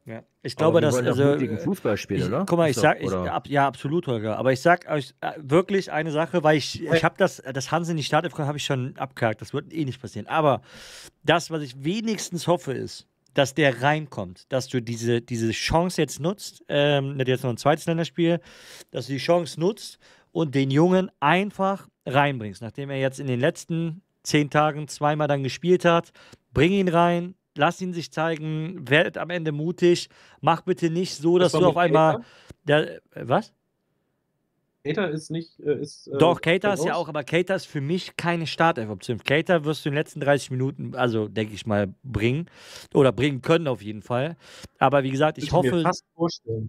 Ja. Ich glaube, dass. Also, äh, Fußball spielen, ich, oder? Guck mal, ich sag, ich, oder? ab, ja, absolut, Holger. Aber ich sag euch äh, wirklich eine Sache, weil ich, ich habe das, das Hansen in die Startelf habe ich schon abgehakt. Das wird eh nicht passieren. Aber das, was ich wenigstens hoffe, ist, dass der reinkommt, dass du diese, diese Chance jetzt nutzt, ähm, nicht jetzt noch ein zweites Länderspiel, dass du die Chance nutzt und den Jungen einfach reinbringst. Nachdem er jetzt in den letzten zehn Tagen zweimal dann gespielt hat, bring ihn rein, lass ihn sich zeigen, werdet am Ende mutig, mach bitte nicht so, dass Was du auf einmal. Der, äh, was? Cater ist nicht. Äh, ist, äh, Doch, Cater ist ja auch, aber Cater ist für mich keine Startelf-Option. Cater wirst du in den letzten 30 Minuten, also denke ich mal, bringen. Oder bringen können auf jeden Fall. Aber wie gesagt, ich mir hoffe. fast vorstellen,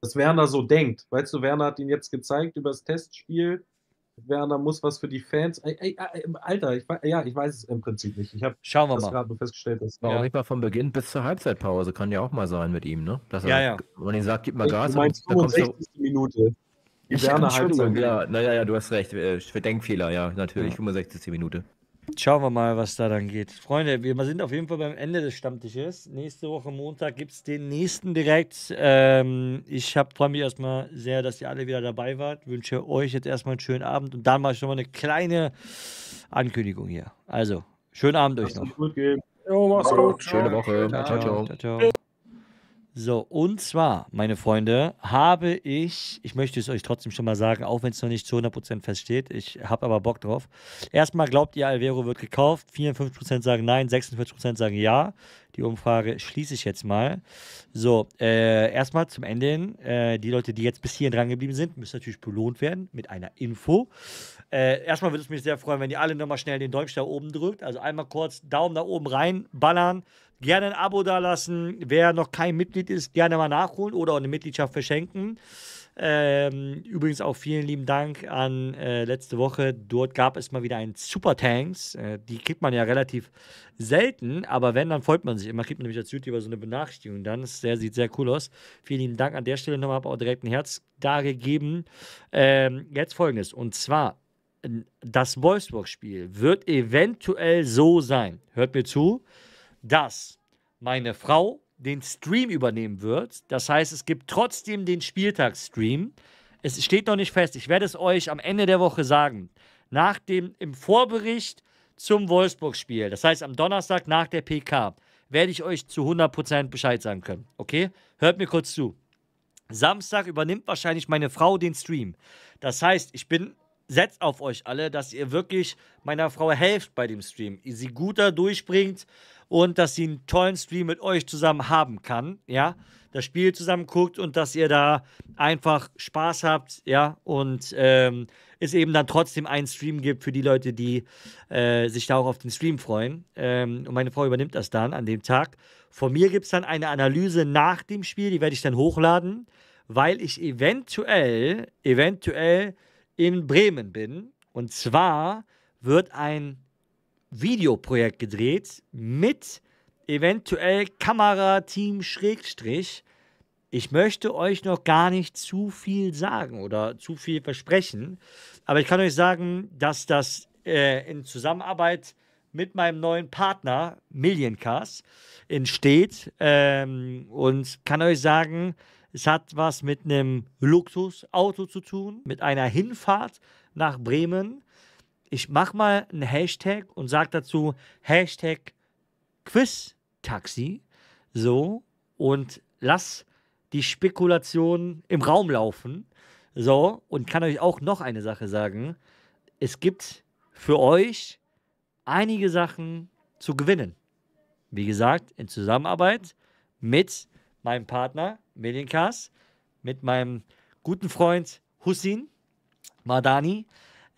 dass Werner so denkt. Weißt du, Werner hat ihn jetzt gezeigt über das Testspiel. Werner muss was für die Fans. Ey, ey, ey, Alter, ich, ja, ich weiß es im Prinzip nicht. Ich habe wir das mal. gerade nur festgestellt. Dass Ja. nicht mal von Beginn bis zur Halbzeitpause? Kann ja auch mal sein mit ihm, ne? Dass Ja, er, ja. Wenn man ihn sagt, gib mal du Gas, meinst dann kommst du. 65. Minute. Ja, Werner Entschuldigung, Halbzeit. ja, naja, ja, du hast recht. äh, Für Denkfehler, ja, natürlich. Ja. 65. Minute. Schauen wir mal, was da dann geht. Freunde, wir sind auf jeden Fall beim Ende des Stammtisches. Nächste Woche Montag gibt es den nächsten direkt. Ähm, ich freue mich erstmal sehr, dass ihr alle wieder dabei wart. Wünsche euch jetzt erstmal einen schönen Abend und dann mache ich nochmal eine kleine Ankündigung hier. Also, schönen Abend euch noch. gut gehen. Jo, mach's gut. Schöne Woche. Ciao. ciao. ciao. ciao, ciao. So, und zwar, meine Freunde, habe ich, ich möchte es euch trotzdem schon mal sagen, auch wenn es noch nicht zu 100% feststeht, ich habe aber Bock drauf. Erstmal glaubt ihr, Alvero wird gekauft, 54% sagen nein, 46% sagen ja. Die Umfrage schließe ich jetzt mal. So, äh, erstmal zum Ende hin, äh, die Leute, die jetzt bis hierhin dran geblieben sind, müssen natürlich belohnt werden mit einer Info. Äh, erstmal würde es mich sehr freuen, wenn ihr alle nochmal schnell den Däumchen da oben drückt. Also einmal kurz Daumen da oben rein, ballern. Gerne ein Abo da lassen. Wer noch kein Mitglied ist, gerne mal nachholen oder auch eine Mitgliedschaft verschenken. Ähm, übrigens auch vielen lieben Dank an äh, letzte Woche. Dort gab es mal wieder einen Super Tanks. Äh, die kriegt man ja relativ selten, aber wenn, dann freut man sich immer. Kriegt man nämlich als YouTuber so eine Benachrichtigung dann. Das sehr, sieht sehr cool aus. Vielen lieben Dank an der Stelle nochmal. Habe auch direkt ein Herz dargegeben. Ähm, jetzt folgendes. Und zwar, das Wolfsburg-Spiel wird eventuell so sein. Hört mir zu dass meine Frau den Stream übernehmen wird. Das heißt, es gibt trotzdem den Spieltagsstream. Es steht noch nicht fest. Ich werde es euch am Ende der Woche sagen. Nach dem im Vorbericht zum Wolfsburg-Spiel, das heißt am Donnerstag nach der PK, werde ich euch zu 100% Bescheid sagen können. Okay? Hört mir kurz zu. Samstag übernimmt wahrscheinlich meine Frau den Stream. Das heißt, ich bin setzt auf euch alle, dass ihr wirklich meiner Frau helft bei dem Stream. Ihr sie gut da durchbringt und dass sie einen tollen Stream mit euch zusammen haben kann, ja, das Spiel zusammen guckt und dass ihr da einfach Spaß habt, ja, und ähm, es eben dann trotzdem einen Stream gibt für die Leute, die äh, sich da auch auf den Stream freuen. Ähm, und meine Frau übernimmt das dann an dem Tag. Von mir gibt es dann eine Analyse nach dem Spiel, die werde ich dann hochladen, weil ich eventuell, eventuell in Bremen bin. Und zwar wird ein Videoprojekt gedreht mit eventuell Kamerateam Schrägstrich. Ich möchte euch noch gar nicht zu viel sagen oder zu viel versprechen, aber ich kann euch sagen, dass das äh, in Zusammenarbeit mit meinem neuen Partner Millioncast entsteht ähm, und kann euch sagen, es hat was mit einem Luxusauto zu tun, mit einer Hinfahrt nach Bremen ich mache mal einen Hashtag und sage dazu Hashtag Quiz-Taxi. So, und lass die Spekulation im Raum laufen. So, und kann euch auch noch eine Sache sagen. Es gibt für euch einige Sachen zu gewinnen. Wie gesagt, in Zusammenarbeit mit meinem Partner Medienkas, mit meinem guten Freund Hussein Madani.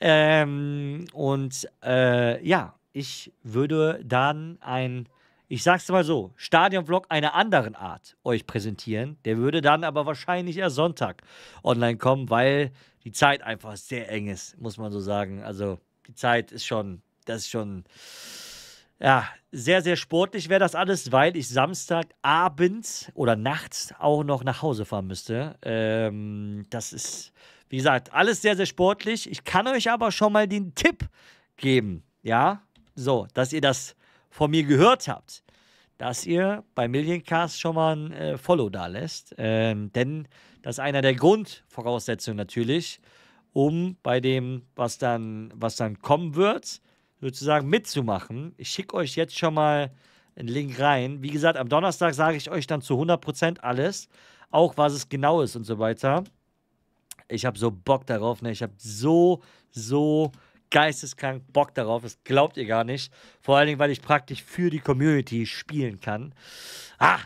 Ähm, und äh, ja, ich würde dann ein, ich sag's mal so, Stadionvlog einer anderen Art euch präsentieren. Der würde dann aber wahrscheinlich erst Sonntag online kommen, weil die Zeit einfach sehr eng ist, muss man so sagen. Also die Zeit ist schon, das ist schon, ja, sehr, sehr sportlich wäre das alles, weil ich Samstagabends oder nachts auch noch nach Hause fahren müsste. Ähm, das ist wie gesagt, alles sehr, sehr sportlich. Ich kann euch aber schon mal den Tipp geben, ja, so, dass ihr das von mir gehört habt, dass ihr bei Millioncast schon mal ein äh, Follow da lässt. Ähm, denn das ist einer der Grundvoraussetzungen natürlich, um bei dem, was dann, was dann kommen wird, sozusagen mitzumachen. Ich schicke euch jetzt schon mal einen Link rein. Wie gesagt, am Donnerstag sage ich euch dann zu 100% alles, auch was es genau ist und so weiter. Ich habe so Bock darauf. Ne? Ich habe so, so geisteskrank Bock darauf. Das glaubt ihr gar nicht. Vor allen Dingen, weil ich praktisch für die Community spielen kann. Ah,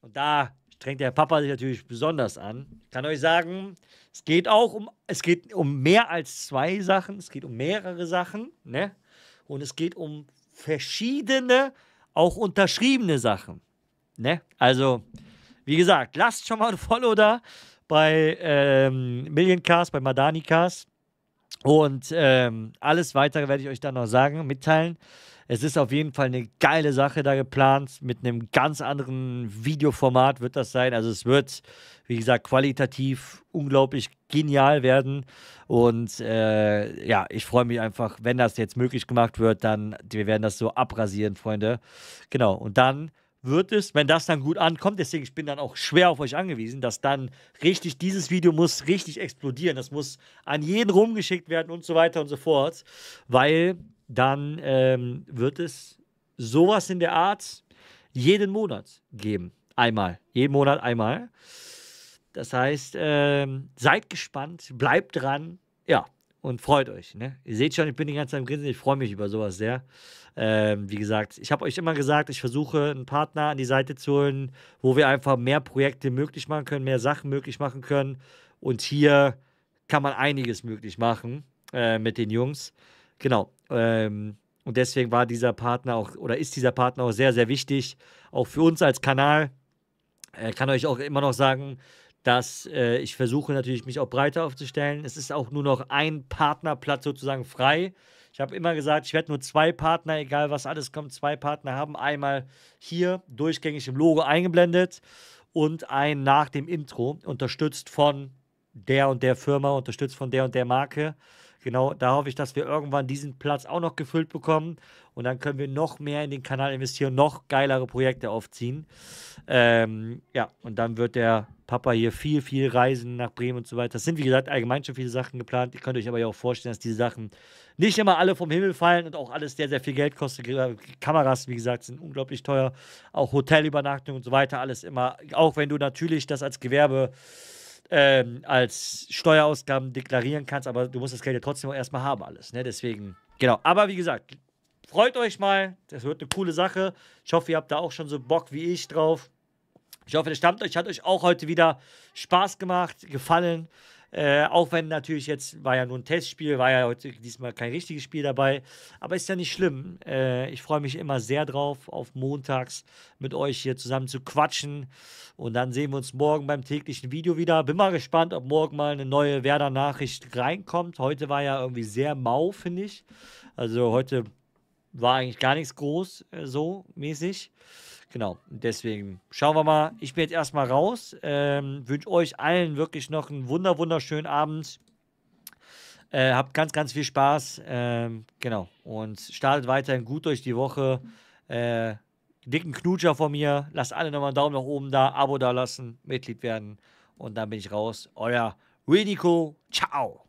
und da strengt der Papa sich natürlich besonders an. Ich kann euch sagen, es geht auch um, es geht um mehr als zwei Sachen. Es geht um mehrere Sachen. Ne? Und es geht um verschiedene, auch unterschriebene Sachen. Ne? Also, wie gesagt, lasst schon mal ein Follow da bei ähm, Million Cars, bei Madani Cars. Und ähm, alles weitere werde ich euch dann noch sagen, mitteilen. Es ist auf jeden Fall eine geile Sache da geplant. Mit einem ganz anderen Videoformat wird das sein. Also es wird, wie gesagt, qualitativ unglaublich genial werden. Und äh, ja, ich freue mich einfach, wenn das jetzt möglich gemacht wird, dann, wir werden das so abrasieren, Freunde. Genau. Und dann wird es, wenn das dann gut ankommt, deswegen ich bin dann auch schwer auf euch angewiesen, dass dann richtig, dieses Video muss richtig explodieren, das muss an jeden rumgeschickt werden und so weiter und so fort, weil dann ähm, wird es sowas in der Art jeden Monat geben. einmal. Jeden Monat einmal. Das heißt, ähm, seid gespannt, bleibt dran. Ja, und freut euch. Ne? Ihr seht schon, ich bin die ganze Zeit am Grinsen. Ich freue mich über sowas sehr. Ähm, wie gesagt, ich habe euch immer gesagt, ich versuche einen Partner an die Seite zu holen, wo wir einfach mehr Projekte möglich machen können, mehr Sachen möglich machen können. Und hier kann man einiges möglich machen äh, mit den Jungs. Genau. Ähm, und deswegen war dieser Partner auch, oder ist dieser Partner auch sehr, sehr wichtig, auch für uns als Kanal. Äh, kann euch auch immer noch sagen, dass äh, ich versuche natürlich, mich auch breiter aufzustellen. Es ist auch nur noch ein Partnerplatz sozusagen frei. Ich habe immer gesagt, ich werde nur zwei Partner, egal was alles kommt, zwei Partner haben. Einmal hier durchgängig im Logo eingeblendet und ein nach dem Intro, unterstützt von der und der Firma, unterstützt von der und der Marke. Genau, da hoffe ich, dass wir irgendwann diesen Platz auch noch gefüllt bekommen und dann können wir noch mehr in den Kanal investieren, noch geilere Projekte aufziehen. Ähm, ja, und dann wird der Papa hier viel, viel reisen nach Bremen und so weiter. Das sind, wie gesagt, allgemein schon viele Sachen geplant. Ihr könnt euch aber ja auch vorstellen, dass diese Sachen nicht immer alle vom Himmel fallen und auch alles sehr, sehr viel Geld kostet. Kameras, wie gesagt, sind unglaublich teuer. Auch Hotelübernachtung und so weiter, alles immer. Auch wenn du natürlich das als Gewerbe ähm, als Steuerausgaben deklarieren kannst, aber du musst das Geld ja trotzdem erstmal haben, alles. Ne? Deswegen, genau. Aber wie gesagt, freut euch mal. Das wird eine coole Sache. Ich hoffe, ihr habt da auch schon so Bock wie ich drauf. Ich hoffe, der stammt euch, hat euch auch heute wieder Spaß gemacht, gefallen. Äh, auch wenn natürlich jetzt war ja nur ein Testspiel, war ja heute diesmal kein richtiges Spiel dabei. Aber ist ja nicht schlimm. Äh, ich freue mich immer sehr drauf, auf montags mit euch hier zusammen zu quatschen. Und dann sehen wir uns morgen beim täglichen Video wieder. Bin mal gespannt, ob morgen mal eine neue Werder-Nachricht reinkommt. Heute war ja irgendwie sehr mau, finde ich. Also heute war eigentlich gar nichts groß, äh, so mäßig. Genau, deswegen schauen wir mal. Ich bin jetzt erstmal raus. Ähm, Wünsche euch allen wirklich noch einen wunder wunderschönen Abend. Äh, habt ganz, ganz viel Spaß. Ähm, genau. Und startet weiterhin gut durch die Woche. Äh, dicken Knutscher von mir. Lasst alle nochmal einen Daumen nach oben da, Abo da lassen, Mitglied werden. Und dann bin ich raus. Euer Renico. Ciao.